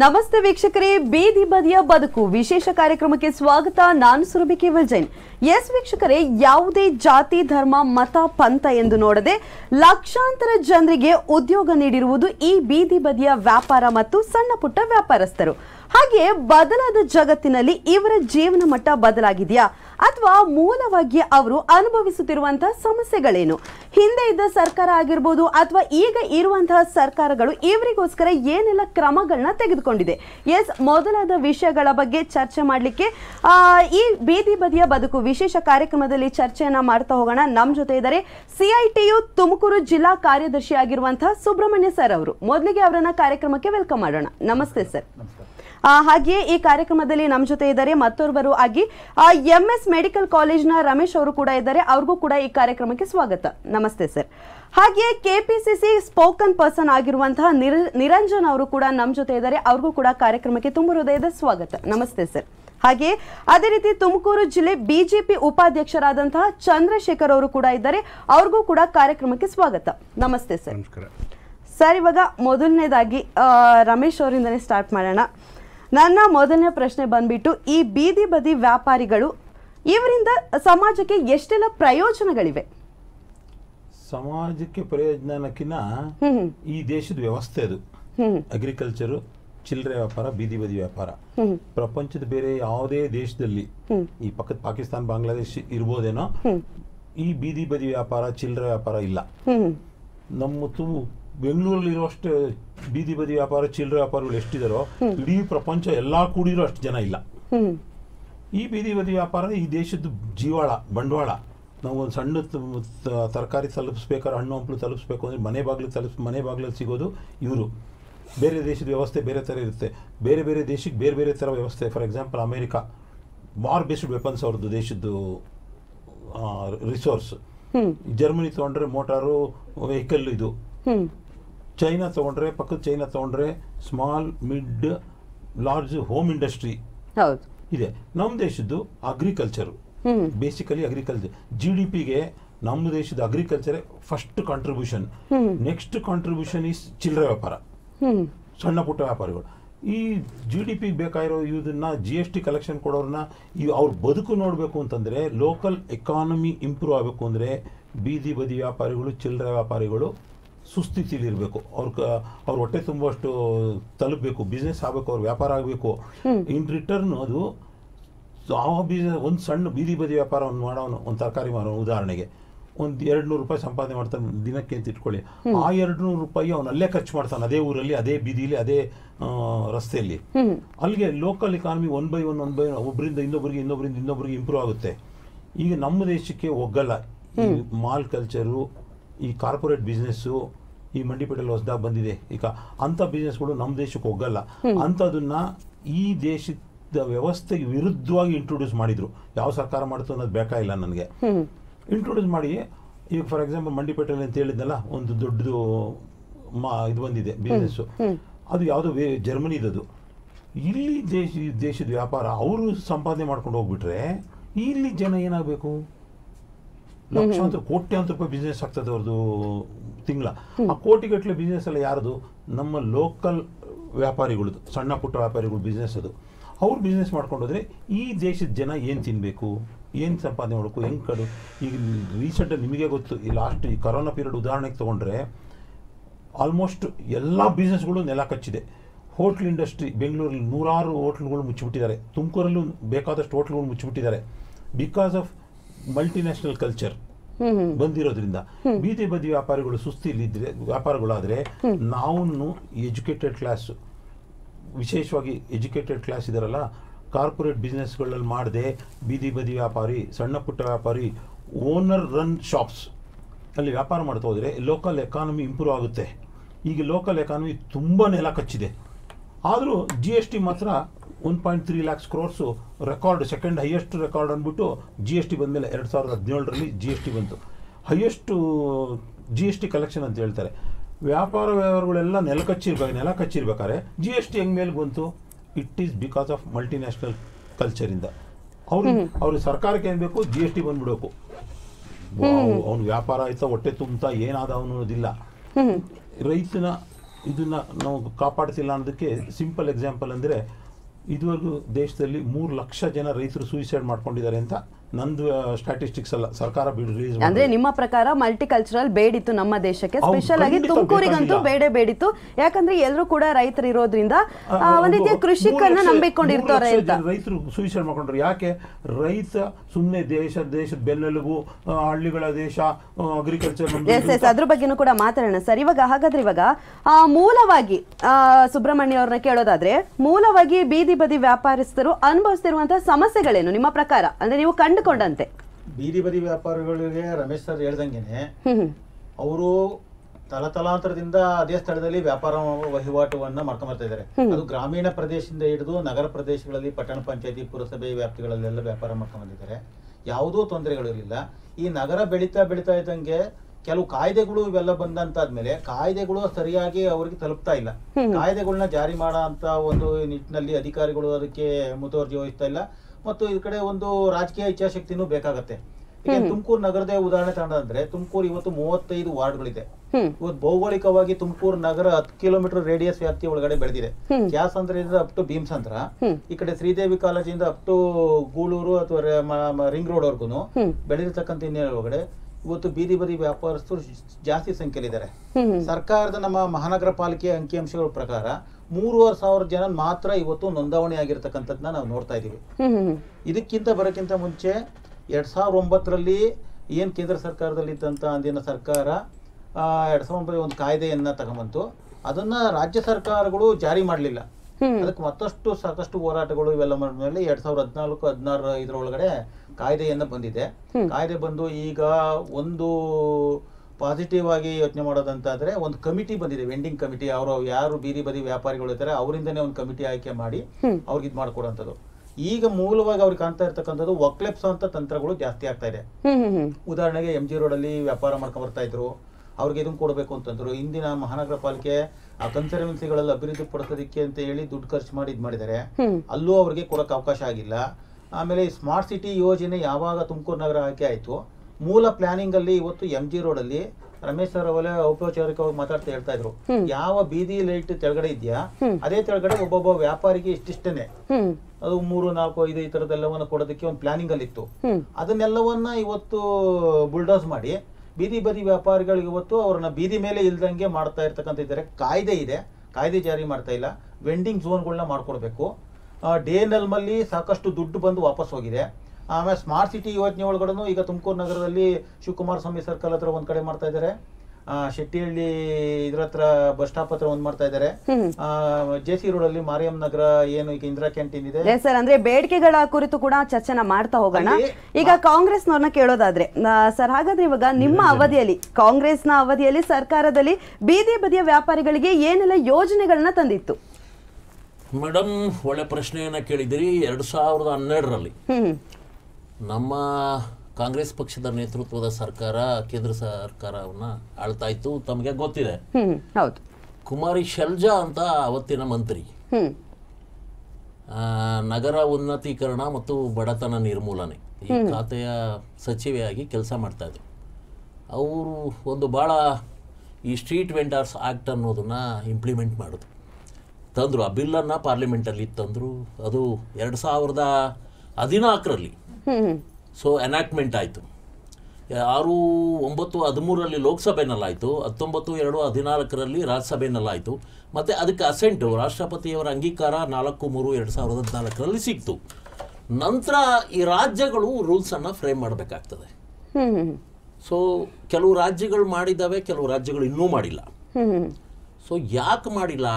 ನಮಸ್ತೆ ವೀಕ್ಷಕರೇ, ಬೀದಿ ಬದಿಯ ಬದುಕು. ವಿಶೇಷ ಕಾರ್ಯಕ್ರಮಕ್ಕೆ ಸ್ವಾಗತ. ನಾನು ಸುರಭಿ ಕೇವಲ್ ಜೈನ್. ಎಸ್ ವೀಕ್ಷಕರೇ, ಯಾವುದೇ ಜಾತಿ, ಧರ್ಮ, ಮತ, ಪಂಥ ಎಂದು ನೋಡದೆ ಲಕ್ಷಾಂತರ ಜನರಿಗೆ ಉದ್ಯೋಗ ನೀಡಿರುವುದು ಈ ಬೀದಿ ಬದಿಯ ವ್ಯಾಪಾರ ಮತ್ತು ಸಣ್ಣ ಪುಟ್ಟ ವ್ಯಾಪಾರಸ್ಥರು. ಹಾಗೆ ಬದಲಾದ ಜಗತ್ತಿನಲ್ಲಿ ಇವರ ಜೀವನ ಮಟ್ಟ ಬದಲಾಗಿದೆಯಾ? ಅಥವಾ ಮೂಲವಾಗಿ ಅವರು ಅನುಭವಿಸುತ್ತಿರುವಂತಹ ಸಮಸ್ಯೆಗಳೇನು? ಹಿಂದೆ ಇದ್ದ ಸರ್ಕಾರ ಆಗಿರ್ಬೋದು ಅಥವಾ ಈಗ ಇರುವಂತಹ ಸರ್ಕಾರಗಳು ಇವರಿಗೋಸ್ಕರ ಏನೆಲ್ಲ ಕ್ರಮಗಳನ್ನ ತೆಗೆದುಕೊಂಡಿದೆ? ಎಸ್, ಮೊದಲಾದ ವಿಷಯಗಳ ಬಗ್ಗೆ ಚರ್ಚೆ ಮಾಡಲಿಕ್ಕೆ ಈ ಬೀದಿ ಬದಿಯ ಬದುಕು ವಿಶೇಷ ಕಾರ್ಯಕ್ರಮದಲ್ಲಿ ಚರ್ಚೆಯನ್ನ ಮಾಡ್ತಾ ಹೋಗೋಣ. ನಮ್ಮ ಜೊತೆ ಇದ್ದಾರೆ ಸಿಐಟಿಯು ತುಮಕೂರು ಜಿಲ್ಲಾ ಕಾರ್ಯದರ್ಶಿ ಆಗಿರುವಂತಹ ಸುಬ್ರಹ್ಮಣ್ಯ ಸರ್ ಅವರು. ಮೊದಲಿಗೆ ಅವರನ್ನ ಕಾರ್ಯಕ್ರಮಕ್ಕೆ ವೆಲ್ಕಮ್ ಮಾಡೋಣ. ನಮಸ್ತೆ ಸರ್. ಹಾಗೆಯೇ ಈ ಕಾರ್ಯಕ್ರಮದಲ್ಲಿ ನಮ್ಮ ಜೊತೆ ಇದ್ದಾರೆ ಮತ್ತೋರ್ವರು ಆಗಿ ಎಂ ಎಸ್ ಮೆಡಿಕಲ್ ಕಾಲೇಜ್ನ ರಮೇಶ್ ಅವರು ಕೂಡ ಇದ್ದಾರೆ. ಅವ್ರಿಗೂ ಕೂಡ ಈ ಕಾರ್ಯಕ್ರಮಕ್ಕೆ ಸ್ವಾಗತ. ನಮಸ್ತೆ ಸರ್ ಹಾಗೆಯೇ ಕೆಪಿಸಿಸಿ ಸ್ಪೋಕನ್ ಪರ್ಸನ್ ಆಗಿರುವಂತಹ ನಿರ- ನಿರಂಜನ್ ಅವರು ಕೂಡ ನಮ್ಮ ಜೊತೆ ಇದ್ದಾರೆ. ಅವ್ರಿಗೂ ಕೂಡ ಕಾರ್ಯಕ್ರಮಕ್ಕೆ ತುಂಬ ಹೃದಯದ ಸ್ವಾಗತ. ನಮಸ್ತೆ ಸರ್ ಹಾಗೆ ಅದೇ ರೀತಿ ತುಮಕೂರು ಜಿಲ್ಲೆ ಬಿಜೆಪಿ ಉಪಾಧ್ಯಕ್ಷರಾದಂತಹ ಚಂದ್ರಶೇಖರ್ ಅವರು ಕೂಡ ಇದ್ದಾರೆ. ಅವ್ರಿಗೂ ಕೂಡ ಕಾರ್ಯಕ್ರಮಕ್ಕೆ ಸ್ವಾಗತ. ನಮಸ್ತೆ ಸರ್ ಸರ್ ಇವಾಗ ಮೊದಲನೇದಾಗಿ ರಮೇಶ್ ಅವರಿಂದನೇ ಸ್ಟಾರ್ಟ್ ಮಾಡೋಣ. ನನ್ನ ಮೊದಲನೇ ಪ್ರಶ್ನೆ ಬಂದ್ಬಿಟ್ಟು ಈ ಬೀದಿ ಬದಿ ವ್ಯಾಪಾರಿಗಳು ಇವರಿಂದ ಸಮಾಜಕ್ಕೆ ಎಷ್ಟೆಲ್ಲ ಪ್ರಯೋಜನಗಳಿವೆ? ಸಮಾಜಕ್ಕೆ ಪ್ರಯೋಜನಕ್ಕಿಂತ ಈ ದೇಶದ ವ್ಯವಸ್ಥೆ ಅದು. ಅಗ್ರಿಕಲ್ಚರ್ ಚಿಲ್ಲರೆ ವ್ಯಾಪಾರ ಬೀದಿ ಬದಿ ವ್ಯಾಪಾರ. ಪ್ರಪಂಚದ ಬೇರೆ ಯಾವುದೇ ದೇಶದಲ್ಲಿ. ಈ ಪಕ್ಕದ ಪಾಕಿಸ್ತಾನ ಬಾಂಗ್ಲಾದೇಶ್ ಇರ್ಬೋದೇನೋ ಈ ಬೀದಿ ಬದಿ ವ್ಯಾಪಾರ ಚಿಲ್ಲರೆ ವ್ಯಾಪಾರ ಇಲ್ಲ. ನಮ್ಮ ತು ಬೆಂಗಳೂರಲ್ಲಿ ಇರುವಷ್ಟು ಬೀದಿ ಬದಿ ವ್ಯಾಪಾರ ಚಿಲ್ಲರೆ ವ್ಯಾಪಾರಗಳು ಎಷ್ಟಿದಾರೋ ಇಡೀ ಪ್ರಪಂಚ ಎಲ್ಲಾ ಕೂಡಿರೋ ಅಷ್ಟು ಜನ ಇಲ್ಲ. ಈ ಬೀದಿ ಬದಿ ವ್ಯಾಪಾರ ಈ ದೇಶದ ಜೀವಾಳ ಬಂಡವಾಳ. ನಾವು ಒಂದು ಸಣ್ಣ ತರಕಾರಿ ತಲುಪಿಸ್ಬೇಕಾದ್ರೆ ಹಣ್ಣು ಹಂಪಲು ತಲುಪಿಸ್ಬೇಕು ಅಂದರೆ ಮನೆ ಬಾಗಿಲು ತಲುಪಿಸ್ ಮನೆ ಬಾಗಿಲಲ್ಲಿ ಸಿಗೋದು ಇವರು. ಬೇರೆ ದೇಶದ ವ್ಯವಸ್ಥೆ ಬೇರೆ ಥರ ಇರುತ್ತೆ. ಬೇರೆ ಬೇರೆ ದೇಶಕ್ಕೆ ಬೇರೆ ಬೇರೆ ಥರ ವ್ಯವಸ್ಥೆ. For example America. War based weapons ಅವ್ರದ್ದು ದೇಶದ್ದು ರಿಸೋರ್ಸ್ ಜರ್ಮನಿ ತೊಗೊಂಡ್ರೆ ಮೋಟಾರು ವೆಹಿಕಲ್ ಇದು. ಚೈನಾ ತಗೊಂಡ್ರೆ ಪಕ್ಕದ ಚೈನಾ ತಗೊಂಡ್ರೆ small mid large home industry ಹೌದು. ಇದೆ. ನಮ್ಮ ದೇಶದ್ದು agriculture basically agriculture G D ಪಿಗೆ ನಮ್ಮ ದೇಶದ ಅಗ್ರಿಕಲ್ಚರೇ first contribution next contribution is ಚಿಲ್ಲರೆ ವ್ಯಾಪಾರ. ಸಣ್ಣ ಪುಟ್ಟ ವ್ಯಾಪಾರಿಗಳು. ಈ ಜಿ ಡಿ ಪಿಗೆ ಬೇಕಾಗಿರೋ ಇದನ್ನ ಜಿ ಎಸ್ ಟಿ ಕಲೆಕ್ಷನ್ ಕೊಡೋರನ್ನ ಈ ಅವ್ರ ಬದುಕು ನೋಡಬೇಕು ಅಂತಂದ್ರೆ ಲೋಕಲ್ ಎಕಾನಮಿ ಇಂಪ್ರೂವ್ ಆಗಬೇಕು ಅಂದ್ರೆ ಬೀದಿ ಬದಿ ವ್ಯಾಪಾರಿಗಳು ಚಿಲ್ಲರೆ ವ್ಯಾಪಾರಿಗಳು ಸುಸ್ಥಿತಿಲಿರಬೇಕು. ಅವ್ರ ಅವ್ರ ಹೊಟ್ಟೆ ತುಂಬುವಷ್ಟು ತಲುಪಬೇಕು ಬಿಸ್ನೆಸ್ ಆಗಬೇಕು ಅವ್ರ ವ್ಯಾಪಾರ ಆಗಬೇಕು. ಇನ್ ರಿಟರ್ನ್ ಅದು ಯಾವ ಬಿಸ್ನೆಸ್ ಒಂದು ಸಣ್ಣ ಬೀದಿ ಬದಿ ವ್ಯಾಪಾರ ಒಂದು ಮಾಡೋನು ಒಂದು ತರಕಾರಿ ಮಾರೋ ಉದಾಹರಣೆಗೆ. ಒಂದು ಎರಡು ನೂರು ರೂಪಾಯಿ ಸಂಪಾದನೆ ಮಾಡ್ತಾನೆ ದಿನಕ್ಕೆ ಅಂತ ಇಟ್ಕೊಳ್ಳಿ. ಆ ಎರಡು ನೂರು ರೂಪಾಯಿ ಅವನು ಅಲ್ಲೇ ಖರ್ಚು ಮಾಡ್ತಾನೆ ಅದೇ ಊರಲ್ಲಿ ಅದೇ ಬೀದಿಲಿ ಅದೇ ರಸ್ತೆಯಲ್ಲಿ. ಅಲ್ಲಿಗೆ local economy one by one one by ಒಬ್ಬರಿಂದ ಇನ್ನೊಬ್ಬರಿಗೆ ಇನ್ನೊಬ್ಬರಿಂದ ಇನ್ನೊಬ್ಬರಿಗೆ ಇಂಪ್ರೂವ್ ಆಗುತ್ತೆ. ಈಗ ನಮ್ಮ ದೇಶಕ್ಕೆ ಒಗ್ಗಲ್ಲ. ಈ ಮಾಲ್ ಕಲ್ಚರು ಈ ಕಾರ್ಪೊರೇಟ್ ಬಿಸ್ನೆಸ್ಸು ಈ ಮಂಡಿಪೇಟೆಯಲ್ಲಿ ಹೊಸದಾಗಿ ಬಂದಿದೆ. ಈಗ ಅಂಥ ಬಿಸ್ನೆಸ್ಗಳು ನಮ್ಮ ದೇಶಕ್ಕೆ ಹೋಗಲ್ಲ. ಅಂಥದನ್ನ ಈ ದೇಶದ ವ್ಯವಸ್ಥೆಗೆ ವಿರುದ್ಧವಾಗಿ ಇಂಟ್ರೊಡ್ಯೂಸ್ ಮಾಡಿದ್ರು. ಯಾವ ಸರ್ಕಾರ ಮಾಡ್ತು ಅನ್ನೋದು ಬೇಕಾಗಿಲ್ಲ ನನಗೆ. ಇಂಟ್ರೊಡ್ಯೂಸ್ ಮಾಡಿ ಈಗ ಫಾರ್ ಎಕ್ಸಾಂಪಲ್ ಮಂಡಿಪೇಟೆಯಲ್ಲಿ ಅಂತ ಹೇಳಿದ್ನಲ್ಲ ಒಂದು ದೊಡ್ಡದು ಮಾ ಇದು ಬಂದಿದೆ ಬಿಸ್ನೆಸ್ಸು ಅದು ಯಾವುದೋ ವೇ ಜರ್ಮನಿದದು. ಇಲ್ಲಿ ದೇಶ ದೇಶದ ವ್ಯಾಪಾರ ಅವರು ಸಂಪಾದನೆ ಮಾಡ್ಕೊಂಡು ಹೋಗ್ಬಿಟ್ರೆ ಇಲ್ಲಿ ಜನ ಏನಾಗಬೇಕು? ಲಕ್ಷಾಂತರ ಕೋಟ್ಯಾಂತರ ರೂಪಾಯಿ ಬಿಸ್ನೆಸ್ ಆಗ್ತದೆ ಅವ್ರದ್ದು ತಿಂಗಳ. ಆ ಕೋಟಿಗಟ್ಟಲೆ ಬಿಸ್ನೆಸ್ ಎಲ್ಲ ಯಾರದು? ನಮ್ಮ ಲೋಕಲ್ ವ್ಯಾಪಾರಿಗಳದ್ದು ಸಣ್ಣ ಪುಟ್ಟ ವ್ಯಾಪಾರಿಗಳು ಬಿಸ್ನೆಸ್ ಅದು. ಅವ್ರು ಬಿಸ್ನೆಸ್ ಮಾಡ್ಕೊಂಡೋದ್ರೆ ಈ ದೇಶದ ಜನ ಏನು ತಿನ್ನಬೇಕು ಏನು ಸಂಪಾದನೆ ಮಾಡಬೇಕು? ಹೆಂಗೆ ಕಡು? ಈಗ ರೀಸೆಂಟ್ ನಿಮಗೆ ಗೊತ್ತು ಈ ಲಾಸ್ಟ್ ಈ ಕರೋನಾ ಪೀರಿಯಡ್ ಉದಾಹರಣೆಗೆ ತೊಗೊಂಡ್ರೆ ಆಲ್ಮೋಸ್ಟ್ ಎಲ್ಲ ಬಿಸ್ನೆಸ್ಗಳು ನೆಲ ಕಚ್ಚಿದೆ. ಹೋಟ್ಲ್ ಇಂಡಸ್ಟ್ರಿ ಬೆಂಗಳೂರಲ್ಲಿ ನೂರಾರು ಹೋಟ್ಲ್ಗಳು ಮುಚ್ಚಿಬಿಟ್ಟಿದ್ದಾರೆ. ತುಮಕೂರಲ್ಲೂ ಬೇಕಾದಷ್ಟು ಹೋಟ್ಲ್ಗಳು ಮುಚ್ಚಿಬಿಟ್ಟಿದ್ದಾರೆ. ಬಿಕಾಸ್ ಆಫ್ ಮಲ್ಟಿನ್ಯಾಷನಲ್ ಕಲ್ಚರ್ ಬಂದಿರೋದ್ರಿಂದ. ಬೀದಿ ಬದಿ ವ್ಯಾಪಾರಿಗಳು ಸುಸ್ತಿಲಿದ್ರೆ ವ್ಯಾಪಾರಗಳಾದ್ರೆ ನಾವು ಎಜುಕೇಟೆಡ್ ಕ್ಲಾಸ್ ವಿಶೇಷವಾಗಿ ಎಜುಕೇಟೆಡ್ ಕ್ಲಾಸ್ ಇದಾರಲ್ಲ ಕಾರ್ಪೊರೇಟ್ ಬಿಸ್ನೆಸ್ಗಳಲ್ಲಿ ಮಾಡದೆ ಬೀದಿ ಬದಿ ವ್ಯಾಪಾರಿ ಸಣ್ಣ ಪುಟ್ಟ ವ್ಯಾಪಾರಿ ಓನರ್ ರನ್ ಶಾಪ್ಸ್ ಅಲ್ಲಿ ವ್ಯಾಪಾರ ಮಾಡ್ತಾ ಹೋದರೆ ಲೋಕಲ್ ಎಕಾನಮಿ ಇಂಪ್ರೂವ್ ಆಗುತ್ತೆ. ಈಗ ಲೋಕಲ್ ಎಕಾನಮಿ ತುಂಬ ನೆಲ ಕಚ್ಚಿದೆ. ಆದರೂ ಜಿ ಎಸ್ ಟಿ ಮಾತ್ರ one point three lakhs crores record second highest record ಅಂದ್ಬಿಟ್ಟು ಜಿ ಎಸ್ ಟಿ ಬಂದಮೇಲೆ ಎರಡು ಸಾವಿರದ ಹದಿನೇಳರಲ್ಲಿ ಜಿ ಎಸ್ ಟಿ ಬಂತು. Highest G S T collection ಅಂತ ಹೇಳ್ತಾರೆ. ವ್ಯಾಪಾರ ವ್ಯವಹಾರಗಳೆಲ್ಲ ನೆಲ ಕಚ್ಚಿರ್ಬೇಕು ನೆಲ ಕಚ್ಚಿರ್ಬೇಕಾದ್ರೆ ಜಿ ಎಸ್ ಟಿ ಹೆಂಗ್ ಮೇಲೆ ಬಂತು? It is because of multinational ಕಲ್ಚರಿಂದ ಅವ್ರು ಅವ್ರಿಗೆ ಸರ್ಕಾರಕ್ಕೆ ಏನು ಬೇಕು? ಜಿ ಎಸ್ ಟಿ ಬಂದ್ಬಿಡಬೇಕು. ಅವ್ನು ವ್ಯಾಪಾರ ಆಯ್ತಾ ಹೊಟ್ಟೆ ತುಂಬ್ತಾ ಏನಾದ ಅವನು ಅನ್ನೋದಿಲ್ಲ. ರೈತನ ಇದನ್ನ ನಾವು ಕಾಪಾಡ್ತಿಲ್ಲ ಅನ್ನೋದಕ್ಕೆ ಸಿಂಪಲ್ ಎಕ್ಸಾಂಪಲ್ ಅಂದರೆ ಇದುವರೆಗೂ ದೇಶದಲ್ಲಿ ಮೂರು ಲಕ್ಷ ಜನ ರೈತರು ಸೂಯಿಸೈಡ್ ಮಾಡ್ಕೊಂಡಿದ್ದಾರೆ ಅಂತ ನಂದು ಸ್ಟಾಟಿಸ್ಟಿಕ್ಸ್ ಅಲ್ಲ. ಸರ್ಕಾರ ಅಂದ್ರೆ ನಿಮ್ಮ ಪ್ರಕಾರ ಮಲ್ಟಿಕಲ್ಚರಲ್ ಬೇಡಿತ್ತು ನಮ್ಮ ದೇಶಕ್ಕೆ. ಸ್ಪೆಷಲ್ ಆಗಿ ತುಮಕೂರಿಗಂತೂ. ಬೇಡೇ. ಬೇಡಿತ್ತು. ಯಾಕಂದ್ರೆ ಎಲ್ಲರೂ ಕೂಡ ರೈತರು ಇರೋದ್ರಿಂದ ಒಂದ್ ರೀತಿಯ ಕೃಷಿಕನ್ನ ನಂಬಿಕೊಂಡಿರ್ತಾರೆ ಅಂತ. ರೈತರು ಸುಯಿಸೈಡ್ ಮಾಡ್ಕೊಂಡ್ರು. ಯಾಕೆ? ರೈತ ಸುಮ್ಮನೆ ದೇಶ ದೇಶದ ಬೆನ್ನೆಲುಬು ಹಳ್ಳಿಗಳ ದೇಶ ಅಗ್ರಿಕಲ್ಚರ್ ಎಸ್ ಎಸ್ ಅದ್ರ ಬಗ್ಗೆನೂ ಕೂಡ ಮಾತಾಡೋಣ ಸರ್. ಇವಾಗ ಹಾಗಾದ್ರೆ ಇವಾಗ ಆ, ಮೂಲವಾಗಿ ಸುಬ್ರಹ್ಮಣ್ಯ ಅವ್ರನ್ನ ಕೇಳೋದಾದ್ರೆ ಮೂಲವಾಗಿ ಬೀದಿ ಬದಿ ವ್ಯಾಪಾರಸ್ಥರು ಅನುಭವಿಸ್ತಿರುವಂತಹ ಸಮಸ್ಯೆಗಳೇನು? ನಿಮ್ಮ ಪ್ರಕಾರ? ಅಂದ್ರೆ ನೀವು ಕಂಡುಕೊಂಡಂತೆ. ಬೀದಿ ಬದಿ ವ್ಯಾಪಾರಿಗಳಿಗೆ ರಮೇಶ್ ಸರ್ ಹೇಳ್ದಂಗೆನೆ ಅವರು ತಲತಲಾಂತರದಿಂದ ಅದೇ ಸ್ಥಳದಲ್ಲಿ ವ್ಯಾಪಾರ ವಹಿವಾಟುವನ್ನ ಮಾಡ್ಕೊಂಡ್ ಬರ್ತಾ ಇದ್ದಾರೆ. ಅದು ಗ್ರಾಮೀಣ ಪ್ರದೇಶದಿಂದ ಹಿಡಿದು ನಗರ ಪ್ರದೇಶಗಳಲ್ಲಿ ಪಟ್ಟಣ ಪಂಚಾಯತಿ ಪುರಸಭೆ ವ್ಯಾಪ್ತಿಗಳಲ್ಲೆಲ್ಲ ವ್ಯಾಪಾರ ಮಾಡ್ಕೊಂಡ್ ಬಂದಿದ್ದಾರೆ. ಯಾವುದೂ ತೊಂದರೆಗಳಿರಲಿಲ್ಲ ಈ ನಗರ ಬೆಳೀತಾ ಬೆಳೀತಾ ಇದ್ದಂಗೆ ಕೆಲವು ಕಾಯ್ದೆಗಳು ಇವೆಲ್ಲ ಬಂದಂತಾದ್ಮೇಲೆ ಕಾಯ್ದೆಗಳು ಸರಿಯಾಗಿ ಅವರಿಗೆ ತಲುಪ್ತಾ ಇಲ್ಲ. ಕಾಯ್ದೆಗಳನ್ನ ಜಾರಿ ಮಾಡೋ ಅಂತ ಒಂದು ನಿಟ್ಟಿನಲ್ಲಿ ಅಧಿಕಾರಿಗಳು ಅದಕ್ಕೆ ಮುತುವರ್ಜಿ ವಹಿಸ್ತಾ ಇಲ್ಲ. ಮತ್ತು ಈ ಕಡೆ ಒಂದು ರಾಜಕೀಯ ಇಚ್ಛಾಶಕ್ತಿನೂ ಬೇಕಾಗತ್ತೆ. ಈಗ ತುಮಕೂರು ನಗರದ ಉದಾಹರಣೆ ತಗೊಂಡ್ರೆ ತುಮಕೂರು ಇವತ್ತು ಮೂವತ್ತೈದು ವಾರ್ಡ್ಗಳಿದೆ. ಇವತ್ತು ಭೌಗೋಳಿಕವಾಗಿ ತುಮಕೂರು ನಗರ ಹತ್ತು ಕಿಲೋಮೀಟರ್ ರೇಡಿಯಸ್ ವ್ಯಾಪ್ತಿ ಒಳಗಡೆ ಬೆಳೆದಿದೆ. ಕ್ಯಾಸಂದ್ರದಿಂದ ಅಪ್ ಟು ಭೀಮಸಂದ್ರ ಈ ಕಡೆ ಶ್ರೀದೇವಿ ಕಾಲೇಜಿಂದ ಅಪ್ ಟು ಗೂಳೂರು ಅಥವಾ ರಿಂಗ್ ರೋಡ್ ವರ್ಗುನು ಬೆಳೆದಿರ್ತಕ್ಕಂಥ ಹಿನ್ನೆಲೆ ಒಳಗಡೆ ಇವತ್ತು ಬೀದಿ ಬದಿ ವ್ಯಾಪಾರಸ್ಥರು ಜಾಸ್ತಿ ಸಂಖ್ಯೆಯಲ್ಲಿದ್ದಾರೆ. ಸರ್ಕಾರದ ನಮ್ಮ ಮಹಾನಗರ ಪಾಲಿಕೆ ಅಂಕಿಅಂಶಗಳ ಪ್ರಕಾರ ಮೂರುವರೆ ಸಾವಿರ ಜನ ಮಾತ್ರ ಇವತ್ತು ನೋಂದಾವಣಿ ಆಗಿರ್ತಕ್ಕಂಥದ್ದನ್ನ ನಾವು ನೋಡ್ತಾ ಇದ್ದೀವಿ. ಇದಕ್ಕಿಂತ ಬರೋಕ್ಕಿಂತ ಮುಂಚೆ ಎರಡ್ ಸಾವಿರದ ಒಂಬತ್ತರಲ್ಲಿ ಏನು ಕೇಂದ್ರ ಸರ್ಕಾರದಲ್ಲಿ ಇದ್ದಂಥ ಅಂದಿನ ಸರ್ಕಾರ ಎರಡ್ ಸಾವಿರದ ಒಂಬತ್ತು ಒಂದು ಕಾಯ್ದೆಯನ್ನ ತಗೊಂಬಂತು. ಅದನ್ನ ರಾಜ್ಯ ಸರ್ಕಾರಗಳು ಜಾರಿ ಮಾಡಲಿಲ್ಲ. ಅದಕ್ಕೆ ಮತ್ತಷ್ಟು ಸಾಕಷ್ಟು ಹೋರಾಟಗಳು ಇವೆಲ್ಲ ಮಾಡಿದ್ಮೇಲೆ ಎರಡ್ ಸಾವಿರದ ಹದಿನಾಲ್ಕು ಹದಿನಾರು ಇದರೊಳಗಡೆ ಕಾಯ್ದೆಯನ್ನ ಬಂದಿದೆ. ಕಾಯ್ದೆ ಬಂದು ಈಗ ಒಂದು ಪಾಸಿಟಿವ್ ಆಗಿ ಯೋಚನೆ ಮಾಡೋದಂತಾದರೆ ಒಂದು ಕಮಿಟಿ ಬಂದಿದೆ ವೆಂಡಿಂಗ್ ಕಮಿಟಿ ಅವರು ಯಾರು ಬೀದಿ ಬದಿ ವ್ಯಾಪಾರಿಗಳು ಇರ್ತಾರೆ ಅವರಿಂದನೇ ಒಂದು ಕಮಿಟಿ ಆಯ್ಕೆ ಮಾಡಿ ಅವ್ರಿಗೆ ಇದು ಮಾಡ್ಕೊಡೋಂಥದ್ದು. ಈಗ ಮೂಲವಾಗಿ ಅವ್ರಿಗೆ ಕಾಣ್ತಾ ಇರ್ತಕ್ಕಂಥದ್ದು ಒಕ್ಲೆಪ್ಸ್ ಅಂತ ತಂತ್ರಗಳು ಜಾಸ್ತಿ ಆಗ್ತಾ ಇದೆ. ಉದಾಹರಣೆಗೆ ಎಂ ಜಿ ರೋಡಲ್ಲಿ ವ್ಯಾಪಾರ ಮಾಡ್ಕೊಂಡ್ ಬರ್ತಾ ಇದ್ರು. ಅವ್ರಿಗೆ ಇದನ್ನ ಕೊಡಬೇಕು ಅಂತಂದ್ರು. ಇಂದಿನ ಮಹಾನಗರ ಪಾಲಿಕೆ ಆ ಕನ್ಸರ್ವೆನ್ಸಿಗಳಲ್ಲಿ ಅಭಿವೃದ್ಧಿ ಪಡಿಸೋದಕ್ಕೆ ಅಂತ ಹೇಳಿ ದುಡ್ಡು ಖರ್ಚು ಮಾಡಿ ಇದು ಮಾಡಿದ್ದಾರೆ ಅಲ್ಲೂ ಅವ್ರಿಗೆ ಕೊಡೋಕೆ ಅವಕಾಶ ಆಗಿಲ್ಲ. ಆಮೇಲೆ ಸ್ಮಾರ್ಟ್ ಸಿಟಿ ಯೋಜನೆ ಯಾವಾಗ ತುಮಕೂರು ನಗರ ಆಯ್ಕೆ ಆಯಿತು ಮೂಲ ಪ್ಲಾನಿಂಗ್ ಅಲ್ಲಿ ಇವತ್ತು ಎಂ ಜಿ ರೋಡಲ್ಲಿ ರಮೇಶ್ ಸರ್ ಅವರೇ ಔಪಚಾರಿಕವಾಗಿ ಮಾತಾಡ್ತಾ ಹೇಳ್ತಾ ಇದ್ರು. ಯಾವ ಬೀದಿ ಲೈಟ್ ತೆಳಗಡೆ ಇದೆಯಾ? ಅದೇ ತೆಳಗಡೆ ಒಬ್ಬೊಬ್ಬ ವ್ಯಾಪಾರಿಗೆ ಇಷ್ಟಿಷ್ಟೇನೆ. ಅದು ಮೂರು ನಾಲ್ಕು ಐದು ಈ ತರದೆಲ್ಲವನ್ನ ಕೊಡೋದಕ್ಕೆ ಒಂದು ಪ್ಲಾನಿಂಗ್ ಅಲ್ಲಿ ಇತ್ತು. ಅದನ್ನೆಲ್ಲವನ್ನ ಇವತ್ತು ಬುಲ್ಡೋಸ್ ಮಾಡಿ ಬೀದಿ ಬದಿ ವ್ಯಾಪಾರಿಗಳಿಗೆ ಇವತ್ತು ಅವ್ರನ್ನ ಬೀದಿ ಮೇಲೆ ಇಲ್ದಂಗೆ ಮಾಡ್ತಾ ಇರ್ತಕ್ಕಂಥ ಇದ್ದಾರೆ. ಕಾಯ್ದೆ ಇದೆ. ಕಾಯ್ದೆ ಜಾರಿ ಮಾಡ್ತಾ ಇಲ್ಲ. ವೆಂಡಿಂಗ್ ಝೋನ್ಗಳನ್ನ ಮಾಡ್ಕೊಡ್ಬೇಕು. ಡೇ ನಲ್ಮಲ್ಲಿ ಸಾಕಷ್ಟು ದುಡ್ಡು ಬಂದು ವಾಪಸ್ ಹೋಗಿದೆ. ಆಮೇಲೆ ಸ್ಮಾರ್ಟ್ ಸಿಟಿ ಯೋಜನೆ ಒಳಗಡೆ ಈಗ ತುಮಕೂರು ನಗರದಲ್ಲಿ ಶಿವಕುಮಾರ ಸ್ವಾಮಿ ಸರ್ಕಲ್ ಹತ್ರ ಒಂದ್ ಕಡೆ ಮಾಡ್ತಾ ಇದ್ದಾರೆ ಆ, ಶೆಟ್ಟಿಹಳ್ಳಿ ಇದ್ರ ಹತ್ರ ಬಸ್ ಸ್ಟಾಪ್ ಹತ್ರ ಒಂದ್ ಮಾಡ್ತಾ ಇದ್ದಾರೆ ಜೆ ಸಿ ರೋಡ್ ಅಲ್ಲಿ ಮಾರಿಯಂ ನಗರ ಏನು ಈಗ ಇಂದಿರಾ ಕ್ಯಾಂಟೀನ್ ಇದೆ. ಎಸ್ ಸರ್ ಅಂದ್ರೆ ಬೇಡಿಕೆಗಳ ಕುರಿತು ಕೂಡ ಚರ್ಚೆನ ಮಾಡ್ತಾ ಹೋಗೋಣ. ಈಗ ಕಾಂಗ್ರೆಸ್ ಕಾಂಗ್ರೆಸ್ನವ್ರನ್ನ ಕೇಳೋದಾದ್ರೆ ಸರ್ ಹಾಗಾದ್ರೆ ಇವಾಗ ನಿಮ್ಮ ಅವಧಿಯಲ್ಲಿ ಕಾಂಗ್ರೆಸ್ನ ಅವಧಿಯಲ್ಲಿ ಸರ್ಕಾರದಲ್ಲಿ ಬೀದಿ ಬದಿಯ ವ್ಯಾಪಾರಿಗಳಿಗೆ ಏನೆಲ್ಲ ಯೋಜನೆಗಳನ್ನ ತಂದಿತ್ತು? ಮೇಡಮ್ ಒಳ್ಳೆ ಪ್ರಶ್ನೆಯನ್ನ ಕೇಳಿದಿರಿ ಎರಡ್ ಸಾವಿರದ ಹನ್ನೆರಡರಲ್ಲಿ ನಮ್ಮ ಕಾಂಗ್ರೆಸ್ ಪಕ್ಷದ ನೇತೃತ್ವದ ಸರ್ಕಾರ ಕೇಂದ್ರ ಸರ್ಕಾರವನ್ನ ಆಳ್ತಾ ಇತ್ತು ತಮಗೆ ಗೊತ್ತಿದೆ. ಹೌದು. ಕುಮಾರಿ ಶೆಲ್ಜಾ ಅಂತ ಅವತ್ತಿನ ಮಂತ್ರಿ. ನಗರ ಉನ್ನತೀಕರಣ ಮತ್ತು ಬಡತನ ನಿರ್ಮೂಲನೆ. ಈ ಖಾತೆಯ ಸಚಿವೆಯಾಗಿ ಕೆಲಸ ಮಾಡ್ತಾ ಇದ್ರು. ಅವರು ಒಂದು ಭಾಳ ಈ ಸ್ಟ್ರೀಟ್ ವೆಂಡರ್ಸ್ ಆ್ಯಕ್ಟ್ ಅನ್ನೋದನ್ನ ಇಂಪ್ಲಿಮೆಂಟ್ ಮಾಡಿದ್ರು ತಂದರು ಆ ಬಿಲ್ಲನ್ನು ಪಾರ್ಲಿಮೆಂಟಲ್ಲಿ ತಂದರು. ಅದು ಎರಡು ಸಾವಿರದ ಹದಿನಾಲ್ಕರಲ್ಲಿ ಸೊ ಎನಾಕ್ಟ್ಮೆಂಟ್ ಆಯಿತು. ಆರು, ಒಂಬತ್ತು, ಹದಿಮೂರರಲ್ಲಿ ಲೋಕಸಭೆನಲ್ಲಾಯಿತು ಹತ್ತೊಂಬತ್ತು, ಎರಡು, ಹದಿನಾಲ್ಕರಲ್ಲಿ ರಾಜ್ಯಸಭೆನಲ್ಲಾಯಿತು ಮತ್ತು ಅದಕ್ಕೆ ಅಸೆಂಟು ರಾಷ್ಟ್ರಪತಿಯವರ ಅಂಗೀಕಾರ ನಾಲ್ಕು, ಮೂರು, ಎರಡು ಸಾವಿರದ ಹದಿನಾಲ್ಕರಲ್ಲಿ ಸಿಕ್ತು. ನಂತರ ಈ ರಾಜ್ಯಗಳು ರೂಲ್ಸನ್ನು ಫ್ರೇಮ್ ಮಾಡಬೇಕಾಗ್ತದೆ. ಸೊ ಕೆಲವು ರಾಜ್ಯಗಳು ಮಾಡಿದ್ದಾವೆ, ಕೆಲವು ರಾಜ್ಯಗಳು ಇನ್ನೂ ಮಾಡಿಲ್ಲ. ಸೊ ಯಾಕೆ ಮಾಡಿಲ್ಲ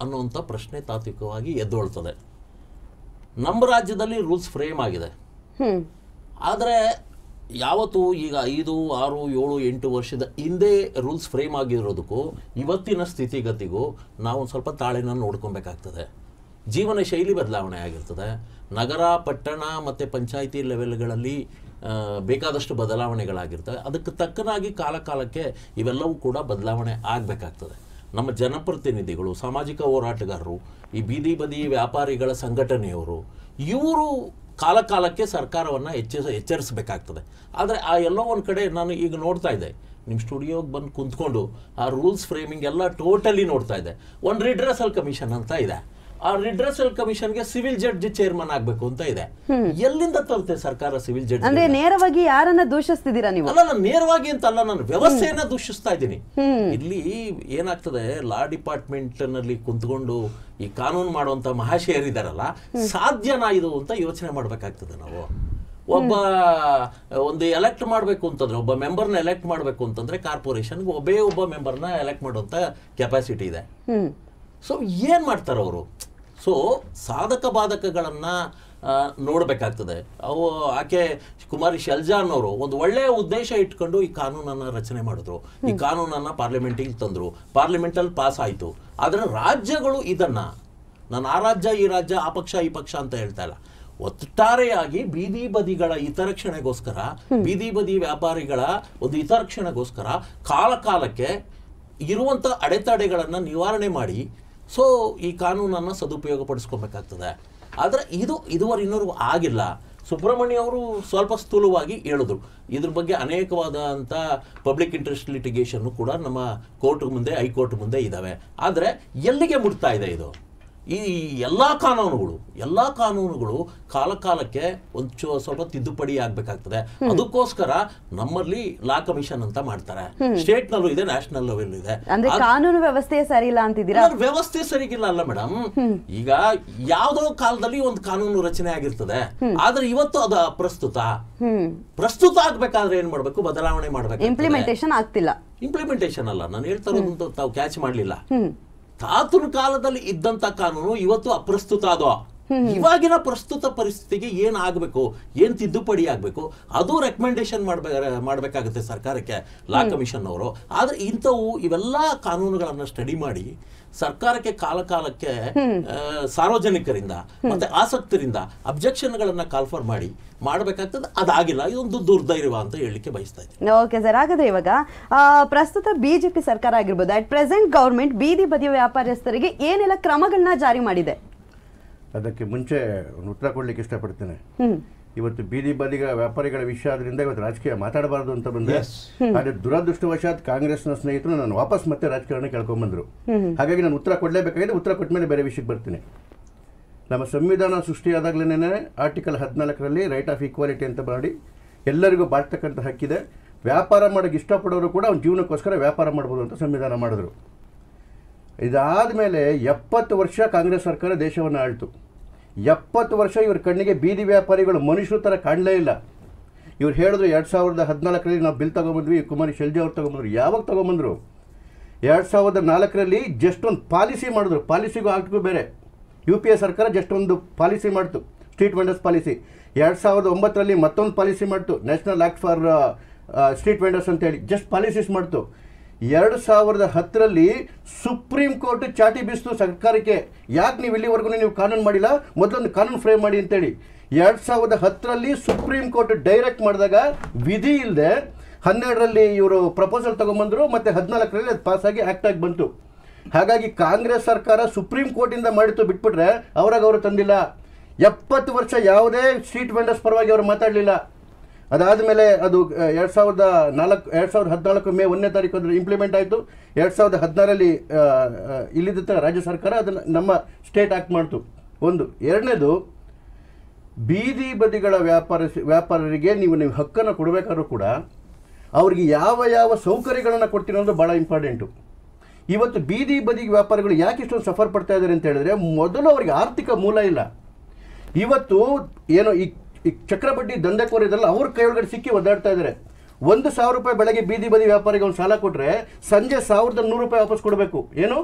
ಅನ್ನುವಂಥ ಪ್ರಶ್ನೆ ತಾತ್ವಿಕವಾಗಿ ಎದ್ದೊಳ್ತದೆ. ನಮ್ಮ ರಾಜ್ಯದಲ್ಲಿ ರೂಲ್ಸ್ ಫ್ರೇಮ್ ಆಗಿದೆ. ಆದರೆ ಯಾವತ್ತು ಈಗ ಐದು, ಆರು, ಏಳು, ಎಂಟು ವರ್ಷದ ಹಿಂದೆ ರೂಲ್ಸ್ ಫ್ರೇಮ್ ಆಗಿರೋದಕ್ಕೂ ಇವತ್ತಿನ ಸ್ಥಿತಿಗತಿಗೂ ನಾವು ಒಂದು ಸ್ವಲ್ಪ ತಾಳೆನ ನೋಡ್ಕೊಬೇಕಾಗ್ತದೆ. ಜೀವನ ಶೈಲಿ ಬದಲಾವಣೆ ಆಗಿರ್ತದೆ. ನಗರ, ಪಟ್ಟಣ ಮತ್ತು ಪಂಚಾಯಿತಿ ಲೆವೆಲ್ಗಳಲ್ಲಿ ಬೇಕಾದಷ್ಟು ಬದಲಾವಣೆಗಳಾಗಿರ್ತವೆ. ಅದಕ್ಕೆ ತಕ್ಕನಾಗಿ ಕಾಲಕಾಲಕ್ಕೆ ಇವೆಲ್ಲವೂ ಕೂಡ ಬದಲಾವಣೆ ಆಗಬೇಕಾಗ್ತದೆ. ನಮ್ಮ ಜನಪ್ರತಿನಿಧಿಗಳು, ಸಾಮಾಜಿಕ ಹೋರಾಟಗಾರರು, ಈ ಬೀದಿ ಬದಿ ವ್ಯಾಪಾರಿಗಳ ಸಂಘಟನೆಯವರು, ಇವರು ಕಾಲ ಕಾಲಕ್ಕೆ ಸರ್ಕಾರವನ್ನು ಎಚ್ಚರಿಸ ಎಚ್ಚರಿಸಬೇಕಾಗ್ತದೆ. ಆದರೆ ಆ ಎಲ್ಲೋ ಒಂದು ಕಡೆ ನಾನು ಈಗ ನೋಡ್ತಾ ಇದ್ದೆ. ನಿಮ್ಮ ಸ್ಟುಡಿಯೋಗೆ ಬಂದು ಕುಂತ್ಕೊಂಡು ಆ ರೂಲ್ಸ್ ಫ್ರೇಮಿಂಗ್ ಎಲ್ಲ ಟೋಟಲಿ ನೋಡ್ತಾ ಇದ್ದೆ. ಒಂದು ರಿಡ್ರೆಸಲ್ ಕಮಿಷನ್ ಅಂತ ಇದೆ. ಆ ರಿಡ್ರೆಸಲ್ ಕಮಿಷನ್ಗೆ ಸಿವಿಲ್ ಜಡ್ಜ್ ಚೇರ್ಮನ್ ಆಗಬೇಕು ಅಂತ ಇದೆ. ಎಲ್ಲಿಂದ ತರುತ್ತೆ ಸರ್ಕಾರ ಸಿವಿಲ್ ಜಡ್ಜ್ ಅಂದ್ರೆ ನೇರವಾಗಿ ಯಾರನ್ನ ದೂಷಿಸ್ತಿದ್ದೀರಾ ನೀವು? ಅಲ್ಲ ನಾನು ನೇರವಾಗಿ ಅಂತ ಅಲ್ಲ ನಾನು ವ್ಯವಸ್ಥೆಯನ್ನ ದೂಷಿಸ್ತಾ ಇದ್ದೀನಿ. ಇಲ್ಲಿ ಏನಾಗ್ತದೆ ಲಾ ಡಿಪಾರ್ಟ್ಮೆಂಟ್ನಲ್ಲಿ ಕುಂತ್ಕೊಂಡು ಈ ಕಾನೂನು ಮಾಡುವಂತ ಮಹಾಶಯರಿದಾರಲ್ಲ ಸಾಧ್ಯನಾ ಇದು ಅಂತ ಯೋಚನೆ ಮಾಡ್ಬೇಕಾಗ್ತದೆ ನಾವು. ಒಬ್ಬ ಒಂದು ಎಲೆಕ್ಟ್ ಮಾಡಬೇಕು ಅಂತಂದ್ರೆ ಒಬ್ಬ ಮೆಂಬರ್ನ ಎಲೆಕ್ಟ್ ಮಾಡಬೇಕು ಅಂತಂದ್ರೆ ಕಾರ್ಪೊರೇಷನ್ ಒಬ್ಬೇ ಒಬ್ಬ ಮೆಂಬರ್ನ ಎಲೆಕ್ಟ್ ಮಾಡುವಂತ ಕೆಪಾಸಿಟಿ ಇದೆ. ಸೊ ಏನ್ ಮಾಡ್ತಾರೆ ಅವರು ಸೊ ಸಾಧಕ ಬಾಧಕಗಳನ್ನು ನೋಡಬೇಕಾಗ್ತದೆ. ಅವು ಆಕೆ ಕುಮಾರಿ ಶೆಲ್ಜಾ ಅನ್ನೋರು ಒಂದು ಒಳ್ಳೆಯ ಉದ್ದೇಶ ಇಟ್ಕೊಂಡು ಈ ಕಾನೂನನ್ನು ರಚನೆ ಮಾಡಿದ್ರು. ಈ ಕಾನೂನನ್ನು ಪಾರ್ಲಿಮೆಂಟಿಗೆ ತಂದರು. ಪಾರ್ಲಿಮೆಂಟಲ್ಲಿ ಪಾಸ್ ಆಯಿತು ಆದರೆ ರಾಜ್ಯಗಳು ಇದನ್ನು ನಾನು ಆ ರಾಜ್ಯ ಈ ರಾಜ್ಯ ಆ ಪಕ್ಷ ಈ ಪಕ್ಷ ಅಂತ ಹೇಳ್ತಾ ಇಲ್ಲ. ಒಟ್ಟಾರೆಯಾಗಿ ಬೀದಿ ಬದಿಗಳ ಹಿತರಕ್ಷಣೆಗೋಸ್ಕರ ಬೀದಿ ಬದಿ ವ್ಯಾಪಾರಿಗಳ ಒಂದು ಹಿತರಕ್ಷಣೆಗೋಸ್ಕರ ಕಾಲ ಕಾಲಕ್ಕೆ ಇರುವಂಥ ಅಡೆತಡೆಗಳನ್ನು ನಿವಾರಣೆ ಮಾಡಿ ಸೊ ಈ ಕಾನೂನನ್ನು ಸದುಪಯೋಗ ಪಡಿಸ್ಕೊಬೇಕಾಗ್ತದೆ ಆದರೆ ಇದು ಇದುವರೆ ಇನ್ನೂರು ಆಗಿಲ್ಲ. ಸುಬ್ರಹ್ಮಣ್ಯ ಅವರು ಸ್ವಲ್ಪ ಸ್ಥೂಲವಾಗಿ ಹೇಳಿದ್ರು. ಇದ್ರ ಬಗ್ಗೆ ಅನೇಕವಾದಂಥ ಪಬ್ಲಿಕ್ ಇಂಟ್ರೆಸ್ಟ್ ಲಿಟಿಗೇಷನ್ನು ಕೂಡ ನಮ್ಮ ಕೋರ್ಟ್ ಮುಂದೆ, ಹೈಕೋರ್ಟ್ ಮುಂದೆ ಇದ್ದಾವೆ ಆದರೆ ಎಲ್ಲಿಗೆ ಮುಟ್ತಾ ಇದೆ ಇದು? ಈ ಎಲ್ಲ ಕಾನೂನುಗಳು ಎಲ್ಲ ಕಾನೂನುಗಳು ಕಾಲಕಾಲಕ್ಕೆ ಒಂದು ಸ್ವಲ್ಪ ತಿದ್ದುಪಡಿ ಆಗ್ಬೇಕಾಗ್ತದೆ. ಅದಕ್ಕೋಸ್ಕರ ನಮ್ಮಲ್ಲಿ ಲಾ ಕಮಿಷನ್ ಅಂತ ಮಾಡ್ತಾರೆ. ಸ್ಟೇಟ್ ನಲ್ಲೂ ಇದೆ ನ್ಯಾಷನಲ್ ಲೆವೆಲ್ ಇದೆ. ಕಾನೂನು ವ್ಯವಸ್ಥೆ ಸರಿ ಇಲ್ಲ ಅಂತಿದ್ದೀರಾ ವ್ಯವಸ್ಥೆ ಸರಿಗಿಲ್ಲ ಅಲ್ಲ ಮೇಡಮ್ ಈಗ ಯಾವ್ದೋ ಕಾಲದಲ್ಲಿ ಒಂದು ಕಾನೂನು ರಚನೆ ಆಗಿರ್ತದೆ. ಆದ್ರೆ ಇವತ್ತು ಅದು ಪ್ರಸ್ತುತ ಪ್ರಸ್ತುತ ಆಗ್ಬೇಕಾದ್ರೆ ಏನ್ ಮಾಡ್ಬೇಕು? ಬದಲಾವಣೆ ಮಾಡ್ಬೇಕು ಇಂಪ್ಲಿಮೆಂಟೇಷನ್ ಆಗ್ತಿಲ್ಲ. ಇಂಪ್ಲಿಮೆಂಟೇಷನ್ ಅಲ್ಲ. ನಾನು ಹೇಳ್ತಾ ಇರೋದು ತಾವು ಕ್ಯಾಚ್ ಮಾಡ್ಲಿಲ್ಲ. ತಾತನ ಕಾಲದಲ್ಲಿ ಇದ್ದಂಥ ಕಾನೂನು ಇವತ್ತು ಅಪ್ರಸ್ತುತ ಅದು ಇವಾಗಿನ ಪ್ರಸ್ತುತ ಪರಿಸ್ಥಿತಿಗೆ ಏನ್ ಆಗ್ಬೇಕು ಏನ್ ತಿದ್ದುಪಡಿ ಆಗ್ಬೇಕು ಅದು ರೆಕಮೆಂಡೇಶನ್ ಮಾಡ್ಬೇಕ ಮಾಡ್ಬೇಕಾಗುತ್ತೆ ಸರ್ಕಾರಕ್ಕೆ ಲಾ ಕಮಿಷನ್ ಅವರು ಆದ್ರೆ ಇಂಥವು ಇವೆಲ್ಲ ಕಾನೂನುಗಳನ್ನ ಸ್ಟಡಿ ಮಾಡಿ ಸರ್ಕಾರಕ್ಕೆ ಕಾಲ ಕಾಲಕ್ಕೆ ಸಾರ್ವಜನಿಕರಿಂದ ಮತ್ತೆ ಆಸಕ್ತರಿಂದ ಅಬ್ಜೆಕ್ಷನ್ಗಳನ್ನ ಕಾಲ್ಫರ್ ಮಾಡಿ ಮಾಡಬೇಕಾಗ್ತದೆ. ಅದಾಗಿಲ್ಲ ಇದೊಂದು ದುರ್ದೈರ್ಯ ಅಂತ ಹೇಳಲಿಕ್ಕೆ ಬಯಸ್ತಾ ಇದ್ದೀನಿ. ಓಕೆ ಸರ್ ಹಾಗಾದ್ರೆ ಇವಾಗ ಪ್ರಸ್ತುತ ಬಿಜೆಪಿ ಸರ್ಕಾರ ಆಗಿರ್ಬೋದು ಅಟ್ ಪ್ರೆಸೆಂಟ್ ಗೌರ್ಮೆಂಟ್ ಬೀದಿ ಬದಿಯ ವ್ಯಾಪಾರಸ್ಥರಿಗೆ ಏನೆಲ್ಲ ಕ್ರಮಗಳನ್ನ ಜಾರಿ ಮಾಡಿದೆ? ಅದಕ್ಕೆ ಮುಂಚೆ ಒಂದು ಉತ್ತರ ಕೊಡ್ಲಿಕ್ಕೆ ಇಷ್ಟಪಡ್ತೇನೆ. ಇವತ್ತು ಬೀದಿ ಬದಿಗ ವ್ಯಾಪಾರಿಗಳ ವಿಷಯ ಆದ್ರಿಂದ ಇವತ್ತು ರಾಜಕೀಯ ಮಾತಾಡಬಾರದು ಅಂತ ಬಂದೆ ಆದ್ರೆ ಆದರೆ ದುರದೃಷ್ಟವಶಾತ್ ಕಾಂಗ್ರೆಸ್ನ ಸ್ನೇಹಿತರು ನಾನು ವಾಪಸ್ ಮತ್ತೆ ರಾಜಕಾರಣ ಕೇಳ್ಕೊಂಡ್ಬಂದ್ರು ಹಾಗಾಗಿ ನಾನು ಉತ್ತರ ಕೊಡಲೇಬೇಕಾಗಿದೆ ಉತ್ತರ ಕೊಟ್ಟ ಮೇಲೆ ಬೇರೆ ವಿಷಯಕ್ಕೆ ಬರ್ತೀನಿ. ನಮ್ಮ ಸಂವಿಧಾನ ಸೃಷ್ಟಿಯಾದಾಗಲೇ ಆರ್ಟಿಕಲ್ ಹದಿನಾಲ್ಕರಲ್ಲಿ ರೈಟ್ ಆಫ್ ಈಕ್ವಾಲಿಟಿ ಅಂತ ಮಾಡಿ ಎಲ್ಲರಿಗೂ ಬಾಳ್ತಕ್ಕಂಥ ಹಕ್ಕಿದೆ. ವ್ಯಾಪಾರ ಮಾಡೋಕ್ಕೆ ಇಷ್ಟಪಡೋರು ಕೂಡ ಅವ್ನ ಜೀವನಕ್ಕೋಸ್ಕರ ವ್ಯಾಪಾರ ಮಾಡ್ಬೋದು ಅಂತ ಸಂವಿಧಾನ ಮಾಡಿದ್ರು. ಇದಾದ ಮೇಲೆ ಎಪ್ಪತ್ತು ವರ್ಷ ಕಾಂಗ್ರೆಸ್ ಸರ್ಕಾರ ದೇಶವನ್ನು ಆಳ್ತು. ಎಪ್ಪತ್ತು ವರ್ಷ ಇವ್ರ ಕಣ್ಣಿಗೆ ಬೀದಿ ವ್ಯಾಪಾರಿಗಳು ಮನುಷ್ಯರು ಥರ ಕಾಣಲೇ ಇಲ್ಲ. ಇವ್ರು ಹೇಳಿದ್ರು ಎರಡು ಸಾವಿರದ ಹದಿನಾಲ್ಕರಲ್ಲಿ ನಾವು ಬಿಲ್ ತೊಗೊಂಬಂದ್ವಿ, ಕುಮಾರಿ ಶೆಲ್ಜಿ ಅವ್ರು ತೊಗೊಂಬಂದ್ರು. ಯಾವಾಗ ತೊಗೊಂಬಂದ್ರು? ಎರಡು ಸಾವಿರದ ನಾಲ್ಕರಲ್ಲಿ ಜಸ್ಟ್ ಒಂದು ಪಾಲಿಸಿ ಮಾಡಿದ್ರು. ಪಾಲಿಸಿಗೂ ಆಕ್ಟ್ಗೂ ಬೇರೆ. ಯು ಪಿ ಎ ಸರ್ಕಾರ ಜಸ್ಟ್ ಒಂದು ಪಾಲಿಸಿ ಮಾಡ್ತು. Street vendors policy. ಎರಡು ಸಾವಿರದ ಒಂಬತ್ತರಲ್ಲಿ ಮತ್ತೊಂದು ಪಾಲಿಸಿ ಮಾಡ್ತು. National act for street vendors ಅಂತೇಳಿ. ಜಸ್ಟ್ ಪಾಲಿಸೀಸ್ ಮಾಡ್ತು. ಎರಡು ಸಾವಿರದ ಹತ್ತರಲ್ಲಿ ಸುಪ್ರೀಂ ಕೋರ್ಟ್ ಚಾಟಿ ಬೀಸ್ತು ಸರ್ಕಾರಕ್ಕೆ. ಯಾಕೆ ನೀವು ಇಲ್ಲಿವರೆಗೂ ನೀವು ಕಾನೂನು ಮಾಡಿಲ್ಲ? ಮೊದಲೊಂದು ಕಾನೂನು ಫ್ರೇಮ್ ಮಾಡಿ ಅಂತೇಳಿ. ಎರಡು ಸಾವಿರದ ಹತ್ತರಲ್ಲಿ ಸುಪ್ರೀಂ ಕೋರ್ಟ್ ಡೈರೆಕ್ಟ್ ಮಾಡಿದಾಗ ವಿಧಿ ಇಲ್ಲದೆ ಹನ್ನೆರಡರಲ್ಲಿ ಇವರು ಪ್ರಪೋಸಲ್ ತೊಗೊಂಬಂದರು ಮತ್ತು ಹದಿನಾಲ್ಕರಲ್ಲಿ ಅದು ಪಾಸಾಗಿ ಆಕ್ಟ್ ಆಗಿ ಬಂತು. ಹಾಗಾಗಿ ಕಾಂಗ್ರೆಸ್ ಸರ್ಕಾರ ಸುಪ್ರೀಂ ಕೋರ್ಟಿಂದ ಮಾಡಿತ್ತು ಬಿಟ್ಬಿಟ್ರೆ ಅವ್ರಾಗ ಅವರು ತಂದಿಲ್ಲ. ಎಪ್ಪತ್ತು ವರ್ಷ ಯಾವುದೇ ಸ್ಟ್ರೀಟ್ ವೆಂಡರ್ಸ್ ಪರವಾಗಿ ಅವರು ಮಾತಾಡಲಿಲ್ಲ. ಅದಾದಮೇಲೆ ಅದು ಎರಡು ಸಾವಿರದ ನಾಲ್ಕು, ಎರಡು ಸಾವಿರದ ಹದಿನಾಲ್ಕು ಮೇ ಒಂದನೇ ತಾರೀಕು ಅಂದ್ರೆ ಇಂಪ್ಲಿಮೆಂಟ್ ಆಯಿತು. ಎರಡು ಸಾವಿರದ ಹದಿನಾರಲ್ಲಿ ಇಲ್ಲಿದ್ದ ರಾಜ್ಯ ಸರ್ಕಾರ ಅದನ್ನು ನಮ್ಮ ಸ್ಟೇಟ್ ಆಕ್ಟ್ ಮಾಡ್ತು. ಒಂದು. ಎರಡನೇದು, ಬೀದಿ ಬದಿಗಳ ವ್ಯಾಪಾರ, ವ್ಯಾಪಾರರಿಗೆ ನೀವು ನೀವು ಹಕ್ಕನ್ನು ಕೊಡಬೇಕಾದ್ರೂ ಕೂಡ ಅವ್ರಿಗೆ ಯಾವ ಯಾವ ಸೌಕರ್ಯಗಳನ್ನು ಕೊಡ್ತೀನಿ ಅನ್ನೋದು ಭಾಳ ಇಂಪಾರ್ಟೆಂಟು ಇವತ್ತು ಬೀದಿ ಬದಿ ವ್ಯಾಪಾರಿಗಳು ಯಾಕೆ ಇಷ್ಟೊಂದು ಸಫರ್ ಪಡ್ತಾ ಇದ್ದಾರೆ ಅಂತ ಹೇಳಿದ್ರೆ, ಮೊದಲು ಅವರಿಗೆ ಆರ್ಥಿಕ ಮೂಲ ಇಲ್ಲ. ಇವತ್ತು ಏನು ಈ ಈ ಚಕ್ರಬಡ್ಡಿ ದಂಧೆಕೋರಿದ್ರಲ್ಲ ಅವ್ರ ಕೈಯೊಳಗಡೆ ಸಿಕ್ಕಿ ಒದ್ದಾಡ್ತಾ ಇದ್ದಾರೆ ಒಂದು ಸಾವಿರ ರೂಪಾಯಿ ಬೆಳಗ್ಗೆ ಬೀದಿ ಬದಿ ವ್ಯಾಪಾರಿಗೆ ಒಂದು ಸಾಲ ಕೊಟ್ಟರೆ ಸಂಜೆ ಸಾವಿರದ ನೂರು ರೂಪಾಯಿ ವಾಪಸ್ ಕೊಡಬೇಕು. ಏನು?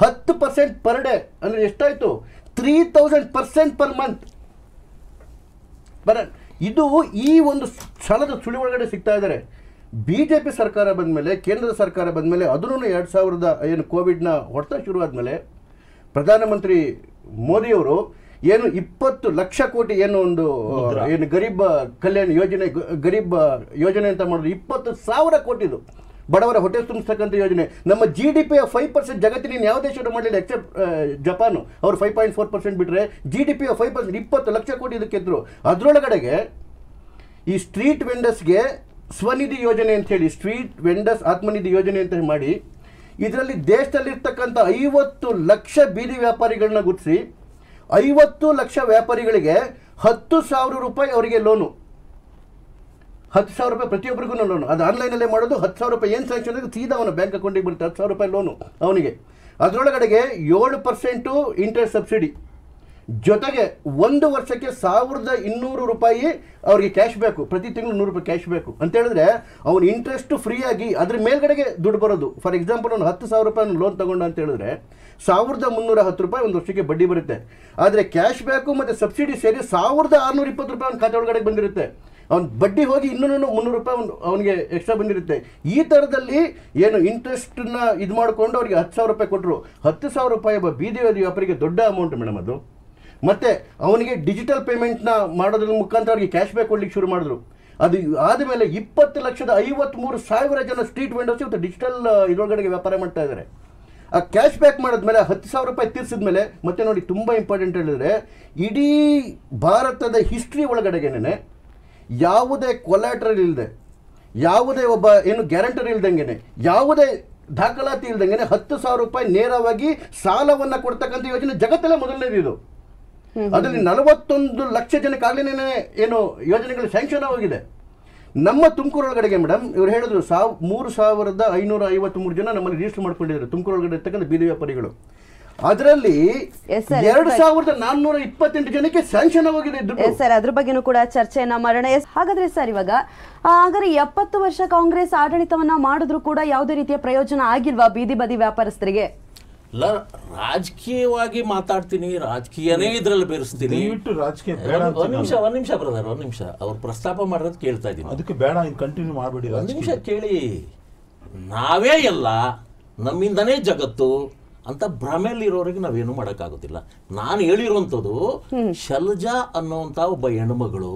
ಹತ್ತು ಪರ್ಸೆಂಟ್ ಪರ್ ಡೇ. ಅಂದರೆ ಎಷ್ಟಾಯಿತು? Three thousand percent per month. ಬರ ಇದು ಈ ಒಂದು ಸಾಲದ ಸುಳಿ ಒಳಗಡೆ ಸಿಗ್ತಾ ಇದ್ದಾರೆ ಬಿ ಜೆ ಪಿ ಸರ್ಕಾರ ಬಂದಮೇಲೆ, ಕೇಂದ್ರದ ಸರ್ಕಾರ ಬಂದಮೇಲೆ ಅದನ್ನು ಎರಡು ಸಾವಿರದ ಏನು ಕೋವಿಡ್ನ ಹೊಡೆತ ಶುರು ಆದಮೇಲೆ ಪ್ರಧಾನಮಂತ್ರಿ ಮೋದಿಯವರು ಏನು ಇಪ್ಪತ್ತು ಲಕ್ಷ ಕೋಟಿ ಏನು ಒಂದು ಏನು ಗರೀಬ್ ಕಲ್ಯಾಣ ಯೋಜನೆ ಗರೀಬ್ ಯೋಜನೆ ಅಂತ ಮಾಡಿದ್ರು ಇಪ್ಪತ್ತು ಸಾವಿರ ಕೋಟಿದು. ಬಡವರ ಹೊಟ್ಟೆ ತುಂಬಿಸ್ತಕ್ಕಂಥ ಯೋಜನೆ. ನಮ್ಮ ಜಿ ಡಿ ಪಿಯ ಫೈವ್ ಪರ್ಸೆಂಟ್ ಜಗತ್ತಿನ ಯಾವ ದೇಶಗಳು ಮಾಡಲಿಲ್ಲ ಎಕ್ಸೆಪ್ಟ್ ಜಪಾನು ಅವರು ಫೈವ್ ಪಾಯಿಂಟ್ ಫೋರ್ ಪರ್ಸೆಂಟ್ ಬಿಟ್ಟರೆ G D P five percent ಇಪ್ಪತ್ತು ಲಕ್ಷ ಕೋಟಿ ಇದಕ್ಕೆ ಇದ್ರು. ಅದರೊಳಗಡೆಗೆ ಈ ಸ್ಟ್ರೀಟ್ ವೆಂಡರ್ಸ್ಗೆ ಸ್ವನಿಧಿ ಯೋಜನೆ ಅಂತ ಹೇಳಿ ಸ್ಟ್ರೀಟ್ ವೆಂಡರ್ಸ್ ಆತ್ಮನಿಧಿ ಯೋಜನೆ ಅಂತ ಮಾಡಿ ಇದರಲ್ಲಿ ದೇಶದಲ್ಲಿರ್ತಕ್ಕಂಥ ಐವತ್ತು ಲಕ್ಷ ಬೀದಿ ವ್ಯಾಪಾರಿಗಳನ್ನ ಗುರುತಿಸಿ ಐವತ್ತು ಲಕ್ಷ ವ್ಯಾಪಾರಿಗಳಿಗೆ ಹತ್ತು ಸಾವಿರ ರೂಪಾಯಿ ಅವರಿಗೆ ಲೋನು. ಹತ್ತು ಸಾವಿರ ರೂಪಾಯಿ ಪ್ರತಿಯೊಬ್ಬರಿಗೂ ಲೋನು. ಅದು ಆನ್ಲೈನಲ್ಲೇ ಮಾಡೋದು, ಹತ್ತು ಸಾವಿರ ರೂಪಾಯಿ ಏನು ಸ್ಯಾಂಕ್ಷನ್ ಸೀದಾ ಅವನ ಬ್ಯಾಂಕ್ ಅಕೌಂಟಿಗೆ ಬರುತ್ತೆ ಹತ್ತು ಸಾವಿರ ರೂಪಾಯಿ ಲೋನು ಅವನಿಗೆ. ಅದರೊಳಗಡೆಗೆ ಏಳು ಪರ್ಸೆಂಟು ಇಂಟ್ರೆಸ್ಟ್ ಸಬ್ಸಿಡಿ ಜೊತೆಗೆ ಒಂದು ವರ್ಷಕ್ಕೆ ಸಾವಿರದ ಇನ್ನೂರು ರೂಪಾಯಿ ಅವರಿಗೆ ಕ್ಯಾಶ್ ಬೇಕು. ಪ್ರತಿ ತಿಂಗಳು ನೂರು ರೂಪಾಯಿ ಕ್ಯಾಶ್ ಬೇಕು. ಅಂತ ಹೇಳಿದ್ರೆ ಅವನು ಇಂಟ್ರೆಸ್ಟ್ ಫ್ರೀಯಾಗಿ ಅದ್ರ ಮೇಲ್ಗಡೆಗೆ ದುಡ್ಡು ಬರೋದು. ಫಾರ್ ಎಕ್ಸಾಂಪಲ್ ಅವ್ನು ಹತ್ತು ಸಾವಿರ ರೂಪಾಯಿ ಲೋನ್ ತಗೊಂಡ ಅಂತ ಹೇಳಿದ್ರೆ ಸಾವಿರದ ಮುನ್ನೂರ ಹತ್ತು ರೂಪಾಯಿ ಒಂದು ವರ್ಷಕ್ಕೆ ಬಡ್ಡಿ ಬರುತ್ತೆ. ಆದರೆ ಕ್ಯಾಶ್ ಬ್ಯಾಕು ಮತ್ತು ಸಬ್ಸಿಡಿ ಸೇರಿ ಸಾವಿರದ ಆರುನೂರ ಇಪ್ಪತ್ತು ರೂಪಾಯಿ ಅವ್ನ ಖಾತೆ ಒಳಗಡೆ ಬಂದಿರುತ್ತೆ. ಅವ್ನ ಬಡ್ಡಿ ಹೋಗಿ ಇನ್ನೂ ಮುನ್ನೂರು ರೂಪಾಯಿ ಅವ್ನು, ಅವನಿಗೆ ಎಕ್ಸ್ಟ್ರಾ ಬಂದಿರುತ್ತೆ. ಈ ಥರದಲ್ಲಿ ಏನು ಇಂಟ್ರೆಸ್ಟನ್ನ ಇದು ಮಾಡಿಕೊಂಡು ಅವರಿಗೆ ಹತ್ತು ಸಾವಿರ ರೂಪಾಯಿ ಕೊಟ್ಟರು ಹತ್ತು ಸಾವಿರ ರೂಪಾಯಿ ಒಬ್ಬ ಬೀದಿ ವ್ಯಾಪಾರಿ ವ್ಯಾಪಾರಿಗೆ ದೊಡ್ಡ ಅಮೌಂಟ್ ಮೇಡಮ್ ಅದು. ಮತ್ತೆ ಅವನಿಗೆ ಡಿಜಿಟಲ್ ಪೇಮೆಂಟ್ನ ಮಾಡೋದ್ರ ಮುಖಾಂತರ ಅವರಿಗೆ ಕ್ಯಾಶ್ ಬ್ಯಾಕ್ ಕೊಡ್ಲಿಕ್ಕೆ ಶುರು ಮಾಡಿದ್ರು. ಅದು ಆದಮೇಲೆ ಇಪ್ಪತ್ತು ಲಕ್ಷದ ಐವತ್ಮೂರು ಸಾವಿರ ಜನ ಸ್ಟ್ರೀಟ್ ವೆಂಡರ್ಸ್ ಇವತ್ತು ಡಿಜಿಟಲ್ ಇದರೊಳಗಡೆ ವ್ಯಾಪಾರ ಮಾಡ್ತಾ ಇದ್ದಾರೆ ಆ ಕ್ಯಾಶ್ ಬ್ಯಾಕ್ ಮಾಡಿದ್ಮೇಲೆ ಹತ್ತು ಸಾವಿರ ರೂಪಾಯಿ ತೀರಿಸಿದ್ಮೇಲೆ ಮತ್ತೆ ನೋಡಿ ತುಂಬ ಇಂಪಾರ್ಟೆಂಟ್ ಹೇಳಿದ್ರೆ ಇಡೀ ಭಾರತದ ಹಿಸ್ಟ್ರಿ ಒಳಗಡೆಗೇನೆ ಯಾವುದೇ ಕೊಲಾಟ್ರಲ್ ಇಲ್ಲದೆ ಯಾವುದೇ ಒಬ್ಬ ಏನು ಗ್ಯಾರಂಟರ್ ಇಲ್ದಂಗೆನೆ, ಯಾವುದೇ ದಾಖಲಾತಿ ಇಲ್ದಂಗೆ ಹತ್ತು ಸಾವಿರ ರೂಪಾಯಿ ನೇರವಾಗಿ ಸಾಲವನ್ನ ಕೊಡ್ತಕ್ಕಂಥ ಯೋಜನೆ ಜಗತ್ತಲ್ಲೇ ಮೊದಲನೇದು ಇದು ಅದರಲ್ಲಿ ನಲವತ್ತೊಂದು ಲಕ್ಷ ಜನಕ್ಕೆ ಆಗ್ಲೇನೆ ಏನು ಯೋಜನೆಗಳು ಸ್ಯಾಂಕ್ಷನ್ ಆಗಿದೆ ನಮ್ಮ ತುಮಕೂರು ಒಳಗಡೆಗೆ ಮೇಡಮ್ ಇವ್ರು ಹೇಳಿದ್ರು ಸಾವ್ ಮೂರು ಸಾವಿರದ ಐನೂರ ಐವತ್ಮೂರು ಜನ ನಮ್ಮಲ್ಲಿ ರಿಜಿಸ್ಟರ್ ಮಾಡ್ಕೊಂಡಿದ್ದಾರೆ ತುಮಕೂರು ಒಳಗಡೆ ಇರ್ತಕ್ಕಂಥ ಬೀದಿ ವ್ಯಾಪಾರಿಗಳು. ಅದರಲ್ಲಿ. ಎರಡು ಸಾವಿರದ ನಾನ್ನೂರ ಇಪ್ಪತ್ತೆಂಟು ಜನಕ್ಕೆ ಸ್ಯಾಂಕ್ಷನ್ ಆಗಿದೆ ಸರ್ ಅದ್ರ ಬಗ್ಗೆನೂ ಕೂಡ ಚರ್ಚೆಯನ್ನ ಮಾಡೋಣ. ಹಾಗಾದ್ರೆ ಸರ್ ಇವಾಗ ಹಾಗಾದ್ರೆ ಎಪ್ಪತ್ತು ವರ್ಷ ಕಾಂಗ್ರೆಸ್ ಆಡಳಿತವನ್ನ ಮಾಡಿದ್ರು ಕೂಡ ಯಾವುದೇ ರೀತಿಯ ಪ್ರಯೋಜನ ಆಗಿಲ್ವಾ ಬೀದಿ ಬದಿ ವ್ಯಾಪಾರಸ್ಥರಿಗೆ? ಇಲ್ಲ ರಾಜಕೀಯವಾಗಿ ಮಾತಾಡ್ತೀನಿ ರಾಜಕೀಯನೇ ಇದ್ರಲ್ಲಿ ಬೆರೆಸ್ತೀನಿ. ರಾಜಕೀಯ ಬೇಡ ಒಂದ್- ನಿಮಿಷ ಒಂದು ನಿಮಿಷ ಬ್ರದರ್ ಒಂದು ನಿಮಿಷ. ಅವ್ರು ಪ್ರಸ್ತಾಪ ಮಾಡೋದು ಕೇಳ್ತಾ ಇದ್ದೀನಿ. ಅದಕ್ಕೆ ಬೇಡ ಕಂಟಿನ್ಯೂ ಮಾಡಬೇಡಿ ಒಂದು ನಿಮಿಷ ಕೇಳಿ. ನಾವೇ ಎಲ್ಲ ನಮ್ಮಿಂದನೇ ಜಗತ್ತು ಅಂತ ಭ್ರಮೆಯಲ್ಲಿರೋರಿಗೆ ನಾವೇನು ಮಾಡೋಕ್ಕಾಗೋದಿಲ್ಲ ನಾನು ಹೇಳಿರುವಂಥದ್ದು ಶಲ್ಜಾ ಅನ್ನೋಂಥ ಒಬ್ಬ ಹೆಣ್ಮಗಳು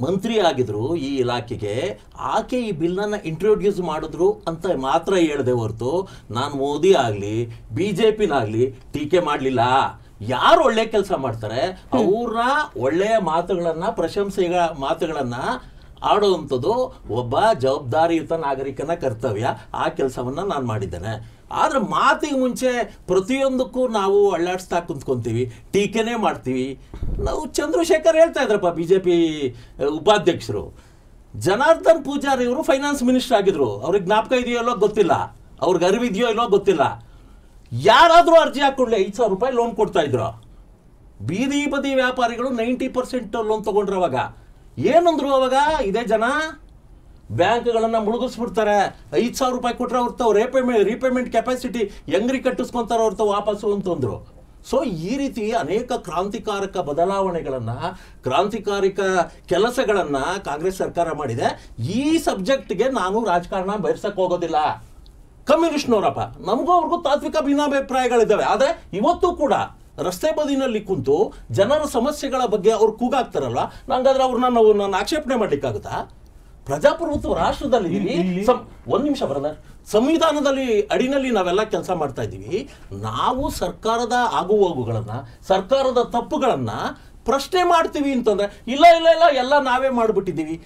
ಮಂತ್ರಿ ಆಗಿದ್ರು ಈ ಇಲಾಖೆಗೆ ಆಕೆ ಈ ಬಿಲ್ನ ಇಂಟ್ರೊಡ್ಯೂಸ್ ಮಾಡಿದ್ರು ಅಂತ ಮಾತ್ರ ಹೇಳಿದೆ ಹೊರತು ನಾನು ಮೋದಿ ಆಗಲಿ ಬಿ ಜೆ ಪಿನಾಗಲಿ ಟೀಕೆ ಮಾಡಲಿಲ್ಲ. ಯಾರು ಒಳ್ಳೆ ಕೆಲಸ ಮಾಡ್ತಾರೆ? ಅವ್ರನ್ನ ಒಳ್ಳೆಯ ಮಾತುಗಳನ್ನ ಪ್ರಶಂಸೆಗಳ ಮಾತುಗಳನ್ನ ಆಡುವಂಥದ್ದು ಒಬ್ಬ ಜವಾಬ್ದಾರಿಯುತ ನಾಗರಿಕನ ಕರ್ತವ್ಯ. ಆ ಕೆಲಸವನ್ನ ನಾನು ಮಾಡಿದ್ದೇನೆ. ಆದ್ರೆ ಮಾತಿಗೆ ಮುಂಚೆ ಪ್ರತಿಯೊಂದಕ್ಕೂ ನಾವು ಅಳ್ಳಾಡಿಸ್ತಾ ಕುಂತ್ಕೊತೀವಿ, ಟೀಕೆನೇ ಮಾಡ್ತೀವಿ. ನಾವು ಚಂದ್ರಶೇಖರ್ ಹೇಳ್ತಾ ಇದ್ರಪ್ಪ ಬಿ ಜೆ ಪಿ ಉಪಾಧ್ಯಕ್ಷರು. ಜನಾರ್ದನ್ ಪೂಜಾರಿ ಇವರು ಫೈನಾನ್ಸ್ ಮಿನಿಸ್ಟರ್ ಆಗಿದ್ರು. ಅವ್ರಿಗೆ ಜ್ಞಾಪಕ ಇದೆಯೋ ಇಲ್ಲೋ ಗೊತ್ತಿಲ್ಲ. ಅವ್ರಿಗೆ ಅರಿವಿದೆಯೋ ಇಲ್ಲೋ ಗೊತ್ತಿಲ್ಲ. ಯಾರಾದರೂ ಅರ್ಜಿ ಹಾಕೊಳ್ಳಿ ಐದು ಸಾವಿರ ರೂಪಾಯಿ ಲೋನ್ ಕೊಡ್ತಾ ಇದ್ರು. ಬೀದಿ ಬದಿ ವ್ಯಾಪಾರಿಗಳು ನೈಂಟಿ ಪರ್ಸೆಂಟ್ ಲೋನ್ ತಗೊಂಡ್ರು ಅವಾಗ. ಏನಂದ್ರು ಅವಾಗ, ಇದೇ ಜನ? ಬ್ಯಾಂಕ್ಗಳನ್ನ ಮುಳುಗಿಸ್ಬಿಡ್ತಾರೆ. ಐದು ಸಾವಿರ ರೂಪಾಯಿ ಕೊಟ್ಟರೆ ಅವ್ರ ತಾವು ರೇಪೇಮೆಂಟ್ ಕೆಪಾಸಿಟಿ ಹೆಂಗ್ರಿ ಕಟ್ಟಿಸ್ಕೊತಾರೆ ಅವ್ರ ತಾವು ವಾಪಸ್ಸು ಅಂತಂದ್ರು ಸೊ ಈ ರೀತಿ ಅನೇಕ ಕ್ರಾಂತಿಕಾರಕ ಬದಲಾವಣೆಗಳನ್ನು, ಕ್ರಾಂತಿಕಾರಿಕ ಕೆಲಸಗಳನ್ನು ಕಾಂಗ್ರೆಸ್ ಸರ್ಕಾರ ಮಾಡಿದೆ. ಈ ಸಬ್ಜೆಕ್ಟ್ಗೆ ನಾನು ರಾಜಕಾರಣ ಬಯರ್ಸಕ್ ಹೋಗೋದಿಲ್ಲ. ಕಮ್ಯುನಿಸ್ಟ್ನವರಪ್ಪ, ನಮಗೂ ಅವ್ರಿಗೂ ತಾತ್ವಿಕ ಭಿನ್ನಾಭಿಪ್ರಾಯಗಳಿದ್ದಾವೆ. ಆದರೆ ಇವತ್ತು ಕೂಡ ರಸ್ತೆ ಬದಿನಲ್ಲಿ ಕುಂತು ಜನರ ಸಮಸ್ಯೆಗಳ ಬಗ್ಗೆ ಅವ್ರು ಕೂಗಾಗ್ತಾರಲ್ವ ನಂಗಾದ್ರೆ ಅವ್ರನ್ನ ನಾವು ನಾನು ಆಕ್ಷೇಪಣೆ ಮಾಡ್ಲಿಕ್ಕಾಗುತ್ತಾ? ಪ್ರಜಾಪ್ರಭುತ್ವ ರಾಷ್ಟ್ರದಲ್ಲಿ ಒಂದ್ ನಿಮಿಷ ಬ್ರದರ್ ಸಂವಿಧಾನದಲ್ಲಿ ಅಡಿನಲ್ಲಿ ನಾವೆಲ್ಲ ಕೆಲಸ ಮಾಡ್ತಾ ಇದ್ದೀವಿ. ನಾವು ಸರ್ಕಾರದ ಆಗುಹೋಗುಗಳನ್ನ ಸರ್ಕಾರದ ತಪ್ಪುಗಳನ್ನ ಪ್ರಶ್ನೆ ಮಾಡ್ತೀವಿ ಅಂತಂದ್ರೆ ಇಲ್ಲ ಇಲ್ಲ ಇಲ್ಲ ಎಲ್ಲ ನಾವೇ ಮಾಡ್ಬಿಟ್ಟಿದ್ದೀವಿ.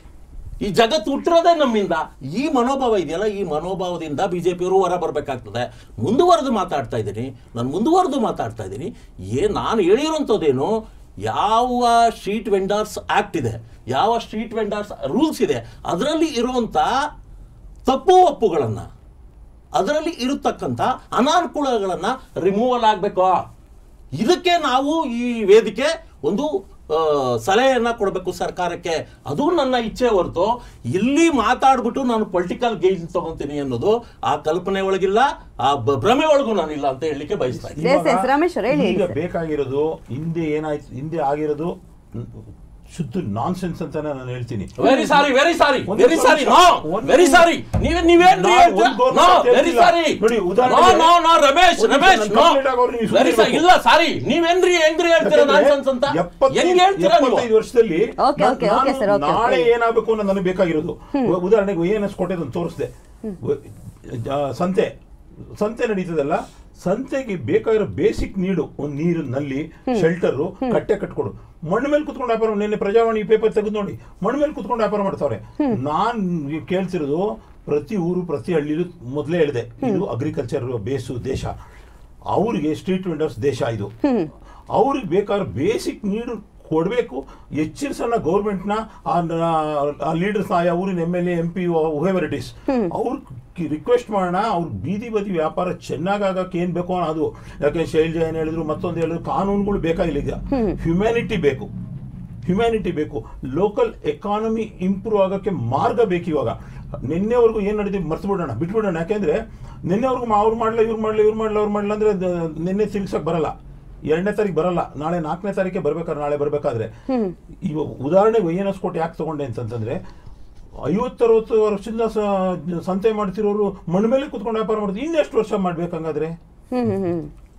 ಈ ಜಗತ್ತು ಹುಟ್ಟಿರೋದೇ ನಮ್ಮಿಂದ. ಈ ಮನೋಭಾವ ಇದೆಯಲ್ಲ ಈ ಮನೋಭಾವದಿಂದ ಬಿಜೆಪಿಯವರು ಹೊರ ಬರಬೇಕಾಗ್ತದೆ. ಮುಂದುವರೆದು ಮಾತಾಡ್ತಾ ಇದ್ದೀನಿ. ನಾನು ಮುಂದುವರೆದು ಮಾತಾಡ್ತಾ ಇದ್ದೀನಿ. ಏ ನಾನು ಹೇಳಿರೋಂಥದ್ದೇನು? ಯಾವ ಸ್ಟ್ರೀಟ್ ವೆಂಡರ್ಸ್ ಆ್ಯಕ್ಟ್ ಇದೆ. ಯಾವ ಸ್ಟ್ರೀಟ್ ವೆಂಡರ್ಸ್ ರೂಲ್ಸ್ ಇದೆ ಅದರಲ್ಲಿ ಇರುವಂಥ ತಪ್ಪು ಒಪ್ಪುಗಳನ್ನು ಅದರಲ್ಲಿ ಇರತಕ್ಕಂಥ ಅನಾನುಕೂಲಗಳನ್ನು ರಿಮೂವಲ್ ಆಗಬೇಕು? ಇದಕ್ಕೆ ನಾವು ಈ ವೇದಿಕೆ ಒಂದು ಸಲಹೆಯನ್ನು ಕೊಡಬೇಕು ಸರ್ಕಾರಕ್ಕೆ. ಅದು ನನ್ನ ಇಚ್ಛೆ ಹೊರತು ಇಲ್ಲಿ ಮಾತಾಡ್ಬಿಟ್ಟು ನಾನು ಪೊಲಿಟಿಕಲ್ ಗೇಜ್ ತಗೊಂತೀನಿ ಅನ್ನೋದು ಆ ಕಲ್ಪನೆ ಒಳಗಿಲ್ಲ ಆ ಭ್ರಮೆ ಒಳಗೂ ನಾನು ಇಲ್ಲ ಅಂತ ಹೇಳಲಿಕ್ಕೆ ಬಯಸ್ತಾ ಇದ್ದೀನಿ. ಈಗ ಬೇಕಾಗಿರೋದು ಹಿಂದೆ ಏನಾಯ್ತು ಹಿಂದೆ ಆಗಿರೋದು ಶುದ್ಧ ನಾನ್ ಸೆನ್ಸ್ ಅಂತಾನೆ ನಾನು ಹೇಳ್ತೀನಿ. Very sorry very sorry very sorry no ಒಂದು- ವೆರಿ ಸಾರಿ ನೀವೇ ನಾನು ಒಂದು ನೋ ಅಂತ ವೆರಿ. ಸಾರಿ ನೋಡಿ, ಉದಾಹರಣೆ no no Ramesh Ramesh no ನಾನು ನೀವು ವೆರಿ ಸಾರಿ. ಇಲ್ಲ ಸಾರಿ ನೀವೇನ್ರಿ ಹೆಂಗ್ರಿ ಹೇಳ್ತೀರಾ ನಾನ್ಸೆನ್ಸ್ ಅಂತ? ಎಪ್ಪತ್ತೈದು- ಹೆಂಗ್ ಹೇಳ್ತೀರಾ ನೀವು? ಎಪ್ಪತ್ತೈದು ವರ್ಷದಲ್ಲಿ ಓಕೆ ಓಕೆ ಓಕೆ ಸರ್ ನಾನು ನಾಳೆ ಏನಾಗಬೇಕು ಅನ್ನೋ ನನಗೆ ಬೇಕಾಗಿರೋದು ಉದಾಹರಣೆಗೆ ಏನಸ್ ಕೊಟ್ಟಿದ್ದು ಅಂತ ಕೊಟ್ಟೆ ಅದನ್ನು ತೋರಿಸಿದೆ ಸಂತೆ. ಸಂತೆ ನಡೀತದಲ್ಲ ಸಂತೆಗೆ ಬೇಕಾಗಿರೋ ಬೇಸಿಕ್ ನೀಡು ಒಂದು ನೀರು ನಲ್ಲಿ ಶೆಲ್ಟರು ಕಟ್ಟೆ ಕಟ್ಕೊಡು. ಮಣ್ಣು ಮೇಲೆ ಕುತ್ಕೊಂಡು ವ್ಯಾಪಾರ ನಿನ್ನೆ ಪ್ರಜಾವಾಣಿ ಪೇಪರ್ ತೆಗೆದು ನೋಡಿ ಮಣ್ಣು ಮೇಲೆ ಕುತ್ಕೊಂಡು ವ್ಯಾಪಾರ ಮಾಡ್ತಾವ್ರೆ. ನಾನ್ ಕೇಳ್ತಿರೋದು ಪ್ರತಿ ಊರು ಪ್ರತಿ ಹಳ್ಳಿಲೂ ಮೊದಲೇ ಹೇಳಿದೆ ಇದು ಅಗ್ರಿಕಲ್ಚರ್ ಬೇಸು ದೇಶ. ಅವ್ರಿಗೆ ಸ್ಟ್ರೀಟ್ ವೆಂಡರ್ಸ್ ದೇಶ ಇದು. ಅವ್ರಿಗೆ ಬೇಕಾದ್ರೆ ಬೇಸಿಕ್ ನೀಡು ಕೊಡಬೇಕು. ಹೆಚ್ಚಿನ ಸಣ್ಣ ಗೌರ್ಮೆಂಟ್ನ ಆ ಲೀಡರ್ಸ್ ಆಯಾ ಊರಿನ M L A M P however it is ಅವ್ರ ರಿಕ್ವೆಸ್ಟ್ ಮಾಡೋಣ ಅವ್ರ ಬೀದಿ ಬದಿ ವ್ಯಾಪಾರ ಚೆನ್ನಾಗಾಗಕ್ಕೆ ಏನ್ ಬೇಕೋ ಅದು ಯಾಕೆ ಶೈಲಜಾ ಏನ್ ಹೇಳಿದ್ರು ಮತ್ತೊಂದು ಹೇಳಿದ್ರು ಕಾನೂನುಗಳು ಬೇಕಾಗಿಲ್ಲ ಈಗ ಹ್ಯುಮ್ಯಾನಿಟಿ ಬೇಕು. ಹ್ಯುಮ್ಯಾನಿಟಿ ಬೇಕು. ಲೋಕಲ್ ಎಕಾನಮಿ ಇಂಪ್ರೂವ್ ಆಗೋಕ್ಕೆ ಮಾರ್ಗ ಬೇಕು ಇವಾಗ. ನಿನ್ನೆವರೆಗೂ ಏನು ನಡೆದಿ ಮರ್ತು ಬಿಡೋಣ ಬಿಟ್ಬಿಡೋಣ. ಯಾಕೆಂದ್ರೆ ನಿನ್ನೆವರೆಗೂ ಅವ್ರು ಮಾಡಲ್ಲ ಇವ್ರು ಮಾಡಲ್ಲ ಇವ್ರು ಮಾಡಲ್ಲ ಅವ್ರು ಮಾಡಲ್ಲ ಅಂದ್ರೆ ನಿನ್ನೆ ತಿರ್ಗ್ಸಕ್ ಬರಲ್ಲ. ಎರಡನೇ ತಾರೀಕು ಬರಲ್ಲ. ನಾಳೆ ನಾಲ್ಕನೇ ತಾರೀಕೆ ಬರ್ಬೇಕಾದ್ರೆ ನಾಳೆ ಬರಬೇಕಾದ್ರೆ. ಈ ಉದಾಹರಣೆಗೆ ವೈ ಎನ್ ಎಸ್ ಕೋಟೆ ಯಾಕೆ ತಗೊಂಡೆ ಅಂತಂದ್ರೆ ಐವತ್ತರವತ್ತು ವರ್ಷದಿಂದ ಸಂತೆ ಮಾಡ್ತಿರೋರು ಮಣ್ಣು ಮೇಲೆ ಕುತ್ಕೊಂಡು ವ್ಯಾಪಾರ ಮಾಡ್ತಾರೆ ಇನ್ನೆಷ್ಟು ವರ್ಷ ಮಾಡ್ಬೇಕು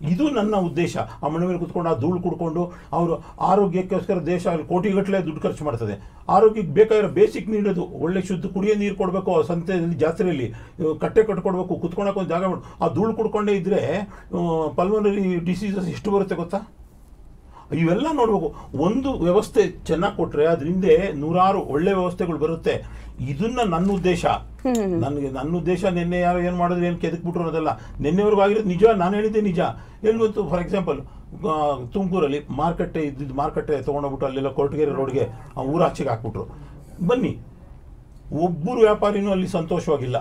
ಇದು ನನ್ನ ಉದ್ದೇಶ. ಆ ಮನೆ ಮೇಲೆ ಕುತ್ಕೊಂಡು, ಆ ಧೂಳು ಕುಡ್ಕೊಂಡು, ಅವರು ಆರೋಗ್ಯಕ್ಕೋಸ್ಕರ ದೇಶ ಅಲ್ಲಿ ಕೋಟಿಗಟ್ಟಲೆ ದುಡ್ಡು ಖರ್ಚು ಮಾಡ್ತದೆ. ಆರೋಗ್ಯಕ್ಕೆ ಬೇಕಾಗಿರೋ ಬೇಸಿಕ್ ನೀಡೋದು, ಒಳ್ಳೆ ಶುದ್ಧ ಕುಡಿಯೋ ನೀರು ಕೊಡಬೇಕು, ಆ ಸಂತೆಯಲ್ಲಿ, ಜಾತ್ರೆಯಲ್ಲಿ ಕಟ್ಟೆ ಕಟ್ಕೊಡ್ಬೇಕು ಕುತ್ಕೊಳಕ್ಕೆ ಒಂದು ಜಾಗ ಮಾಡು. ಆ ಧೂಳು ಕುಡ್ಕೊಂಡೇ ಇದ್ದರೆ ಪಲ್ಮನರಿ ಡಿಸೀಸಸ್ ಎಷ್ಟು ಬರುತ್ತೆ ಗೊತ್ತಾ? ಇವೆಲ್ಲ ನೋಡಬೇಕು. ಒಂದು ವ್ಯವಸ್ಥೆ ಚೆನ್ನಾಗಿ ಕೊಟ್ಟರೆ ಅದರಿಂದ ನೂರಾರು ಒಳ್ಳೆ ವ್ಯವಸ್ಥೆಗಳು ಬರುತ್ತೆ. ಇದನ್ನ ನನ್ನ ಉದ್ದೇಶ. ನನಗೆ ನನ್ನ ಉದ್ದೇಶ ನಿನ್ನೆ ಯಾರು ಏನು ಮಾಡಿದ್ರು ಏನು ಕೆದಕ್ಬಿಟ್ರು ಅನ್ನೋದಲ್ಲ. ನಿನ್ನೆವರೆಗೂ ಆಗಿರೋದು ನಿಜ ನಾನು ಹೇಳಿದ್ದೆ ನಿಜ. ಎಲ್ಲಿ ಗೊತ್ತು ಫಾರ್ ಎಕ್ಸಾಂಪಲ್ ತುಮಕೂರಲ್ಲಿ ಮಾರ್ಕೆಟ್ ಇದ್ದಿದ್ದು ತಗೊಂಡ್ ತೊಗೊಂಡೋಗ್ಬಿಟ್ಟು ಅಲ್ಲೆಲ್ಲ ಕೊರಟಗೆರೆ ರೋಡ್ಗೆ ಆ ಊರಾಚೆಗೆ ಹಾಕ್ಬಿಟ್ರು. ಬನ್ನಿ ಒಬ್ಬರು ವ್ಯಾಪಾರಿನೂ ಅಲ್ಲಿ ಸಂತೋಷವಾಗಿಲ್ಲ.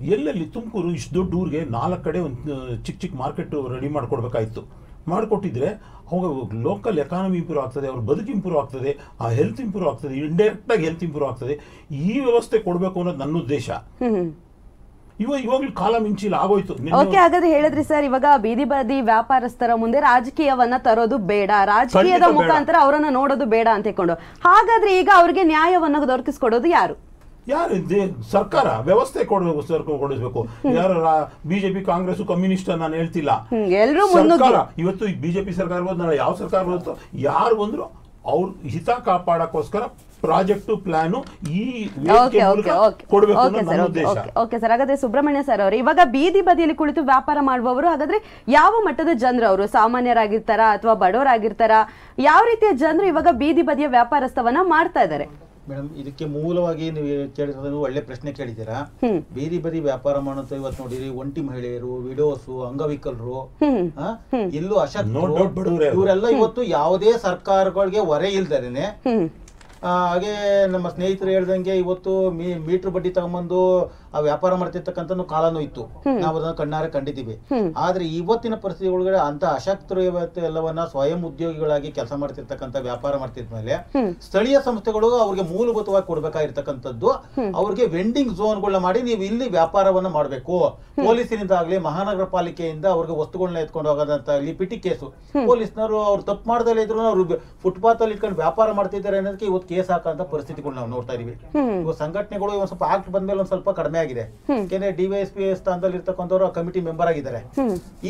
ಎಲ್ಲೆಲ್ಲಿ ತುಮಕೂರು ಇಷ್ಟು ದೊಡ್ಡ ಊರಿಗೆ ನಾಲ್ಕು ಕಡೆ ಒಂದು ಚಿಕ್ಕ ಚಿಕ್ಕ ಮಾರ್ಕೆಟ್ ರೆಡಿ ಮಾಡ್ಕೊಡ್ಬೇಕಾಯ್ತು. ಮಾಡಿಕೊಟ್ಟಿದ್ರೆ ಅವಾಗ ಲೋಕಲ್ ಎಕಾನಮಿ ಇಂಪ್ರೂವ್ ಆಗ್ತದೆ ಅವ್ರ ಬದುಕು ಇಂಪ್ರೂವ್ ಆಗ್ತದೆ ಆ ಹೆಲ್ತ್ ಇಂಪ್ರೂವ್ ಆಗ್ತದೆ ಇಂಡೈರೆಕ್ಟಾಗಿ ಹೆಲ್ತ್ ಇಂಪ್ರೂವ್ ಆಗ್ತದೆ. ಈ ವ್ಯವಸ್ಥೆ ಕೊಡಬೇಕು ಅನ್ನೋದು ನನ್ನ ಉದ್ದೇಶ. ಇವಾಗ ಇವಾಗಲೂ ಕಾಲ ಮಿಂಚಿಲ್ಲ ಆಗೋಯ್ತು. ಓಕೆ ಹಾಗಾದ್ರೆ ಹೇಳಿದ್ರಿ ಸರ್ ಇವಾಗ ಬೀದಿ ಬದಿ ವ್ಯಾಪಾರಸ್ಥರ ಮುಂದೆ ರಾಜಕೀಯವನ್ನ ತರೋದು ಬೇಡ. ರಾಜಕೀಯದ ಮುಖಾಂತರ ಅವರನ್ನ ನೋಡೋದು ಬೇಡ ಅಂತ ಹೇಳ್ಕೊಂಡು. ಹಾಗಾದ್ರೆ ಈಗ ಅವ್ರಿಗೆ ನ್ಯಾಯವನ್ನ ದೊರಕಿಸ್ಕೊಡೋದು ಯಾರು? ಯಾರು ಸರ್ಕಾರ ವ್ಯವಸ್ಥೆ ಕೊಡಬೇಕು ಸರ್ಕಾರ ಕೊಡಿಸ್ಬೇಕು. ಯಾರು ಬಿಜೆಪಿ ಕಾಂಗ್ರೆಸ್ ಕಮ್ಯುನಿಸ್ಟ್ ನಾನು ಹೇಳ್ತಿಲ್ಲ. ಸರ್ಕಾರ ಇವತ್ತು ಬಿಜೆಪಿ ಸರ್ಕಾರ ಬಂದು ಯಾವ ಸರ್ಕಾರ ಬಂತು? ಯಾರು ಬಂದ್ರು ಅವ್ರ ಹಿತ ಕಾಪಾಡಕ್ಕೋಸ್ಕರ ಪ್ರಾಜೆಕ್ಟ್ ಪ್ಲಾನ್ ಈ ಓಕೆ ಸರ್. ಹಾಗಾದ್ರೆ ಸುಬ್ರಹ್ಮಣ್ಯ ಸರ್ ಅವರು ಇವಾಗ ಬೀದಿ ಬದಿಯಲ್ಲಿ ಕುಳಿತು ವ್ಯಾಪಾರ ಮಾಡುವವರು ಹಾಗಾದ್ರೆ ಯಾವ ಮಟ್ಟದ ಜನರು ಅವರು? ಸಾಮಾನ್ಯರಾಗಿರ್ತಾರ ಅಥವಾ ಬಡವರಾಗಿರ್ತಾರ? ಯಾವ ರೀತಿಯ ಜನರು ಇವಾಗ ಬೀದಿ ಬದಿಯ ವ್ಯಾಪಾರಸ್ಥವನ್ನ ಮಾಡ್ತಾ ಇದ್ದಾರೆ? ಮೇಡಮ್ ಇದಕ್ಕೆ ಮೂಲವಾಗಿ ನೀವು ಕೇಳಿರೋದು ಒಳ್ಳೆ ಪ್ರಶ್ನೆ ಕೇಳಿದ್ದೀರಾ? ಬೇರೆ ಬೇರೆ ವ್ಯಾಪಾರ ಮಾಡೋಂತ ಇವತ್ತು ನೋಡಿರಿ ಒಂಟಿ ಮಹಿಳೆಯರು ವಿಡೋಸು ಅಂಗವಿಕಲರು No ಅಶಕ್ತರು ಇವರೆಲ್ಲ ಇವತ್ತು ಯಾವುದೇ ಸರ್ಕಾರಗಳಿಗೆ ಹೊರೆ ಇಲ್ದೇನೆ ಆ, ಹಾಗೆ ನಮ್ಮ ಸ್ನೇಹಿತರು ಹೇಳ್ದಂಗೆ ಇವತ್ತು ಮೀ ಮೀಟರ್ ಬಡ್ಡಿ ತಗೊಂಬಂದು ಆ ವ್ಯಾಪಾರ ಮಾಡ್ತಿರ್ತಕ್ಕಂಥ ಕಾಲನೂ ಇತ್ತು. ನಾವು ಅದನ್ನ ಕಣ್ಣಾರೆ ಕಂಡಿದ್ದೀವಿ. ಆದ್ರೆ ಇವತ್ತಿನ ಪರಿಸ್ಥಿತಿ ಒಳಗಡೆ ಅಂತ ಅಶಕ್ತರು ಇವತ್ತು ಎಲ್ಲವನ್ನ ಸ್ವಯಂ ಉದ್ಯೋಗಿಗಳಾಗಿ ಕೆಲಸ ಮಾಡ್ತಿರ್ತಕ್ಕಂಥ ವ್ಯಾಪಾರ ಮಾಡ್ತಿದ್ಮೇಲೆ ಸ್ಥಳೀಯ ಸಂಸ್ಥೆಗಳು ಅವ್ರಿಗೆ ಮೂಲಭೂತವಾಗಿ ಕೊಡ್ಬೇಕಾಗಿರ್ತಕ್ಕಂಥದ್ದು ಅವ್ರಿಗೆ ವೆಂಡಿಂಗ್ ಝೋನ್ಗಳನ್ನ ಮಾಡಿ ನೀವು ಇಲ್ಲಿ ವ್ಯಾಪಾರವನ್ನ ಮಾಡಬೇಕು. ಪೊಲೀಸಿನಿಂದ ಆಗ್ಲಿ ಮಹಾನಗರ ಪಾಲಿಕೆಯಿಂದ ಅವ್ರಿಗೆ ವಸ್ತುಗಳನ್ನ ಎತ್ಕೊಂಡು ಹೋಗೋದಂತ ಇಲ್ಲಿ ಪಿಟಿ ಕೇಸು. ಪೊಲೀಸ್ನವರು ಅವ್ರು ತಪ್ಪು ಮಾಡದಲ್ಲೇ ಇದ್ರು ಅವ್ರು ಫುಟ್ಪಾತ್ ಅಲ್ಲಿ ಇಟ್ಕೊಂಡು ವ್ಯಾಪಾರ ಮಾಡ್ತಿದ್ದಾರೆ ಅನ್ನೋದಕ್ಕೆ ಇವತ್ತು ಕೇಸ್ ಹಾಕಂತ ಪರಿಸ್ಥಿತಿಗಳು ನಾವು ನೋಡ್ತಾ ಇದೀವಿ ಇವಾಗ ಸಂಘಟನೆಗಳು ಒಂದ್ ಸ್ವಲ್ಪ ಆಕ್ಟ್ ಬಂದ್ಮೇಲೆ ಒಂದ್ ಸ್ವಲ್ಪ ಕಡಿಮೆ ಆಗಿದೆ. ಯಾಕೆಂದ್ರೆ ಡಿವೈಎಸ್ಪಿ ಸ್ಥಾನದಲ್ಲಿ ಇರ್ತಕ್ಕಂಥವ್ರು ಕಮಿಟಿ ಮೆಂಬರ್ ಆಗಿದ್ದಾರೆ.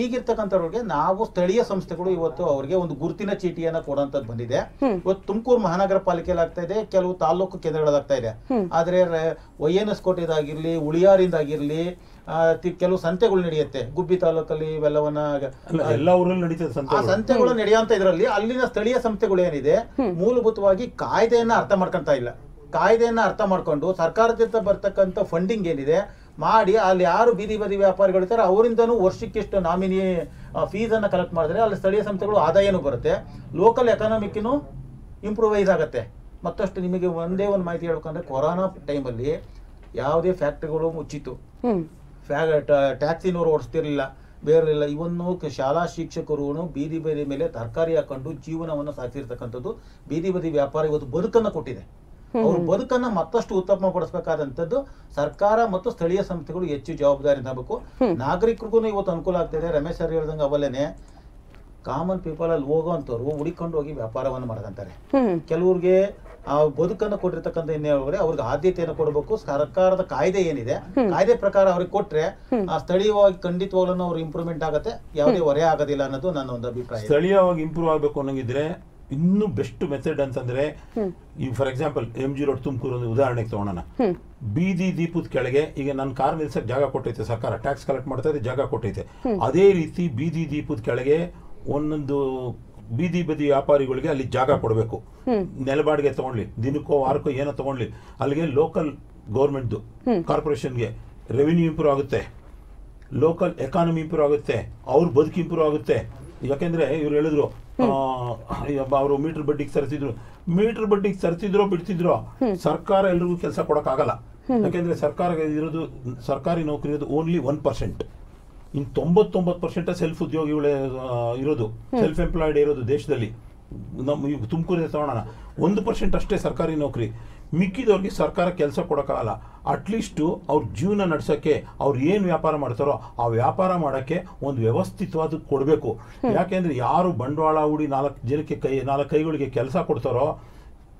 ಈಗಿರ್ತಕ್ಕಂಥವ್ರಿಗೆ ನಾವು ಸ್ಥಳೀಯ ಸಂಸ್ಥೆಗಳು ಇವತ್ತು ಅವರಿಗೆ ಒಂದು ಗುರುತಿನ ಚೀಟಿಯನ್ನ ಕೊಡುವಂತದ್ದು ಬಂದಿದೆ. ಇವತ್ತು ತುಮಕೂರು ಮಹಾನಗರ ಪಾಲಿಕೆಯಲ್ಲಿ ಆಗ್ತಾ ಇದೆ ಕೆಲವು ತಾಲೂಕು ಕೇಂದ್ರಗಳಾಗ್ತಾ ಇದೆ. ಆದ್ರೆ ವೈ ಎನ್ ಎಸ್ ಕೋಟೆದಾಗಿರ್ಲಿ ಉಳಿಯಾರಿಂದಾಗಿರ್ಲಿ ಆ, ಕೆಲವು ಸಂತೆಗಳು ನಡೆಯುತ್ತೆ. ಗುಬ್ಬಿ ತಾಲೂಕಲ್ಲಿ ಇವೆಲ್ಲವನ್ನ ಎಲ್ಲ ಊರಲ್ಲಿ ನಡೀತದೆ ಆ ಸಂತೆ ಸಂತೆಗಳು ನಡೆಯುವಂತ ಇದರಲ್ಲಿ ಅಲ್ಲಿನ ಸ್ಥಳೀಯ ಸಂಸ್ಥೆಗಳು ಏನಿದೆ ಮೂಲಭೂತವಾಗಿ ಕಾಯ್ದೆಯನ್ನ ಅರ್ಥ ಮಾಡ್ಕೊಂತ ಇಲ್ಲ. ಕಾಯ್ದೆಯನ್ನ ಅರ್ಥ ಮಾಡ್ಕೊಂಡು ಸರ್ಕಾರದಿಂದ ಬರ್ತಕ್ಕಂಥ ಫಂಡಿಂಗ್ ಏನಿದೆ ಮಾಡಿ ಅಲ್ಲಿ ಯಾರು ಬೀದಿ ಬದಿ ವ್ಯಾಪಾರಿಗಳು ಇರ್ತಾರೆ ಅವರಿಂದನೂ ವರ್ಷಕ್ಕಿಷ್ಟು ನಾಮಿನಿ ಫೀಸ್ ಅನ್ನ ಕಲೆಕ್ಟ್ ಮಾಡಿದ್ರೆ ಅಲ್ಲಿ ಸ್ಥಳೀಯ ಸಂಸ್ಥೆಗಳು ಆದಾಯನೂ ಬರುತ್ತೆ. ಲೋಕಲ್ ಎಕನಾಮಿಕ್ಕಿನೂ ಇಂಪ್ರೂವೈಸ್ ಆಗುತ್ತೆ. ಮತ್ತಷ್ಟು ನಿಮಗೆ ಒಂದೇ ಒಂದು ಮಾಹಿತಿ ಹೇಳ್ಬೇಕಂದ್ರೆ ಕೊರೋನಾ ಟೈಮಲ್ಲಿ ಯಾವುದೇ ಫ್ಯಾಕ್ಟ್ರಿಗಳು ಮುಚ್ಚಿತ್ತು. ಹ್ಮ್. ಟ್ಯಾಕ್ಸಿನವರು ಓಡಿಸ್ತಿರ್ಲಿಲ್ಲ ಬೇರೆಲ್ಲ ಇವನ್ನು ಕ- ಶಾಲಾ ಶಿಕ್ಷಕರು ಬೀದಿ ಬದಿ ಮೇಲೆ ತರಕಾರಿ ಹಾಕೊಂಡು ಜೀವನವನ್ನು ಸಾಗಿಸಿರ್ತಕ್ಕಂಥದ್ದು ಬೀದಿ ಬದಿ ವ್ಯಾಪಾರ ಇವತ್ತು ಬದುಕನ್ನು ಕೊಟ್ಟಿದೆ. ಅವ್ರ ಬದುಕನ್ನ ಮತ್ತಷ್ಟು ಉತ್ತಮ ಪಡಿಸಬೇಕಾದಂತದ್ದು ಸರ್ಕಾರ ಮತ್ತು ಸ್ಥಳೀಯ ಸಂಸ್ಥೆಗಳು ಹೆಚ್ಚು ಜವಾಬ್ದಾರಿ ತಗೋಬೇಕು ನಾಗರಿಕರಿಗೂ ಇವತ್ತು ಅನುಕೂಲ ಆಗ್ತಿದೆ ರಮೇಶ್ ಸರ್ ಹೇಳ್ದಂಗೆ ಅವಲೇನೆ ಕಾಮನ್ ಪೀಪಲ್ ಅಲ್ಲಿ ಹೋಗೋವಂಥವ್ರು ಹುಡಿಕೊಂಡು ಹೋಗಿ ವ್ಯಾಪಾರವನ್ನು ಮಾಡದಂತಾರೆ ಕೆಲವ್ರಿಗೆ ಆ ಬದುಕನ್ನು ಕೊಟ್ಟಿರ್ತಕ್ಕಂಥ ಇನ್ನೇಳಿದ್ರೆ ಅವ್ರಿಗೆ ಆದ್ಯತೆಯನ್ನು ಕೊಡಬೇಕು. ಸರ್ಕಾರದ ಕಾಯ್ದೆ ಏನಿದೆ ಕಾಯ್ದೆ ಪ್ರಕಾರ ಅವ್ರಿಗೆ ಕೊಟ್ರೆ ಆ ಸ್ಥಳೀಯವಾಗಿ ಖಂಡಿತವಾಗ್ಲೂ ಅವ್ರು ಇಂಪ್ರೂವ್ಮೆಂಟ್ ಆಗುತ್ತೆ. ಯಾವುದೇ ಹೊರೆ ಆಗೋದಿಲ್ಲ ಅನ್ನೋದು ನನ್ನ ಒಂದು ಅಭಿಪ್ರಾಯ. ಸ್ಥಳೀಯವಾಗಿ ಇಂಪ್ರೂವ್ ಆಗಬೇಕು ಅನ್ನೋಂಗಿದ್ರೆ ಇನ್ನೂ ಬೆಸ್ಟ್ ಮೆಥಡ್ ಅಂತಂದ್ರೆ ಈಗ for example M G road Tumakuru ಒಂದು ಉದಾಹರಣೆಗೆ ತಗೊಳ್ಳೋಣ ಬೀದಿ ದೀಪದ ಕೆಳಗೆ ಈಗ ನನ್ನ ಕಾರ್ ನಿಲ್ಸಕ್ಕೆ ಜಾಗ ಕೊಟ್ಟೈತೆ ಸರ್ಕಾರ ಟ್ಯಾಕ್ಸ್ ಕಲೆಕ್ಟ್ ಮಾಡ್ತಾ ಇದೆ ಜಾಗ ಕೊಟ್ಟೈತೆ. ಅದೇ ರೀತಿ ಬೀದಿ ದೀಪದ ಕೆಳಗೆ ಒಂದೊಂದು ಬೀದಿ ಬದಿ ವ್ಯಾಪಾರಿಗಳಿಗೆ ಅಲ್ಲಿ ಜಾಗ ಕೊಡಬೇಕು. ನೆಲಬಾಡಿಗೆ ತಗೊಳ್ಳಿ ದಿನಕ್ಕೋ ವಾರಕ್ಕೋ ಏನೋ ತಗೊಳ್ಳಿ ಅಲ್ಲಿಗೆ ಲೋಕಲ್ ಗೌರ್ಮೆಂಟ್ದು ಕಾರ್ಪೊರೇಷನ್ಗೆ ರೆವಿನ್ಯೂ ಇಂಪ್ರೂವ್ ಆಗುತ್ತೆ. ಲೋಕಲ್ ಎಕಾನಮಿ ಇಂಪ್ರೂವ್ ಆಗುತ್ತೆ. ಅವ್ರ ಬದುಕು ಇಂಪ್ರೂವ್ ಆಗುತ್ತೆ. ಯಾಕೆಂದ್ರೆ ಇವ್ರು ಹೇಳಿದ್ರು ಅವರು ಮೀಟರ್ ಬಡ್ಡಿಗೆ ಸರಿಸಿದ್ರು. ಮೀಟರ್ ಬಡ್ಡಿಗೆ ಸರಿಸಿದ್ರೋ ಬಿಡ್ತಿದ್ರೋ ಸರ್ಕಾರ ಎಲ್ರಿಗೂ ಕೆಲಸ ಕೊಡಕ್ಕಾಗಲ್ಲ. ಯಾಕೆಂದ್ರೆ ಸರ್ಕಾರ ಇರೋದು ಸರ್ಕಾರಿ ನೌಕರಿ ಇರೋದು ಓನ್ಲಿ ಒನ್ ಪರ್ಸೆಂಟ್ ಇನ್ ತೊಂಬತ್ತೊಂಬತ್ತು ಪರ್ಸೆಂಟ್ ಸೆಲ್ಫ್ ಉದ್ಯೋಗಿಗಳೇ ಇರೋದು. ಸೆಲ್ಫ್ ಎಂಪ್ಲಾಯ್ಡ್ ಇರೋದು ದೇಶದಲ್ಲಿ. ನಮ್ಮ ಈಗ ತುಮಕೂರು ತಗೊಳ್ಳೋಣ ಒಂದು ಪರ್ಸೆಂಟ್ ಅಷ್ಟೇ ಸರ್ಕಾರಿ ನೌಕರಿ. ಮಿಕ್ಕಿದವ್ರಿಗೆ ಸರ್ಕಾರ ಕೆಲಸ ಕೊಡೋಕ್ಕಾಗಲ್ಲ. ಅಟ್ಲೀಸ್ಟು ಅವ್ರ ಜೀವನ ನಡೆಸೋಕ್ಕೆ ಅವ್ರು ಏನು ವ್ಯಾಪಾರ ಮಾಡ್ತಾರೋ ಆ ವ್ಯಾಪಾರ ಮಾಡೋಕ್ಕೆ ಒಂದು ವ್ಯವಸ್ಥಿತವಾದ ಕೊಡಬೇಕು. ಯಾಕೆಂದರೆ ಯಾರು ಬಂಡವಾಳ ಹೂಡಿ ನಾಲ್ಕು ಜನಕ್ಕೆ ಕೈ ನಾಲ್ಕು ಕೈಗಳಿಗೆ ಕೆಲಸ ಕೊಡ್ತಾರೋ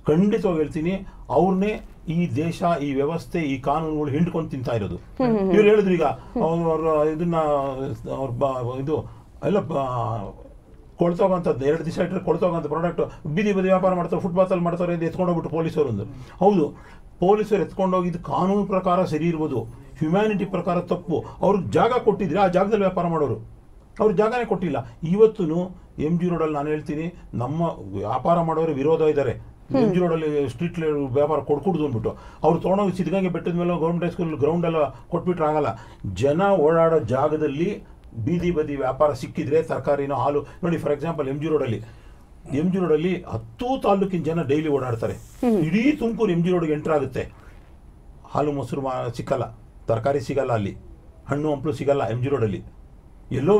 ಖಂಡಿತವಾಗಿ ಹೇಳ್ತೀನಿ ಅವ್ರನ್ನೇ ಈ ದೇಶ ಈ ವ್ಯವಸ್ಥೆ ಈ ಕಾನೂನುಗಳು ಹಿಂಡ್ಕೊಂಡು ತಿಂತಾ ಇರೋದು. ಇವ್ರು ಹೇಳಿದ್ರು ಈಗ ಅವ್ರ ಇದನ್ನ ಅವ್ರ ಬ- ಇದು ಎಲ್ಲ ಕೊಳ್ತೋಗಂಥದ್ದು ಎರಡು ದಿವಸ ಇಟ್ಟರೆ ಕೊಳ್ತೋಗಂಥ ಪ್ರಾಡಕ್ಟ್ ಬೀದಿ ಬದಿ ವ್ಯಾಪಾರ ಮಾಡ್ತಾರೆ ಫುಟ್ಪಾತಲ್ಲಿ ಮಾಡ್ತಾರೆ ಅಂತ ಎತ್ಕೊಂಡೋಗ್ಬಿಟ್ಟು ಪೊಲೀಸರು ಹೌದು ಪೊಲೀಸರು ಎತ್ಕೊಂಡೋಗಿದ್ದು ಕಾನೂನು ಪ್ರಕಾರ ಸರಿ ಇರ್ಬೋದು ಹ್ಯುಮ್ಯಾನಿಟಿ ಪ್ರಕಾರ ತಪ್ಪು. ಅವ್ರಿಗೆ ಜಾಗ ಕೊಟ್ಟಿದ್ರೆ ಆ ಜಾಗದಲ್ಲಿ ವ್ಯಾಪಾರ ಮಾಡೋರು. ಅವ್ರು ಜಾಗನೇ ಕೊಟ್ಟಿಲ್ಲ. ಇವತ್ತು ಎಂ ಜಿ ರೋಡಲ್ಲಿ ನಾನು ಹೇಳ್ತೀನಿ ನಮ್ಮ ವ್ಯಾಪಾರ ಮಾಡೋರು ವಿರೋಧ ಇದ್ದಾರೆ. ಎಂ ಜಿ ರೋಡಲ್ಲಿ ಸ್ಟ್ರೀಟ್ ವ್ಯಾಪಾರ ಕೊಡ್ಕೊಡ್ದು ಅಂದ್ಬಿಟ್ಟು. ಅವ್ರು ತೊಗೊಂಡೋಗಿ ಸಿದ್ಧಗಂಗೆ ಬೆಟ್ಟದ ಮೇಲೆ ಗೌರ್ಮೆಂಟ್ ಹೈಸ್ಕೂಲ್ ಗ್ರೌಂಡೆಲ್ಲ ಕೊಟ್ಬಿಟ್ರೆ ಆಗಲ್ಲ. ಜನ ಓಡಾಡೋ ಜಾಗದಲ್ಲಿ ಬೀದಿ ಬದಿ ವ್ಯಾಪಾರ ಸಿಕ್ಕಿದ್ರೆ ತರಕಾರಿನೋ ಹಾಲು. ನೋಡಿ ಫಾರ್ ಎಕ್ಸಾಂಪಲ್ ಎಂ ಜಿ ರೋಡಲ್ಲಿ ಎಂ ಜಿ ರೋಡಲ್ಲಿ ಹತ್ತು ತಾಲೂಕಿನ ಜನ ಡೈಲಿ ಓಡಾಡ್ತಾರೆ. ಇಡೀ ತುಮಕೂರು ಎಂ ಜಿ ರೋಡ್ಗೆ ಎಂಟರ್ ಆಗುತ್ತೆ. ಹಾಲು ಮೊಸರು ಮಾ ಸಿಕ್ಕಲ್ಲ. ತರಕಾರಿ ಸಿಗಲ್ಲ ಅಲ್ಲಿ. ಹಣ್ಣು ಹಂಪಲು ಸಿಗಲ್ಲ ಎಂ ಜಿ ರೋಡಲ್ಲಿ ಎಲ್ಲೋ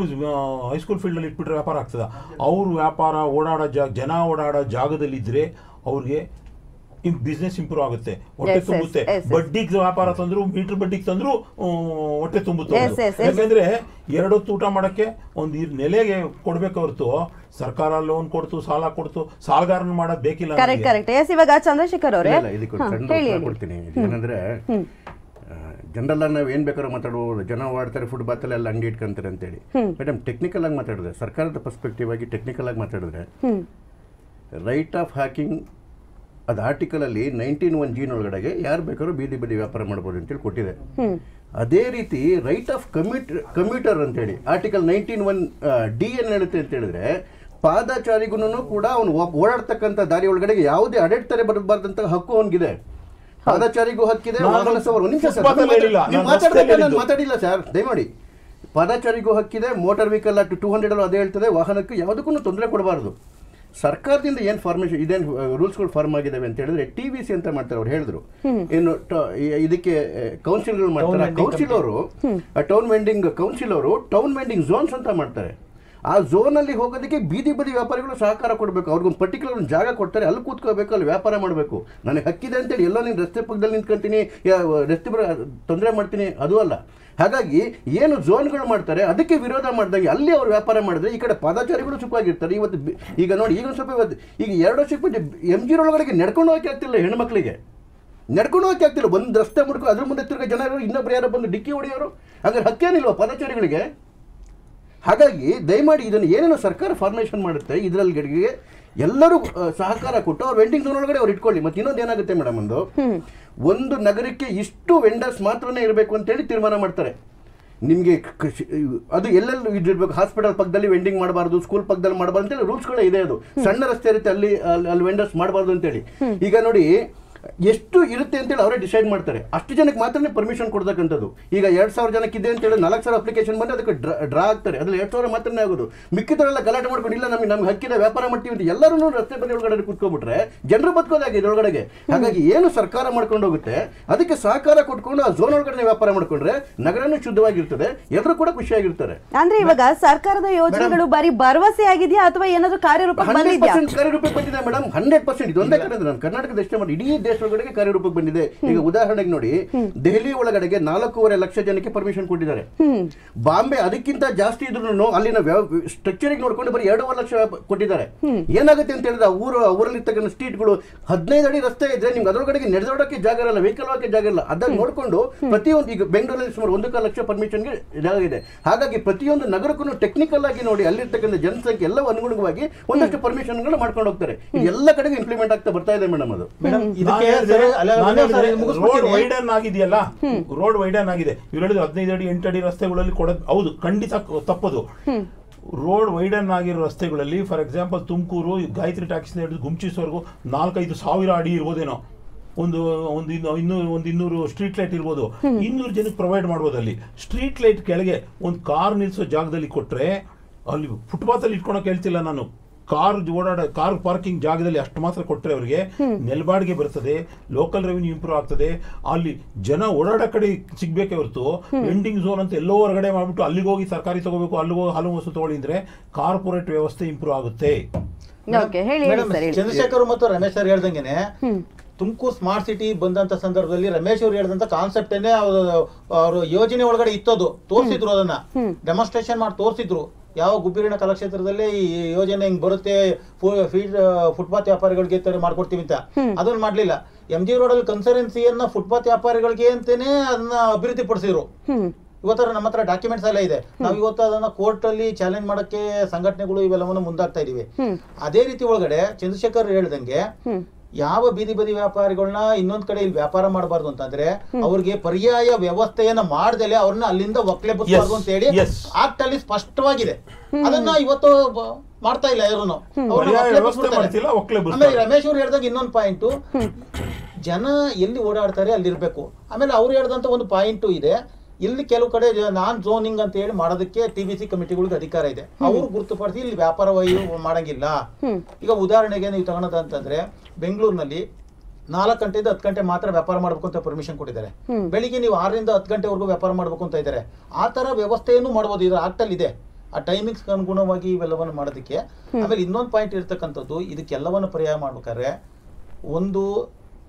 ಹೈಸ್ಕೂಲ್ ಫೀಲ್ಡಲ್ಲಿ ಇಟ್ಬಿಟ್ರೆ ವ್ಯಾಪಾರ ಆಗ್ತದ. ಅವ್ರ ವ್ಯಾಪಾರ ಓಡಾಡೋ ಜಾಗ ಜನ ಓಡಾಡೋ ಜಾಗದಲ್ಲಿದ್ದರೆ ಅವ್ರಿಗೆ ಬಿಸ್ನೆಸ್ ಇಂಪ್ರೂವ್ ಆಗುತ್ತೆ. ಹೊಟ್ಟೆ ತುಂಬುತ್ತೆ. ಬಡ್ಡಿಗೆ ವ್ಯಾಪಾರ ತಂದ್ರು ಮೀಟರ್ ಬಡ್ಡಿಗೆ ತಂದ್ರು ಹೊಟ್ಟೆ ತುಂಬುತ್ತೆ. ಯಾಕಂದ್ರೆ ಎರಡೊತ್ತು ಊಟ ಮಾಡಕ್ಕೆ ಒಂದು ಈ ನೆಲೆಗೆ ಕೊಡ್ಬೇಕು ಹೊರತು ಸರ್ಕಾರ ಲೋನ್ ಕೊಡ್ತು ಸಾಲ ಕೊಡ್ತು ಸಾಲಗಾರನ ಮಾಡೋದ್ ಬೇಕಿಲ್ಲ ಕರೆಕ್ಟ್. ಕರೆಕ್ಟ್ ಎಸ್ ಇವಾಗ ಚಂದ್ರಶೇಖರ್ ಅವರೇ. ಕೊಡ್ತೀನಿ ಏನಂದ್ರೆ ಜನರಲ್ ನಾವು ಏನ್ ಬೇಕಾದ್ರೂ ಮಾತಾಡಬಹುದು ಜನ ಫುಡ್ ಬಾತ್ ಎಲ್ಲ ಅಂಗಡಿ ಇಟ್ಕೊಂತಾರೆ ಅಂತೇಳಿ. ಮೇಡಮ್ ಟೆಕ್ನಿಕಲ್ ಆಗಿ ಮಾತಾಡಿದ್ರೆ ಸರ್ಕಾರದ ಪರ್ಸ್ಪೆಕ್ಟಿವ್ ಆಗಿ ಟೆಕ್ನಿಕಲ್ ಆಗಿ ಮಾತಾಡಿದ್ರೆ ರೈಟ್ ಆಫ್ ಹ್ಯಾಕಿಂಗ್ ಅದು ಆರ್ಟಿಕಲ್ ಅಲ್ಲಿ ನೈನ್ಟೀನ್ ಒನ್ ಜೀನ್ ಒಳಗಡೆಗೆ ಯಾರು ಬೇಕಾದ್ರೂ ಬೀದಿ ಬೀದಿ ವ್ಯಾಪಾರ ಮಾಡ್ಬೋದು ಅಂತೇಳಿ ಕೊಟ್ಟಿದೆ. ಅದೇ ರೀತಿ ರೈಟ್ ಆಫ್ ಕಮ್ಯೂಟ್ ಕಮ್ಯೂಟರ್ ಅಂತೇಳಿ ಆರ್ಟಿಕಲ್ ನೈನ್ಟೀನ್ ಒನ್ ಡಿ ಏನ್ ಹೇಳುತ್ತೆ ಅಂತ ಹೇಳಿದ್ರೆ ಪಾದಚಾರಿಗೂ ಕೂಡ ಅವನು ಓಡಾಡ್ತಕ್ಕಂಥ ದಾರಿ ಒಳಗಡೆ ಯಾವುದೇ ಅಡೆಡ್ತಾರೆ ಬರಬಾರ್ದಂತ ಹಕ್ಕು ಅವನಿಗಿದೆ. ಪಾದಚಾರಿಗೂ ಹಕ್ಕಿದೆ. ಮಾತಾಡಿಲ್ಲ ಸರ್ ದಯಮಾಡಿ. ಪಾದಚಾರಿಗೂ ಹಕ್ಕಿದೆ motor vehicle act two hundred ಅದೇ ಹೇಳ್ತದೆ ವಾಹನಕ್ಕೆ ಯಾವುದಕ್ಕೂ ತೊಂದರೆ ಕೊಡಬಾರ್ದು. ಸರ್ಕಾರದಿಂದ ಏನು ಫಾರ್ಮೇಶನ್ ಇದೇನು ರೂಲ್ಸ್ಗಳು ಫಾರ್ಮ್ ಆಗಿದಾವೆ ಅಂತ ಹೇಳಿದ್ರೆ ಟಿ ವಿ ಸಿ ಅಂತ ಮಾಡ್ತಾರೆ ಅವ್ರು ಹೇಳಿದ್ರು. ಏನು ಇದಕ್ಕೆ ಕೌನ್ಸಿಲ್ಗಳು ಮಾಡ್ತಾರೆ. ಕೌನ್ಸಿಲ್ ಅವರು ಟೌನ್ ವೆಂಡಿಂಗ್ ಕೌನ್ಸಿಲ್ ಅವರು ಟೌನ್ ವೆಂಡಿಂಗ್ ಝೋನ್ಸ್ ಅಂತ ಮಾಡ್ತಾರೆ. ಆ ಝೋನಲ್ಲಿ ಹೋಗೋದಕ್ಕೆ ಬೀದಿ ಬದಿ ವ್ಯಾಪಾರಿಗಳು ಸಹಕಾರ ಕೊಡಬೇಕು. ಅವ್ರಿಗೊಂದು ಪರ್ಟಿಕ್ಯುಲರ್ ಒಂದು ಜಾಗ ಕೊಡ್ತಾರೆ. ಅಲ್ಲಿ ಕೂತ್ಕೋಬೇಕು ಅಲ್ಲಿ ವ್ಯಾಪಾರ ಮಾಡಬೇಕು. ನನಗೆ ಹಕ್ಕಿದೆ ಅಂತೇಳಿ ಎಲ್ಲೋ ನೀನು ರಸ್ತೆ ಪಕ್ಕದಲ್ಲಿ ನಿಂತ್ಕೊಂತೀನಿ ರಸ್ತೆ ಬರ ತೊಂದರೆ ಮಾಡ್ತೀನಿ ಅದು ಅಲ್ಲ. ಹಾಗಾಗಿ ಏನು ಝೋನ್ಗಳು ಮಾಡ್ತಾರೆ, ಅದಕ್ಕೆ ವಿರೋಧ ಮಾಡಿದಾಗ ಅಲ್ಲಿ ಅವರು ವ್ಯಾಪಾರ ಮಾಡಿದ್ರೆ ಈ ಕಡೆ ಪದಾಚಾರಿಗಳು ಸುಖವಾಗಿರ್ತಾರೆ. ಇವತ್ತು ಈಗ ನೋಡಿ, ಈಗ ಸ್ವಲ್ಪ ಇವತ್ತು, ಈಗ ಎರಡು ವರ್ಷಕ್ಕೆ ಎಂ ಜಿ ಒಳಗಡೆ ನಡ್ಕೊಂಡು ಹೋಗಕ್ಕೆ ಆಗ್ತಿಲ್ಲ ಹೆಣ್ಮಕ್ಳಿಗೆ. ನಡ್ಕೊಂಡು ಹೋಗಕ್ಕೆ ಆಗ್ತಿಲ್ಲ. ಒಂದು ರಸ್ತೆ ಮುಡ್ಕೊ ಅದ್ರ ಮುಂದೆ ತಿರುಗ ಜನ ಇರೋರು ಇನ್ನೊಬ್ರು ಯಾರೋ ಬಂದು ಡಿಕ್ಕಿ ಹೊಡೆಯೋರು. ಹಾಗಾದ್ರೆ ಹಕ್ಕೇನಿಲ್ವ ಪಾದಚಾರಿಗಳಿಗೆ? ಹಾಗಾಗಿ ದಯಮಾಡಿ ಇದನ್ನು ಏನೇನೋ ಸರ್ಕಾರ ಫಾರ್ಮೇಷನ್ ಮಾಡುತ್ತೆ ಇದರಲ್ಲಿ ಗಡಿಗೆ ಎಲ್ಲರೂ ಸಹಕಾರ ಕೊಟ್ಟು ಅವ್ರು ವೆಂಡಿಂಗ್ ಝೋನ್ ಒಳಗಡೆ ಅವ್ರು ಇಟ್ಕೊಳ್ಳಿ. ಮತ್ತೆ ಇನ್ನೊಂದು ಏನಾಗುತ್ತೆ ಮೇಡಮ್ ಒಂದು? ಒಂದು ನಗರಕ್ಕೆ ಇಷ್ಟು ವೆಂಡರ್ಸ್ ಮಾತ್ರನೇ ಇರಬೇಕು ಅಂತೇಳಿ ತೀರ್ಮಾನ ಮಾಡ್ತಾರೆ. ನಿಮಗೆ ಅದು ಎಲ್ಲೆಲ್ಲೂ ಇದಿರ್ಬೇಕು ಹಾಸ್ಪಿಟಲ್ ಪಕ್ಕದಲ್ಲಿ ವೆಂಡಿಂಗ್ ಮಾಡಬಾರ್ದು ಸ್ಕೂಲ್ ಪಕ್ಕದಲ್ಲಿ ಮಾಡಬಾರ್ದು ಅಂತೇಳಿ ರೂಲ್ಸ್ಗಳೇ ಇದೆ ಅದು. ಸಣ್ಣ ರಸ್ತೆ ಇರುತ್ತೆ ಅಲ್ಲಿ ಅಲ್ಲಿ- ಅಲ್ಲಿ ವೆಂಡರ್ಸ್ ಮಾಡಬಾರ್ದು ಅಂತೇಳಿ ಈಗ ನೋಡಿ ಎಷ್ಟು ಇರುತ್ತೆ ಅಂತೇಳಿ ಅವರೇ ಡಿಸೈಡ್ ಮಾಡ್ತಾರೆ. ಅಷ್ಟು ಜನಕ್ಕೆ ಮಾತ್ರನೇ ಪರ್ಮಿಷನ್ ಕೊಡ್ತಕ್ಕಂಥದ್ದು. ಈಗ ಎರಡು ಸಾವಿರ ಜನಕ್ಕೆ ಇದೆ ಅಂತೇಳಿ ನಾಲ್ಕು ಸಾವಿರ ಅಪ್ಲಿಕೇಶನ್ ಬಂದರೆ ಅದಕ್ಕೆ ಡ್ರಾ ಡ್ರಾ ಆಗ್ತಾರೆ. ಅದ್ರಲ್ಲಿ ಎರಡು ಸಾವಿರ ಮಾತ್ರನೇ ಆಗೋದು. ಮಿಕ್ಕಿದವರೆಲ್ಲ ಗಲಾಟೆ ಮಾಡ್ಕೊಂಡು ಇಲ್ಲ ನಮಗೆ ನಮ್ಗೆ ಹಕ್ಕಿದೆ ವ್ಯಾಪಾರ ಮಾಡ್ತೀವಿ ಅಂತ ಎಲ್ಲರೂ ರಸ್ತೆ ಬದಿ ಒಳಗಡೆ ಕುತ್ಕೊಬಿಟ್ರೆ ಜನರು ಬದುಕೋದಾಗಿ ಇದ್ರೊಳಗಡೆಗೆ. ಹಾಗಾಗಿ ಏನು ಸರ್ಕಾರ ಮಾಡ್ಕೊಂಡು ಹೋಗುತ್ತೆ ಅದಕ್ಕೆ ಸಹಕಾರ ಕೊಟ್ಕೊಂಡು ಆ ಝೋನ್ ಒಳಗಡೆ ವ್ಯಾಪಾರ ಮಾಡ್ಕೊಂಡ್ರೆ ನಗರನೂ ಶುದ್ಧವಾಗಿರ್ತದೆ ಎಲ್ಲರೂ ಕೂಡ ಖುಷಿಯಾಗಿರ್ತಾರೆ. ಅಂದ್ರೆ ಇವಾಗ ಸರ್ಕಾರದ ಯೋಜನೆಗಳು ಬರೀ ಭರವಸೆ ಆಗಿದೆಯಾ ಅಥವಾ ಏನಾದರೂ ಕಾರ್ಯರೂಪ ಕಾರ್ಯರೂಪಕ್ಕೆ ಬಂದಿದೆ ಮೇಡಮ್. ಹಂಡ್ರೆಡ್ ಪರ್ಸೆಂಟ್ ಇದೊಂದೇ ಕಡೆ ನಾನು ಕರ್ನಾಟಕದ ಎಷ್ಟೇ ಮಾಡಿ ಇಡೀ ದೇಶ ಒಳಗಡೆಗೆ ಕಾರ್ಯರೂಪಕ್ಕೆ ಬಂದಿದೆ. ಈಗ ಉದಾಹರಣೆಗೆ ನೋಡಿ ದೆಹಲಿ ಒಳಗಡೆಗೆ ನಾಲ್ಕೂವರೆ ಲಕ್ಷ ಜನಕ್ಕೆ ಪರ್ಮಿಷನ್ ಕೊಟ್ಟಿದ್ದಾರೆ. ಬಾಂಬೆ ಅದಕ್ಕಿಂತ ಜಾಸ್ತಿ ಇದ್ರು ಅಲ್ಲಿನ ಸ್ಟ್ರಕ್ಚರ್ ನೋಡ್ಕೊಂಡು ಬರೀ ಎರಡೂವರೆ ಲಕ್ಷ ಕೊಟ್ಟಿದ್ದಾರೆ. ಏನಾಗುತ್ತೆ ಅಂತ ಹೇಳಿದ್ರೆ ಆ ಊರು ಸ್ಟ್ರೀಟ್ ಸ್ಟ್ರೀಟ್ಗಳು ಹದಿನೈದು ಅಡಿ ರಸ್ತೆ ಇದ್ರೆ ನಿಮ್ಗೆ ಅದರೊಳಗಡೆಗೆ ನಡೆದೋಡಕ್ಕೆ ಜಾಗ ಇರಲ್ಲ ವೆಹಿಕಲ್ ಹಾಕಿ ಜಾಗ ಇಲ್ಲ ಅದನ್ನ ನೋಡ್ಕೊಂಡು ಪ್ರತಿಯೊಂದು ಈಗ ಬೆಂಗಳೂರಲ್ಲಿ ಸುಮಾರು ಒಂದು ಕಾಲು ಲಕ್ಷ ಪರ್ಮಿಷನ್ಗೆ ಜಾಗ ಇದೆ ಹಾಗಾಗಿ ಪ್ರತಿಯೊಂದು ನಗರಕ್ಕೂ ಟೆಕ್ನಿಕಲ್ ಆಗಿ ನೋಡಿ ಅಲ್ಲಿರ್ತಕ್ಕಂಥ ಜನಸಂಖ್ಯೆ ಎಲ್ಲ ಅನುಗುಣವಾಗಿ ಒಂದಷ್ಟು ಪರ್ಮಿಷನ್ಗಳು ಮಾಡ್ಕೊಂಡು ಹೋಗ್ತಾರೆ. ಎಲ್ಲ ಕಡೆಗೆ ಇಂಪ್ಲಿಮೆಂಟ್ ಆಗ್ತಾ ಬರ್ತಾ ಇದೆ ಮೇಡಮ್ ಅದು. ರೋಡ್. ವೈಡನ್ ಆಗಿದೆಯಲ್ಲ ರೋಡ್ ವೈಡನ್ ಆಗಿದೆ ಇವ್ರು ಹೇಳಿದ್ರು ಹದಿನೈದು ಅಡಿ ಎಂಟು ಅಡಿ ರಸ್ತೆಗಳಲ್ಲಿ ಕೊಡೋದು ಹೌದು ಖಂಡಿತ ತಪ್ಪದು. ರೋಡ್ ವೈಡನ್ ಆಗಿರೋ ರಸ್ತೆಗಳಲ್ಲಿ for example Tumakuru Gayatri taxi ಹಿಡಿದು ಗುಮ್ಚಿಸೋರ್ಗು ನಾಲ್ಕೈದು ಸಾವಿರ ಅಡಿ ಇರ್ಬೋದೇನೋ. ಒಂದು ಒಂದು ಇನ್ನು ಇನ್ನೂರು ಒಂದು ಇನ್ನೂರು ಸ್ಟ್ರೀಟ್ ಲೈಟ್ ಇರ್ಬೋದು. ಇನ್ನೂರು ಜನಕ್ಕೆ ಪ್ರೊವೈಡ್ ಮಾಡ್ಬೋದು ಅಲ್ಲಿ ಸ್ಟ್ರೀಟ್ ಲೈಟ್ ಕೆಳಗೆ ಒಂದು ಕಾರ್ ನಿಲ್ಸೋ ಜಾಗದಲ್ಲಿ ಕೊಟ್ರೆ ಅಲ್ಲಿ ಫುಟ್ಪಾತಲ್ಲಿ ಇಟ್ಕೊಳಕ್ಕೆ ಹೇಳ್ತಿಲ್ಲ ನಾನು. ಕಾರ್ ಓಡಾಡ ಕಾರ್ ಪಾರ್ಕಿಂಗ್ ಜಾಗದಲ್ಲಿ ಅಷ್ಟು ಮಾತ್ರ ಕೊಟ್ಟರೆ ಅವರಿಗೆ ನೆಲಬಾಡಿಗೆ ಬರ್ತದೆ ಲೋಕಲ್ ರೆವಿನ್ಯೂ ಇಂಪ್ರೂವ್ ಆಗ್ತದೆ. ಅಲ್ಲಿ ಜನ ಓಡಾಡೋ ಕಡೆ ಸಿಗ್ಬೇಕೆ ಹೊರತು ಎಂಡಿಂಗ್ ಝೋನ್ ಅಂತ ಎಲ್ಲೋ ಹೊರಗಡೆ ಮಾಡ್ಬಿಟ್ಟು ಅಲ್ಲಿಗೆ ಹೋಗಿ ಸರ್ಕಾರಿ ತಗೋಬೇಕು ಅಲ್ಲಿಗೆ ಹೋಗಿ ಹಾಲು ವಸ್ತು ತಗೊಳ್ಳಿದ್ರೆ ಕಾರ್ಪೊರೇಟ್ ವ್ಯವಸ್ಥೆ ಇಂಪ್ರೂವ್ ಆಗುತ್ತೆ. ಚಂದ್ರಶೇಖರ್ ಮತ್ತು ರಮೇಶ್ ಸರ್ ಹೇಳ್ದಂಗೆನೆ ತುಮಕೂರು ಸ್ಮಾರ್ಟ್ ಸಿಟಿ ಬಂದಂತ ಸಂದರ್ಭದಲ್ಲಿ ರಮೇಶ್ ಅವರು ಹೇಳಿದಂತ ಕಾನ್ಸೆಪ್ಟ್ ಅವರು ಯೋಜನೆ ಒಳಗಡೆ ಇತ್ತದು ತೋರಿಸಿದ್ರು ಅದನ್ನ. ಡೆಮಾನ್ಸ್ಟ್ರೇಷನ್ ಮಾಡಿ ತೋರಿಸಿದ್ರು. ಯಾವ ಗುಬ್ಬಿರಿನ ಕಲಾಕ್ಷೇತ್ರದಲ್ಲಿ ಈ ಯೋಜನೆ ಹಿಂಗ್ ಬರುತ್ತೆ ಫೀಡ್ ಫುಟ್ಪಾತ್ ವ್ಯಾಪಾರಿಗಳಿಗೆ ಮಾಡ್ಕೊಡ್ತೀವಿ ಅಂತ. ಅದನ್ನ ಮಾಡ್ಲಿಲ್ಲ. ಎಂ ಜಿ ರೋಡ್ ಅಲ್ಲಿ ಕನ್ಸರೆನ್ಸಿಯನ್ನ ಫುಟ್ಪಾತ್ ವ್ಯಾಪಾರಿಗಳಿಗೆ ಅಂತಾನೆ ಅದನ್ನ ಅಭಿವೃದ್ಧಿ ಪಡಿಸಿದ್ರು. ಇವತ್ತರ ನಮ್ಮ ಹತ್ರ ಡಾಕ್ಯುಮೆಂಟ್ಸ್ ಎಲ್ಲ ಇದೆ. ನಾವು ಇವತ್ತು ಅದನ್ನ ಕೋರ್ಟ್ ಅಲ್ಲಿ ಚಾಲೆಂಜ್ ಮಾಡಕ್ಕೆ ಸಂಘಟನೆಗಳು ಇವೆಲ್ಲವನ್ನ ಮುಂದಾಗ್ತಾ ಇದೀವಿ. ಅದೇ ರೀತಿ ಒಳಗಡೆ ಚಂದ್ರಶೇಖರ್ ಹೇಳ್ದಂಗೆ ಯಾವ ಬೀದಿ ಬದಿ ವ್ಯಾಪಾರಿಗಳನ್ನ ಇನ್ನೊಂದ್ ಕಡೆ ಇಲ್ಲಿ ವ್ಯಾಪಾರ ಮಾಡಬಾರ್ದು ಅಂತಂದ್ರೆ ಅವ್ರಿಗೆ ಪರ್ಯಾಯ ವ್ಯವಸ್ಥೆಯನ್ನ ಮಾಡ್ದಲೆ ಅವ್ರನ್ನ ಅಲ್ಲಿಂದ ಒಕ್ಲೆ ಬರಬಾರ್ದು ಅಂತ ಹೇಳಿ. ಆಕ್ಟ್ ಅಲ್ಲಿ ಸ್ಪಷ್ಟವಾಗಿದೆ. ಅದನ್ನ ಇವತ್ತು ಮಾಡ್ತಾ ಇಲ್ಲ ಯಾರು. ಆಮೇಲೆ ರಮೇಶ್ ಅವ್ರು ಹೇಳ್ದಾಗ ಇನ್ನೊಂದು ಪಾಯಿಂಟ್ ಜನ ಎಲ್ಲಿ ಓಡಾಡ್ತಾರೆ ಅಲ್ಲಿರ್ಬೇಕು. ಆಮೇಲೆ ಅವ್ರು ಹೇಳ್ದಂತ ಒಂದು ಪಾಯಿಂಟ್ ಇದೆ. ಇಲ್ಲಿ ಕೆಲವು ಕಡೆ ನಾನ್ ಝೋನಿಂಗ್ ಅಂತ ಹೇಳಿ ಮಾಡೋದಕ್ಕೆ ಟಿ ಬಿ ಸಿ ಕಮಿಟಿಗಳಿಗೆ ಅಧಿಕಾರ ಇದೆ. ಅವರು ಗುರುತುಪಡಿಸಿ ಇಲ್ಲಿ ವ್ಯಾಪಾರ ವಹಿ- ಮಾಡಂಗಿಲ್ಲ ಈಗ ಉದಾಹರಣೆಗೆ ನೀವು ತಗೊಳೋದು ಅಂತಂದ್ರೆ ಬೆಂಗಳೂರಿನಲ್ಲಿ ನಾಲ್ಕು ಗಂಟೆಯಿಂದ ಹತ್ತು ಗಂಟೆ ಮಾತ್ರ ವ್ಯಾಪಾರ ಮಾಡಬೇಕು ಅಂತ ಪರ್ಮಿಷನ್ ಕೊಟ್ಟಿದ್ದಾರೆ. ಬೆಳಿಗ್ಗೆ ನೀವು ಆರರಿಂದ ಹತ್ತು ಗಂಟೆವರೆಗೂ ವ್ಯಾಪಾರ ಮಾಡಬೇಕು ಅಂತ ಇದ್ದಾರೆ. ಆ ತರ ವ್ಯವಸ್ಥೆಯನ್ನು ಮಾಡ್ಬೋದು. ಇದರ ಆಕ್ಟಲ್ಲಿ ಇದೆ. ಆ ಟೈಮಿಂಗ್ಸ್ ಅನುಗುಣವಾಗಿ ಇವೆಲ್ಲವನ್ನು ಮಾಡೋದಕ್ಕೆ. ಆಮೇಲೆ ಇನ್ನೊಂದು ಪಾಯಿಂಟ್ ಇರ್ತಕ್ಕಂಥದ್ದು ಇದಕ್ಕೆಲ್ಲವನ್ನು ಪರ್ಯಾಯ ಮಾಡ್ಬೇಕಾದ್ರೆ ಒಂದು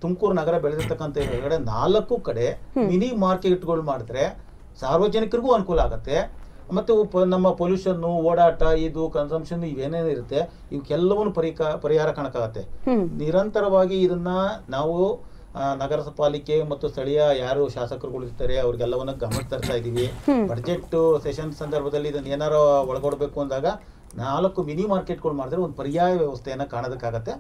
ತುಮಕೂರು ನಗರ ಬೆಳೆದಿರ್ತಕ್ಕಂಥ ಕಡೆ ನಾಲ್ಕು ಕಡೆ ಮಿನಿ ಮಾರ್ಕೆಟ್ಗಳು ಮಾಡಿದ್ರೆ ಸಾರ್ವಜನಿಕರಿಗೂ ಅನುಕೂಲ ಆಗುತ್ತೆ. ಮತ್ತು ನಮ್ಮ ಪೊಲ್ಯೂಷನ್ ಓಡಾಟ ಇದು ಕನ್ಸಂಪ್ಷನ್ ಇವೇನೇನು ಇರುತ್ತೆ ಇವಕ್ಕೆಲ್ಲವನ್ನು ಪರಿಕ ಪರಿಹಾರ ಕಾಣಕ್ಕಾಗತ್ತೆ. ನಿರಂತರವಾಗಿ ಇದನ್ನ ನಾವು ನಗರ ಪಾಲಿಕೆ ಮತ್ತು ಸ್ಥಳೀಯ ಯಾರು ಶಾಸಕರುಗಳು ಇರ್ತಾರೆ ಅವ್ರಿಗೆಲ್ಲವನ್ನ ಗಮನ ತರ್ತಾ ಇದೀವಿ ಬಡ್ಜೆಟ್ ಸೆಷನ್ ಸಂದರ್ಭದಲ್ಲಿ ಇದನ್ನ ಏನಾರ ಒಳಗೊಡ್ಬೇಕು ಅಂದಾಗ ನಾಲ್ಕು ಮಿನಿ ಮಾರ್ಕೆಟ್ಗಳು ಮಾಡಿದ್ರೆ ಒಂದು ಪರ್ಯಾಯ ವ್ಯವಸ್ಥೆಯನ್ನ ಕಾಣೋದಕ್ಕಾಗತ್ತೆ.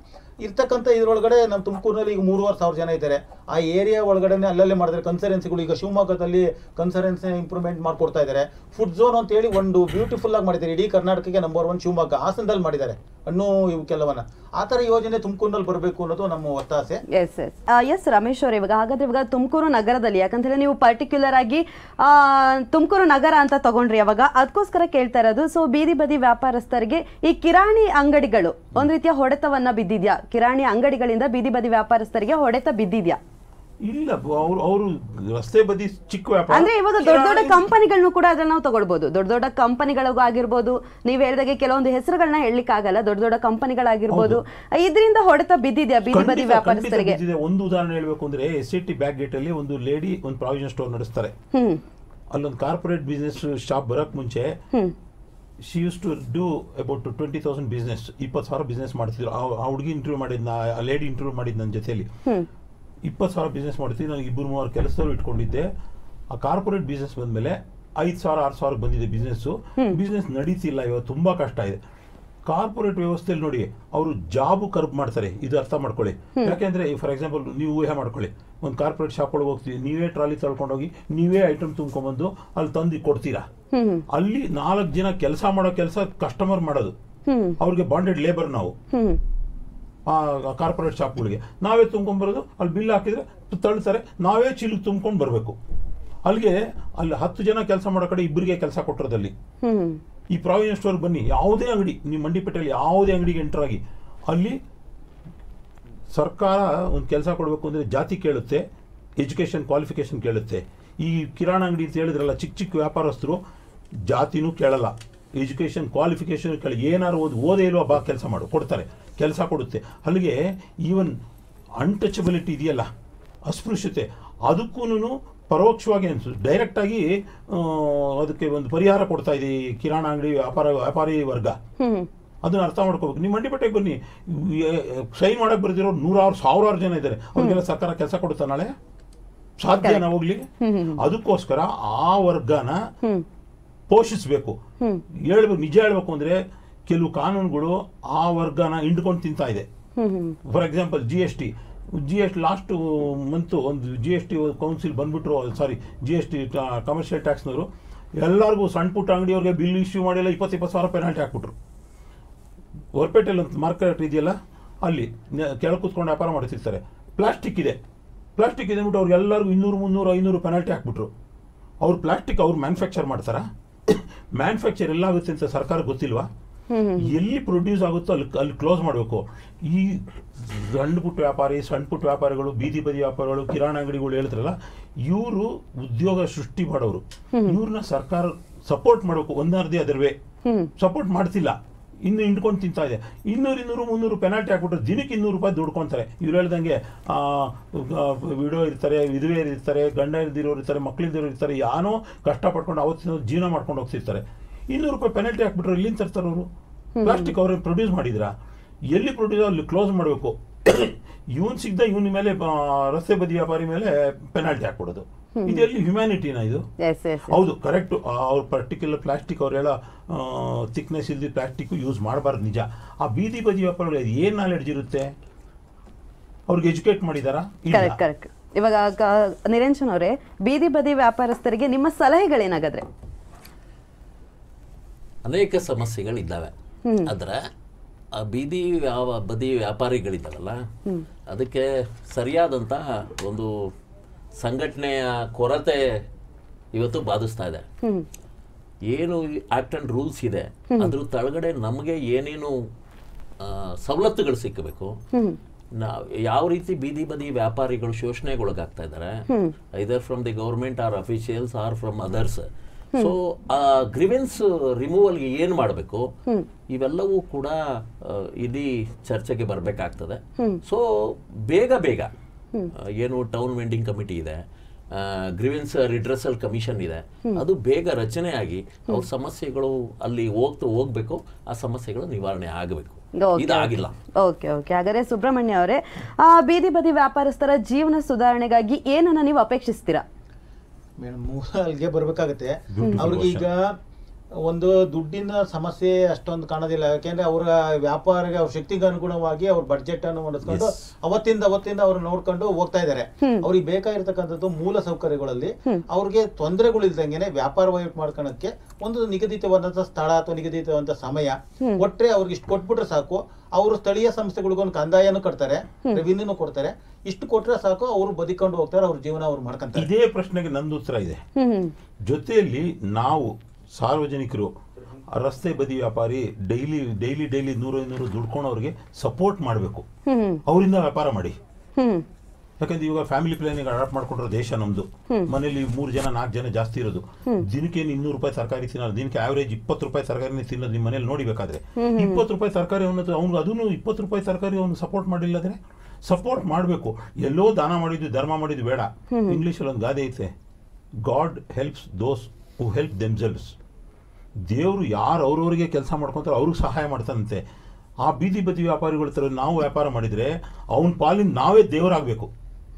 ಇರ್ತಕ್ಕಂಥ ಇದರೊಳಗಡೆ ನಮ್ಮ ತುಮಕೂರಿನಲ್ಲಿ ಈಗ ಮೂರುವರೆ ಸಾವಿರ ಜನ ಇದ್ದಾರೆ. ಆ ಏರಿಯಾ ಒಳಗಡೆನೆ ಅಲ್ಲಲ್ಲೇ ಮಾಡಿದ್ರೆ ಕನ್ಸರೆನ್ಸಿಗಳು ಈಗ ಶಿವಮೊಗ್ಗದಲ್ಲಿ ಕನ್ಸರೆನ್ಸಿ ಇಂಪ್ರೂವ್ಮೆಂಟ್ ಮಾಡ್ಕೊಡ್ತಾ ಇದ್ದಾರೆ. ಫುಡ್ ಝೋನ್ ಅಂತ ಹೇಳಿ ಒಂದು ಬ್ಯೂಟಿಫುಲ್ ಆಗಿ ಮಾಡಿದ್ದಾರೆ. ಇಡೀ ಕರ್ನಾಟಕಕ್ಕೆ ನಂಬರ್ ಒನ್ ಶಿವಮೊಗ್ಗ ಹಾಸನದಲ್ಲಿ ಮಾಡಿದ್ದಾರೆ. ಹಣ್ಣು ಇವಕ್ಕೆಲ್ಲವನ್ನ ಆ ಥರ ಯೋಜನೆ ತುಮಕೂರಿನಲ್ಲಿ ಬರಬೇಕು ಅನ್ನೋದು ನಮ್ಮ ಒತ್ತಾಸೆ. ಎಸ್ ಎಸ್ ಎಸ್ ರಮೇಶ್ ಅವ್ರ, ಇವಾಗ ಹಾಗಾದ್ರೆ ಇವಾಗ ತುಮಕೂರು ನಗರದಲ್ಲಿ ಹೇಳಿ ನೀವು ಪರ್ಟಿಕ್ಯುಲರ್ ಆಗಿ ತುಮಕೂರು ನಗರ ಅಂತ ತಗೊಂಡ್ರಿ ಅವಾಗ. ಅದಕ್ಕೋಸ್ಕರ ಕೇಳ್ತಾ ಇರೋದು ಸೊ ಬೀದಿ ಬದಿ ವ್ಯಾಪಾರಸ್ಥರಿಗೆ ಈ ಕಿರಾಣಿ ಅಂಗಡಿಗಳು, ಒಂದ್ ರೀತಿಯ ಹೊಡೆತವನ್ನ ಬಿದ್ದಿದ್ಯಾ? ಕಿರಾಣಿ ಅಂಗಡಿಗಳಿಂದ ಬೀದಿ ಬದಿ ವ್ಯಾಪಾರಸ್ಥರಿಗೆ ಹೊಡೆತ ಬಿದ್ದಿದ್ಯಾ? ಇಲ್ಲ ಅವರು ಅವರು ರಸ್ತೆ ಬದಿ ಚಿಕ್ಕ ವ್ಯಾಪಾರ. ಅಂದ್ರೆ ಇವಾಗ ದೊಡ್ಡ ದೊಡ್ಡ ಕಂಪನಿಗಳನ್ನು ಕೂಡ ಅದನ್ನ ನಾವು ತಗೊಳ್ಬಹುದು ದೊಡ್ಡ ದೊಡ್ಡ ಕಂಪನಿಗಳಿಗೂ ಆಗಿರ್ಬೋದು ನೀವು ಹೇಳಿದಾಗೆ ಕೆಲವೊಂದು ಹೆಸರುಗಳನ್ನ ಹೇಳಲಿಕ್ಕೆ ಆಗಲ್ಲ ದೊಡ್ಡ ದೊಡ್ಡ ಕಂಪನಿಗಳಾಗಿರ್ಬೋದು. ಇದರಿಂದ ಹೊಡೆತ ಬಿದ್ದಿದ್ಯಾ ಬೀದಿ ಬದಿ ವ್ಯಾಪಾರಸ್ಥರಿಗೆ? ಒಂದು ಉದಾಹರಣೆ ಹೇಳ್ಬೇಕು ಅಂದ್ರೆ ಎಸ್ ಟಿ ಬ್ಯಾಕ್ ಗೇಟ್ ಅಲ್ಲಿ ಒಂದು ಲೇಡಿ ಒಂದು ಪ್ರಾವಿಷನ್ ಸ್ಟೋರ್ ನಡೆಸ್ತಾರೆ. ಅಲ್ಲೊಂದು ಕಾರ್ಪೊರೇಟ್ ಬಿಸ್ನೆಸ್ ಶಾಪ್ ಬರಕ್ ಮುಂಚೆ she used to do about twenty thousand business ಇಪ್ಪತ್ತು ಸಾವಿರ ಬಿಸ್ನೆಸ್ ಮಾಡ್ತಿದ್ರು. ಆ- ಹುಡುಗಿ ಇಂಟರ್ವ್ಯೂ ಮಾಡಿದ್ನ ಆ ಲೇಡಿ ಇಂಟರ್ವ್ಯೂ ಮಾಡಿದ್ ನನ್ನ ಜೊತೆಯಲ್ಲಿ ಇಪ್ಪತ್ತು ಸಾವಿರ ಬಿಸ್ನೆಸ್ ಮಾಡ್ತೀವಿ ನಾನು ಇಬ್ಬರು ಮೂವರು ಕೆಲಸದವ್ರು ಇಟ್ಕೊಂಡಿದ್ದೆ. ಆ ಕಾರ್ಪೊರೇಟ್ ಬಿಸ್ನೆಸ್ ಬಂದಮೇಲೆ ಐದು ಸಾವಿರ ಆರು ಸಾವಿರ ಬಂದಿದೆ ಬಿಸ್ನೆಸ್ಸು ಬಿಸ್ನೆಸ್ ನಡೀತಿಲ್ಲ ಇವತ್ತು ತುಂಬ ಕಷ್ಟ ಇದೆ. ಕಾರ್ಪೊರೇಟ್ ವ್ಯವಸ್ಥೆಯಲ್ಲಿ ನೋಡಿ ಅವರು ಜಾಬು ಕರ್ಬ್ ಮಾಡ್ತಾರೆ ಇದು ಅರ್ಥ ಮಾಡ್ಕೊಳ್ಳಿ. ಯಾಕೆಂದ್ರೆ ಫಾರ್ ಎಕ್ಸಾಂಪಲ್ ನೀವು ಊಹೆ ಮಾಡ್ಕೊಳ್ಳಿ. ಒಂದು ಕಾರ್ಪೊರೇಟ್ ಶಾಪ್ ಒಳಗೆ ಹೋಗ್ತೀವಿ ನೀವೇ ಟ್ರಾಲಿ ತಳ್ಕೊಂಡೋಗಿ ನೀವೇ ಐಟಮ್ ತುಂಬ್ಕೊಂಡ್ಬಂದು ಅಲ್ಲಿ ತಂದು ಕೊಡ್ತೀರಾ? ಅಲ್ಲಿ ನಾಲ್ಕು ಜನ ಕೆಲಸ ಮಾಡೋ ಕೆಲಸ ಕಸ್ಟಮರ್ ಮಾಡೋದು. ಅವ್ರಿಗೆ ಬಾಂಡೆಡ್ ಲೇಬರ್ ನಾವು. ಕಾರ್ಪೊರೇಟ್ ಕಾರ್ಪೊರೇಟ್ ಶಾಪ್ಗಳಿಗೆ ನಾವೇ ತುಂಬ್ಕೊಂಡ್ಬರೋದು ಅಲ್ಲಿ ಬಿಲ್ ಹಾಕಿದ್ರೆ ತಳ್ತಾರೆ ನಾವೇ ಚೀಲ ತುಂಬ್ಕೊಂಡು ಬರಬೇಕು. ಅಲ್ಲಿಗೆ ಅಲ್ಲಿ ಹತ್ತು ಜನ ಕೆಲಸ ಮಾಡೋ ಕಡೆ ಇಬ್ಬರಿಗೆ ಕೆಲಸ ಕೊಟ್ಟಿರೋದಲ್ಲಿ. ಈ ಪ್ರಾವಿಷನ್ ಸ್ಟೋರ್ ಬನ್ನಿ ಯಾವುದೇ ಅಂಗಡಿ ನಿಮ್ಮ ಮಂಡಿಪೇಟೆಯಲ್ಲಿ ಯಾವುದೇ ಅಂಗಡಿಗೆ ಎಂಟರ್ ಆಗಿ ಅಲ್ಲಿ ಸರ್ಕಾರ ಒಂದು ಕೆಲಸ ಕೊಡಬೇಕು ಅಂದರೆ ಜಾತಿ ಕೇಳುತ್ತೆ ಎಜುಕೇಷನ್ ಕ್ವಾಲಿಫಿಕೇಷನ್ ಕೇಳುತ್ತೆ. ಈ ಕಿರಾಣ ಅಂಗಡಿ ಅಂತ ಹೇಳಿದ್ರಲ್ಲ ಚಿಕ್ಕ ಚಿಕ್ಕ ವ್ಯಾಪಾರಸ್ಥರು ಜಾತಿನೂ ಕೇಳಲ್ಲ. ಎಜುಕೇಷನ್ ಕ್ವಾಲಿಫಿಕೇಷನ್ ಕೇಳಿ. ಏನಾರು ಓದಿ ಓದೇ ಇಲ್ವಾ ಬಾ ಕೆಲಸ ಮಾಡು. ಕೊಡ್ತಾರೆ. ಕೆಲಸ ಕೊಡುತ್ತೆ. ಅಲ್ಲಿಗೆ ಈವನ್ ಅನ್ಟಚಬಿಲಿಟಿ ಇದೆಯಲ್ಲ ಅಸ್ಪೃಶ್ಯತೆ ಅದಕ್ಕೂ ಪರೋಕ್ಷವಾಗಿ ಅನಿಸ್ತು ಡೈರೆಕ್ಟಾಗಿ ಅದಕ್ಕೆ ಒಂದು ಪರಿಹಾರ ಕೊಡ್ತಾ ಇದೆ ಈ ಕಿರಾಣ ಅಂಗಡಿ ವ್ಯಾಪಾರ ವ್ಯಾಪಾರಿ ವರ್ಗ. ಅದನ್ನ ಅರ್ಥ ಮಾಡ್ಕೋಬೇಕು. ನೀವು ಮಂಡಿಪೇಟೆಗೆ ಬನ್ನಿ. ಸೈನ್ ಮಾಡಕ್ ಬರ್ದಿರೋ ನೂರಾರು ಸಾವಿರಾರು ಜನ ಇದ್ದಾರೆ. ಅವ್ರಿಗೆಲ್ಲ ಸರ್ಕಾರ ಕೆಲಸ ಕೊಡುತ್ತಾ ನಾಳೆ? ಸಾಧ್ಯನಾ ಹೋಗ್ಲಿ ಅದಕ್ಕೋಸ್ಕರ ಆ ವರ್ಗನ ಪೋಷಿಸಬೇಕು. ಹೇಳ್ಬೇಕು ನಿಜ ಹೇಳ್ಬೇಕು ಅಂದ್ರೆ ಕೆಲವು ಕಾನೂನುಗಳು ಆ ವರ್ಗನ ಹಿಂಡ್ಕೊಂಡು ತಿಂತಾ ಇದೆ. For example G S T G S last month ಒಂದು G S T council ಬಂದ್ಬಿಟ್ರು sorry G S T commercial ಟ್ಯಾಕ್ಸ್ನವರು ಎಲ್ಲರಿಗೂ ಸಣ್ಣ ಪುಟ್ಟ ಅಂಗಡಿಯವ್ರಿಗೆ ಬಿಲ್ ಇಶ್ಯೂ ಮಾಡಿಲ್ಲ ಇಪ್ಪತ್ತು ಇಪ್ಪತ್ತು ಸಾವಿರ ಪೆನಾಲ್ಟಿ ಹಾಕ್ಬಿಟ್ರು. ಹೊರಪೇಟೆಯಲ್ಲಿ ಒಂದು ಮಾರ್ಕೆಟ್ ಇದೆಯಲ್ಲ ಅಲ್ಲಿ ಕೆಳ ಕೂತ್ಕೊಂಡು ವ್ಯಾಪಾರ ಮಾಡ್ತಿರ್ತಾರೆ. ಪ್ಲಾಸ್ಟಿಕ್ ಇದೆ. ಪ್ಲಾಸ್ಟಿಕ್ ಇದೆ ಅಂದ್ಬಿಟ್ಟು ಅವ್ರಿಗೆಲ್ಲರಿಗೂ ಇನ್ನೂರು ಮುನ್ನೂರು ಐನೂರು ಪೆನಾಲ್ಟಿ ಹಾಕ್ಬಿಟ್ರು. ಅವ್ರು ಪ್ಲಾಸ್ಟಿಕ್ ಅವ್ರು ಮ್ಯಾನುಫ್ಯಾಕ್ಚರ್ ಮಾಡ್ತಾರಾ? ಮ್ಯಾನುಫ್ಯಾಕ್ಚರ್ ಎಲ್ಲ ಆಗುತ್ತೆ ಅಂತ ಸರ್ಕಾರ ಗೊತ್ತಿಲ್ವಾ? ಎಲ್ಲಿ ಪ್ರೊಡ್ಯೂಸ್ ಆಗುತ್ತೋ ಅಲ್ಲಿ ಅಲ್ಲಿ ಕ್ಲೋಸ್ ಮಾಡಬೇಕು. ಈ ಸಣ್ಣ ಪುಟ್ಟ ವ್ಯಾಪಾರಿ ಸಣ್ಣ ಪುಟ್ಟ ವ್ಯಾಪಾರಿಗಳು ಬೀದಿ ಬದಿ ವ್ಯಾಪಾರಿಗಳು ಕಿರಾಣ ಅಂಗಡಿಗಳು ಹೇಳ್ತಾರಲ್ಲ ಇವರು ಉದ್ಯೋಗ ಸೃಷ್ಟಿ ಮಾಡೋರು. ಇವ್ರನ್ನ ಸರ್ಕಾರ ಸಪೋರ್ಟ್ ಮಾಡಬೇಕು ಒಂದರ್ಧಿ ಅದರ್ವೇ. ಸಪೋರ್ಟ್ ಮಾಡ್ತಿಲ್ಲ. ಇನ್ನು ಹಿಂಡ್ಕೊಂಡು ತಿಂತಾ ಇದೆ. ಇನ್ನೂರು ಇನ್ನೂರು ಮುನ್ನೂರು ಪೆನಾಲ್ಟಿ ಹಾಕ್ಬಿಟ್ರೆ ದಿನಕ್ಕೆ ಇನ್ನೂರು ರೂಪಾಯಿ ದುಡ್ಕೊತಾರೆ. ಇವ್ರು ಹೇಳ್ದಂಗೆ ವಿಡೋ ಇರ್ತಾರೆ ವಿಧವೆ ಇರ್ತಾರೆ ಗಂಡ ಇಲ್ದಿರೋರು ಇರ್ತಾರೆ ಮಕ್ಳಿಲ್ದಿರೋರು ಇರ್ತಾರೆ ಯಾನೋ ಕಷ್ಟಪಡ್ಕೊಂಡು ಅವತ್ತಿನ ಜೀವನ ಮಾಡ್ಕೊಂಡು ಹೋಗ್ತಿರ್ತಾರೆ. ಇನ್ನೂರು ರೂಪಾಯಿ ಪೆನಾಲ್ಟಿ ಹಾಕ್ಬಿಟ್ರೆ ಎಲ್ಲಿಂದ ತರ್ತಾರೆ ಅವರು? ಪ್ಲಾಸ್ಟಿಕ್ ಅವ್ರಿಗೆ ಪ್ರೊಡ್ಯೂಸ್ ಮಾಡಿದ್ರಾ? ಎಲ್ಲಿ ಪ್ರೊಡ್ಯೂಸ್ ಅಲ್ಲಿ ಕ್ಲೋಸ್ ಮಾಡಬೇಕು. ಇವನ್ ಸಿಗ್ದ ಇವನ ಮೇಲೆ ರಸ್ತೆ ಬದಿ ವ್ಯಾಪಾರಿ ಮೇಲೆ ಪೆನಾಲ್ಟಿ ಹಾಕ್ಬಿಡೋದು. ಇದೆಲ್ಲಿ ಹ್ಯುಮ್ಯಾನಿಟಿನ ಇದು? ಹೌದು ಕರೆಕ್ಟ್ ಅವ್ರ ಪರ್ಟಿಕ್ಯುಲರ್ ಪ್ಲಾಸ್ಟಿಕ್ ಅವರೆಲ್ಲ ಥಿಕ್ನೆಸ್ ಇಲ್ದಿ ಪ್ಲಾಸ್ಟಿಕ್ ಯೂಸ್ ಮಾಡಬಾರ್ದು ನಿಜ. ಆ ಬೀದಿ ಬದಿ ವ್ಯಾಪಾರಗಳು ಏನ್ ನಾಲೆಡ್ಜ್ ಇರುತ್ತೆ? ಅವ್ರಿಗೆ ಎಜುಕೇಟ್ ಮಾಡಿದಾರಾ? ಇಲ್ಲ. ಕರೆಕ್ಟ್ ಕರೆಕ್ಟ್ ಇವಾಗ ನಿರಂಜನ್ ಅವರೇ ಬೀದಿ ಬದಿ ವ್ಯಾಪಾರಸ್ಥರಿಗೆ ನಿಮ್ಮ ಸಲಹೆಗಳೇನಾಗಾದ್ರೆ? ಅನೇಕ ಸಮಸ್ಯೆಗಳಿದ್ದಾವೆ. ಆದರೆ ಆ ಬೀದಿ ಬದಿ ವ್ಯಾಪಾರಿಗಳಿದ್ದಾರಲ್ಲ ಅದಕ್ಕೆ ಸರಿಯಾದಂತಹ ಒಂದು ಸಂಘಟನೆಯ ಕೊರತೆ ಇವತ್ತು ಬಾಧಿಸ್ತಾ ಇದೆ. ಏನು ಆಕ್ಟ್ ಅಂಡ್ ರೂಲ್ಸ್ ಇದೆ ಅದ್ರ ತಳಗಡೆ ನಮಗೆ ಏನೇನು ಸವಲತ್ತುಗಳು ಸಿಕ್ಕಬೇಕು ನಾವು ಯಾವ ರೀತಿ ಬೀದಿ ಬದಿ ವ್ಯಾಪಾರಿಗಳು ಶೋಷಣೆಗೊಳಗಾಗ್ತಾ ಇದ್ದಾರೆ either from the government or officials or from others so ಆ ಗ್ರಿವೆನ್ಸ್ ರಿಮೂವಲ್ಗೆ ಏನು ಮಾಡಬೇಕು ಇವೆಲ್ಲವೂ ಕೂಡ ಇಡೀ ಚರ್ಚೆಗೆ ಬರಬೇಕಾಗ್ತದೆ. ಸೊ ಬೇಗ ಬೇಗ ಏನು ಟೌನ್ ವೆಂಡಿಂಗ್ ಕಮಿಟಿ ಇದೆ. ಗ್ರಿವೆನ್ಸ್ ರಿಡ್ರೆಸಲ್ ಕಮಿಷನ್ ಇದೆ. ಅದು ಬೇಗ ರಚನೆಯಾಗಿ ಅವ್ರ ಸಮಸ್ಯೆಗಳು ಅಲ್ಲಿ ಹೋಗ್ತಾ ಹೋಗ್ಬೇಕು ಆ ಸಮಸ್ಯೆಗಳು ನಿವಾರಣೆ ಆಗಬೇಕು. ಇದಾಗಿಲ್ಲ. ಓಕೆ ಓಕೆ ಹಾಗಾದ್ರೆ ಸುಬ್ರಹ್ಮಣ್ಯ ಅವರೇ ಆ ಬೀದಿ ಬದಿ ವ್ಯಾಪಾರಸ್ಥರ ಜೀವನ ಸುಧಾರಣೆಗಾಗಿ ಏನನ್ನ ನೀವು ಅಪೇಕ್ಷಿಸ್ತೀರಾ? ಮೇಡಮ್ ಮೂಲ ಅಲ್ಲಿಗೆ ಬರ್ಬೇಕಾಗತ್ತೆ. ಅವ್ರಿಗೆ ಈಗ ಒಂದು ದುಡ್ಡಿನ ಸಮಸ್ಯೆ ಅಷ್ಟೊಂದು ಕಾಣೋದಿಲ್ಲ. ಯಾಕೆಂದ್ರೆ ಅವರ ವ್ಯಾಪಾರಿಗೆ ಅವ್ರ ಶಕ್ತಿಗೆ ಅನುಗುಣವಾಗಿ ಅವ್ರ ಬಡ್ಜೆಟ್ ಅನ್ನು ಹೊಂದಿಸ್ಕೊಂಡು ಅವತ್ತಿಂದ ಅವತ್ತಿಂದ ಅವ್ರು ನೋಡ್ಕೊಂಡು ಹೋಗ್ತಾ ಇದ್ದಾರೆ. ಅವ್ರಿಗೆ ಬೇಕಾಗಿರ್ತಕ್ಕಂಥದ್ದು ಮೂಲ ಸೌಕರ್ಯಗಳಲ್ಲಿ ಅವ್ರಿಗೆ ತೊಂದರೆಗಳು ಇಲ್ದಂಗೆನೆ ವ್ಯಾಪಾರ ವಹಿವಾಟು ಮಾಡ್ಕೊಳಕ್ಕೆ ಒಂದು ನಿಗದಿತವಾದಂತಹ ಸ್ಥಳ ಅಥವಾ ನಿಗದಿತವಾದಂತಹ ಸಮಯ ಕೊಟ್ರೆ ಅವ್ರಿಗೆ ಇಷ್ಟು ಕೊಟ್ಬಿಟ್ರೆ ಸಾಕು. ಅವರು ಸ್ಥಳೀಯ ಸಂಸ್ಥೆಗಳಿಗೊಂದು ಕಂದಾಯನೂ ಕಟ್ತಾರೆ ರೆವಿನ್ಯೂನು ಕೊಡ್ತಾರೆ. ಇಷ್ಟು ಕೊಟ್ರೆ ಸಾಕು ಅವರು ಬದುಕೊಂಡು ಹೋಗ್ತಾರೆ ಅವ್ರ ಜೀವನ ಅವ್ರು ಮಾಡ್ಕೊಂತಾರೆ. ಇದೇ ಪ್ರಶ್ನೆಗೆ ನಂದು ಉತ್ತರ ಇದೆ. ಜೊತೆಯಲ್ಲಿ ನಾವು ಸಾರ್ವಜನಿಕರು ಆ ರಸ್ತೆ ಬದಿ ವ್ಯಾಪಾರಿ ಡೈಲಿ ಡೈಲಿ ಡೈಲಿ ನೂರು ಐನೂರು ದುಡ್ಕೊಂಡವ್ರಿಗೆ ಸಪೋರ್ಟ್ ಮಾಡಬೇಕು ಅವರಿಂದ ವ್ಯಾಪಾರ ಮಾಡಿ. ಯಾಕಂದ್ರೆ ಇವಾಗ ಫ್ಯಾಮಿಲಿ ಪ್ಲಾನಿಂಗ್ ಅಡಾಪ್ಟ್ ಮಾಡ್ಕೊಂಡಿರೋ ದೇಶ ನಮ್ದು. ಮನೇಲಿ ಮೂರು ಜನ ನಾಲ್ಕು ಜನ ಜಾಸ್ತಿ ಇರೋದು. ದಿನಕ್ಕೆ ಇನ್ನೂರು ರೂಪಾಯಿ ತರಕಾರಿ ತಿನ್ನೋದು ದಿನಕ್ಕೆ ಆವರೇಜ್ ಇಪ್ಪತ್ತು ರೂಪಾಯಿ ತರಕಾರಿನೇ ತಿನ್ನೋದು ನಿಮ್ಮ ಮನೇಲಿ ನೋಡಿಬೇಕಾದ್ರೆ. ಇಪ್ಪತ್ತು ರೂಪಾಯಿ ತರಕಾರಿ ಅವನು ಅವ್ನು ಅದನ್ನು ಇಪ್ಪತ್ತು ರೂಪಾಯಿ ತರಕಾರಿ ಅವನು ಸಪೋರ್ಟ್ ಮಾಡಿಲ್ಲದ್ರೆ? ಸಪೋರ್ಟ್ ಮಾಡಬೇಕು. ಎಲ್ಲೋ ದಾನ ಮಾಡಿದ್ದು ಧರ್ಮ ಮಾಡಿದ್ದು ಬೇಡ. ಇಂಗ್ಲೀಷಲ್ಲಿ ಒಂದು ಗಾದೆ ಐತೆ. God helps those who help themselves ದೇವರು ಯಾರು ಅವ್ರವ್ರಿಗೆ ಕೆಲಸ ಮಾಡ್ಕೊತಾರೋ ಅವ್ರಿಗೆ ಸಹಾಯ ಮಾಡ್ತಾನಂತೆ. ಆ ಬೀದಿ ಬದಿ ವ್ಯಾಪಾರಿಗಳ ಥರ ನಾವು ವ್ಯಾಪಾರ ಮಾಡಿದ್ರೆ ಅವನ ಪಾಲಿನ ನಾವೇ ದೇವರಾಗಬೇಕು.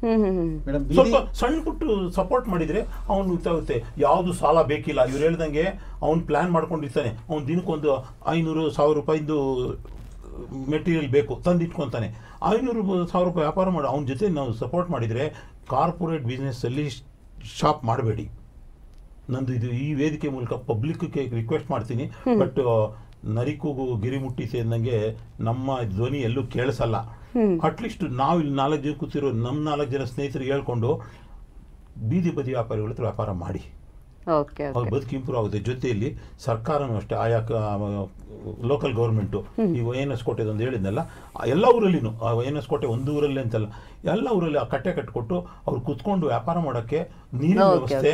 ಹ್ಮ್ ಹ್ಮ್ ಹ್ಮ್. ಸ್ವಲ್ಪ ಸಣ್ಣ ಪುಟ್ಟು ಸಪೋರ್ಟ್ ಮಾಡಿದ್ರೆ ಅವನು ಗೊತ್ತಾಗುತ್ತೆ ಯಾವುದು ಸಾಲ ಬೇಕಿಲ್ಲ. ಇವ್ರು ಹೇಳ್ದಂಗೆ ಅವ್ನು ಪ್ಲಾನ್ ಮಾಡ್ಕೊಂಡಿರ್ತಾನೆ. ಅವ್ನು ದಿನಕ್ಕೊಂದು ಐನೂರು ಸಾವಿರ ರೂಪಾಯಿಂದು ಮೆಟೀರಿಯಲ್ ಬೇಕು. ತಂದಿಟ್ಕೊತಾನೆ. ಐನೂರು ಸಾವಿರ ರೂಪಾಯಿ ವ್ಯಾಪಾರ ಮಾಡಿ. ಅವನ ಜೊತೆ ನಾವು ಸಪೋರ್ಟ್ ಮಾಡಿದರೆ ಕಾರ್ಪೊರೇಟ್ ಬಿಸ್ನೆಸ್ಸಲ್ಲಿ ಶಾಪ್ ಮಾಡಬೇಡಿ. ನಂದು ಇದು ಈ ವೇದಿಕೆ ಮೂಲಕ ಪಬ್ಲಿಕ್ಗೆ ರಿಕ್ವೆಸ್ಟ್ ಮಾಡ್ತೀನಿ. ಬಟ್ ನರಿಕೂಗು ಗಿರಿಮುಟ್ಟಿ ಸೇರಿದಂಗೆ ನಮ್ಮ ಧ್ವನಿ ಎಲ್ಲೂ ಕೇಳಿಸಲ್ಲ. ಅಟ್ಲೀಸ್ಟ್ ನಾವು ಇಲ್ಲಿ ನಾಲ್ಕು ಜನ ಕೂತಿರೋ ನಮ್ಮ ನಾಲ್ಕು ಜನ ಸ್ನೇಹಿತರು ಹೇಳ್ಕೊಂಡು ಬೀದಿ ಬದಿ ವ್ಯಾಪಾರಿಗಳ ಹತ್ರ ವ್ಯಾಪಾರ ಮಾಡಿ. ಅವ್ರ ಓಕೆ. ಬದುಕು ಇಂಪ್ರೂವ್ ಆಗುತ್ತೆ. ಜೊತೆಯಲ್ಲಿ ಸರ್ಕಾರನೂ ಅಷ್ಟೇ ಆಯಾ ಲೋಕಲ್ ಗೌರ್ಮೆಂಟು ಈ ಎನ್ ಎಸ್ ಕೋಟೆ ಒಂದು ಹೇಳಿದ್ನಲ್ಲ ಆ ಎಲ್ಲ ಊರಲ್ಲಿನೂ ಆ ಒ ಎನ್ ಎಸ್ ಕೋಟೆ ಒಂದು ಊರಲ್ಲಿ ಅಂತಲ್ಲ ಎಲ್ಲ ಊರಲ್ಲಿ ಆ ಕಟ್ಟೆ ಕಟ್ಟಿಕೊಟ್ಟು ಅವ್ರು ಕುತ್ಕೊಂಡು ವ್ಯಾಪಾರ ಮಾಡೋಕ್ಕೆ ನೀರಿನ ವ್ಯವಸ್ಥೆ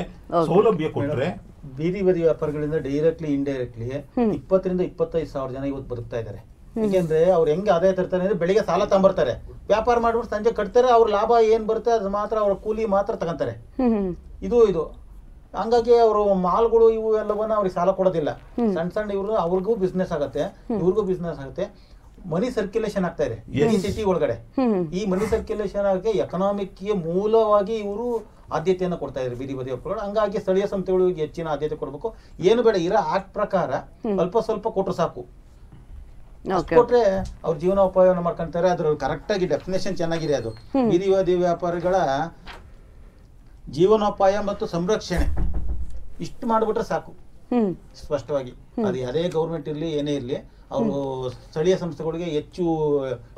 ಸೌಲಭ್ಯ ಕೊಟ್ಟರೆ ಬೀದಿ ಬದಿ ವ್ಯಾಪಾರಗಳಿಂದ ಡೈರೆಕ್ಟ್ಲಿ ಇಂಡೈರೆಕ್ಟ್ಲಿ ಇಪ್ಪತ್ತರಿಂದ ಇಪ್ಪತ್ತೈದು ಸಾವಿರ ಜನ ಇವತ್ತು ಬದುಕ್ತಾ ಇದ್ದಾರೆ. ಯಾಕೆಂದ್ರೆ ಅವ್ರು ಹೆಂಗೆ ಆದಾಯ ತರ್ತಾರೆ ಅಂದ್ರೆ ಬೆಳಿಗ್ಗೆ ಸಾಲ ತಗೊಂಬರ್ತಾರೆ. ವ್ಯಾಪಾರ ಮಾಡ್ಬಿಟ್ಟು ಸಂಜೆ ಕಟ್ತಾರೆ ಅವ್ರ ಲಾಭ ಏನ್ ಬರುತ್ತೆ ಅದು ಮಾತ್ರ ಅವ್ರ ಕೂಲಿ ಮಾತ್ರ ತಗೊಂತಾರೆ. ಇದು ಇದು. ಹಂಗಾಗಿ ಅವರು ಮಾಲ್ಗಳು ಇವು ಎಲ್ಲವನ್ನ ಅವ್ರಿಗೆ ಸಾಲ ಕೊಡೋದಿಲ್ಲ. ಸಣ್ಣ ಸಣ್ಣ ಇವರು ಅವ್ರಿಗೂ ಬಿಸ್ನೆಸ್ ಆಗುತ್ತೆ ಇವ್ರಿಗೂ ಬಿಸ್ನೆಸ್ ಆಗುತ್ತೆ. ಮನಿ ಸರ್ಕ್ಯುಲೇಷನ್ ಆಗ್ತಾ ಇದೆ ಈ ಸಿಟಿ ಒಳಗಡೆ. ಈ ಮನಿ ಸರ್ಕ್ಯುಲೇಷನ್ ಆಗಿ ಎಕನಾಮಿಕ್ಗೆ ಮೂಲವಾಗಿ ಇವರು ಆದ್ಯತೆಯನ್ನು ಕೊಡ್ತಾ ಇದ್ದಾರೆ ಬೀದಿ ಬದಿ ಒಪ್ಪಗಳು ಹಂಗಾಗಿ ಸ್ಥಳೀಯ ಸಂಸ್ಥೆಗಳಿಗೆ ಹೆಚ್ಚಿನ ಆದ್ಯತೆ ಕೊಡಬೇಕು. ಏನು ಬೇಡ ಇರೋ ಆಕ್ಟ್ ಪ್ರಕಾರ ಅಲ್ಪ ಸ್ವಲ್ಪ ಕೊಟ್ಟರು ಸಾಕು. ಕೊಟ್ರೆ ಅವ್ರ ಜೀವನೋಪಾಯವನ್ನು ಮಾಡ್ಕೊಂತಾರೆ ಅದ್ರ ಕರೆಕ್ಟ್ ಆಗಿ ಡೆಫಿನೇಷನ್ ಚೆನ್ನಾಗಿದೆ ಅದು. ಬೀದಿ ಬದಿ ವ್ಯಾಪಾರಿಗಳ ಜೀವನೋಪಾಯ ಮತ್ತು ಸಂರಕ್ಷಣೆ ಇಷ್ಟು ಮಾಡಿಬಿಟ್ರೆ ಸಾಕು. ಸ್ಪಷ್ಟವಾಗಿ. ಅದು ಯಾವುದೇ ಗೌರ್ಮೆಂಟ್ ಇರಲಿ ಏನೇ ಇರಲಿ ಅವರು ಸ್ಥಳೀಯ ಸಂಸ್ಥೆಗಳಿಗೆ ಹೆಚ್ಚು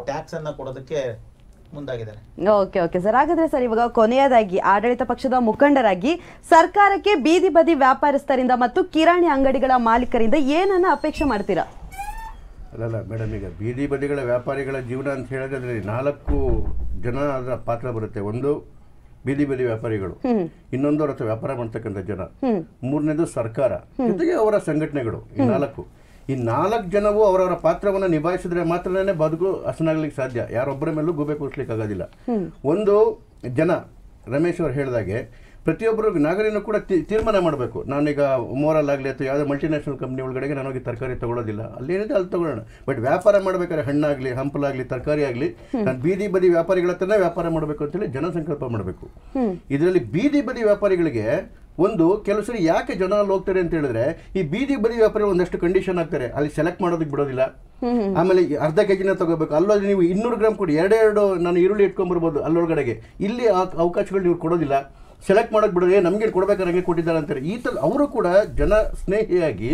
ಟ್ಯಾಕ್ಸ್ ಅನ್ನ ಕೊಡೋದಕ್ಕೆ ಮುಂದಾಗಿದ್ದಾರೆ. Okay okay. ಸರ್ ಹಾಗಾದ್ರೆ ಸರ್ ಇವಾಗ ಕೊನೆಯದಾಗಿ ಆಡಳಿತ ಪಕ್ಷದ ಮುಖಂಡರಾಗಿ ಸರ್ಕಾರಕ್ಕೆ ಬೀದಿ ಬದಿ ವ್ಯಾಪಾರಸ್ಥರಿಂದ ಮತ್ತು ಕಿರಾಣಿ ಅಂಗಡಿಗಳ ಮಾಲೀಕರಿಂದ ಏನನ್ನ ಅಪೇಕ್ಷೆ ಮಾಡ್ತೀರಾ? ಅಲ್ಲಲ್ಲ ಮೇಡಮ್ ಈಗ ಬೀದಿ ಬದಿಗಳ ವ್ಯಾಪಾರಿಗಳ ಜೀವನ ಅಂತ ಹೇಳಿದ್ರೆ ಅದರಲ್ಲಿ ನಾಲ್ಕು ಜನ ಅದರ ಪಾತ್ರ ಬರುತ್ತೆ. ಒಂದು ಬೀದಿ ಬೀದಿ ವ್ಯಾಪಾರಿಗಳು. ಇನ್ನೊಂದು ಅಥವಾ ವ್ಯಾಪಾರ ಮಾಡ್ತಕ್ಕಂಥ ಜನ. ಮೂರನೇದು ಸರ್ಕಾರ. ಜೊತೆಗೆ ಅವರ ಸಂಘಟನೆಗಳು ಈ ನಾಲ್ಕು. ಈ ನಾಲ್ಕು ಜನವು ಅವರವರ ಪಾತ್ರವನ್ನು ನಿಭಾಯಿಸಿದ್ರೆ ಮಾತ್ರನೇ ಬದುಕು ಹಸನಾಗ್ಲಿಕ್ಕೆ ಸಾಧ್ಯ. ಯಾರೊಬ್ಬರ ಮೇಲೂ ಗೂಬೆ ಕೂರಿಸ್ಲಿಕ್ಕೆ ಆಗೋದಿಲ್ಲ ಒಂದು ಜನ ರಮೇಶ್ ಅವರು ಹೇಳಿದಾಗೆ ಪ್ರತಿಯೊಬ್ಬರು ನಾಗರಿಕನು ಕೂಡ ತೀರ್ಮಾನ ಮಾಡಬೇಕು. ನಾನೀಗ ಮೋರಲ್ ಆಗಲಿ ಅಥವಾ ಯಾವುದೇ ಮಲ್ಟಿನ್ಯಾಷನಲ್ ಕಂಪ್ನಿ ಒಳಗಡೆಗೆ ನಾನು ಹೋಗಿ ತರಕಾರಿ ತಗೊಳ್ಳೋದಿಲ್ಲ. ಅಲ್ಲೇನಿದೆ ಅಲ್ಲಿ ತಗೊಳ್ಳೋಣ. ಬಟ್ ವ್ಯಾಪಾರ ಮಾಡಬೇಕಾದ್ರೆ ಹಣ್ಣಾಗಲಿ ಹಂಪಲಾಗಲಿ ತರಕಾರಿ ಆಗಲಿ ನಾನು ಬೀದಿ ಬದಿ ವ್ಯಾಪಾರಿಗಳ ಹತ್ರನೇ ವ್ಯಾಪಾರ ಮಾಡಬೇಕು ಅಂತೇಳಿ ಜನ ಸಂಕಲ್ಪ ಮಾಡಬೇಕು ಇದರಲ್ಲಿ ಬೀದಿ ಬದಿ ವ್ಯಾಪಾರಿಗಳಿಗೆ ಒಂದು ಕೆಲವು ಸರಿ ಯಾಕೆ ಜನ ಅಲ್ಲಿ ಹೋಗ್ತಾರೆ ಅಂತ ಹೇಳಿದ್ರೆ ಈ ಬೀದಿ ಬದಿ ವ್ಯಾಪಾರಿಗಳು ಒಂದಷ್ಟು ಕಂಡೀಷನ್ ಆಗ್ತಾರೆ. ಅಲ್ಲಿ ಸೆಲೆಕ್ಟ್ ಮಾಡೋದಕ್ಕೆ ಬಿಡೋದಿಲ್ಲ. ಆಮೇಲೆ ಅರ್ಧ ಕೆಜಿನ ತಗೋಬೇಕು. ಅಲ್ಲೋದ್ರೆ ನೀವು ಇನ್ನೂರು ಗ್ರಾಮ್ ಕೊಡಿ. ಎರಡೆರಡು ನಾನು ಈರುಳ್ಳಿ ಇಟ್ಕೊಂಡ್ಬರ್ಬೋದು ಅಲ್ಲೊಳಗಡೆಗೆ. ಇಲ್ಲಿ ಅವಕಾಶಗಳು ನೀವು ಕೊಡೋದಿಲ್ಲ. ಸೆಲೆಕ್ಟ್ ಮಾಡಕ್ ಬಿಡ್ರಿ ನಮ್ಗೆ ಕೊಡ್ಬೇಕಾದ್ರೆ ಹಂಗೆ ಕೊಟ್ಟಿದ್ದಾರೆ ಅಂತಾರೆ. ಈ ತರ ಅವರು ಕೂಡ ಜನ ಸ್ನೇಹಿಯಾಗಿ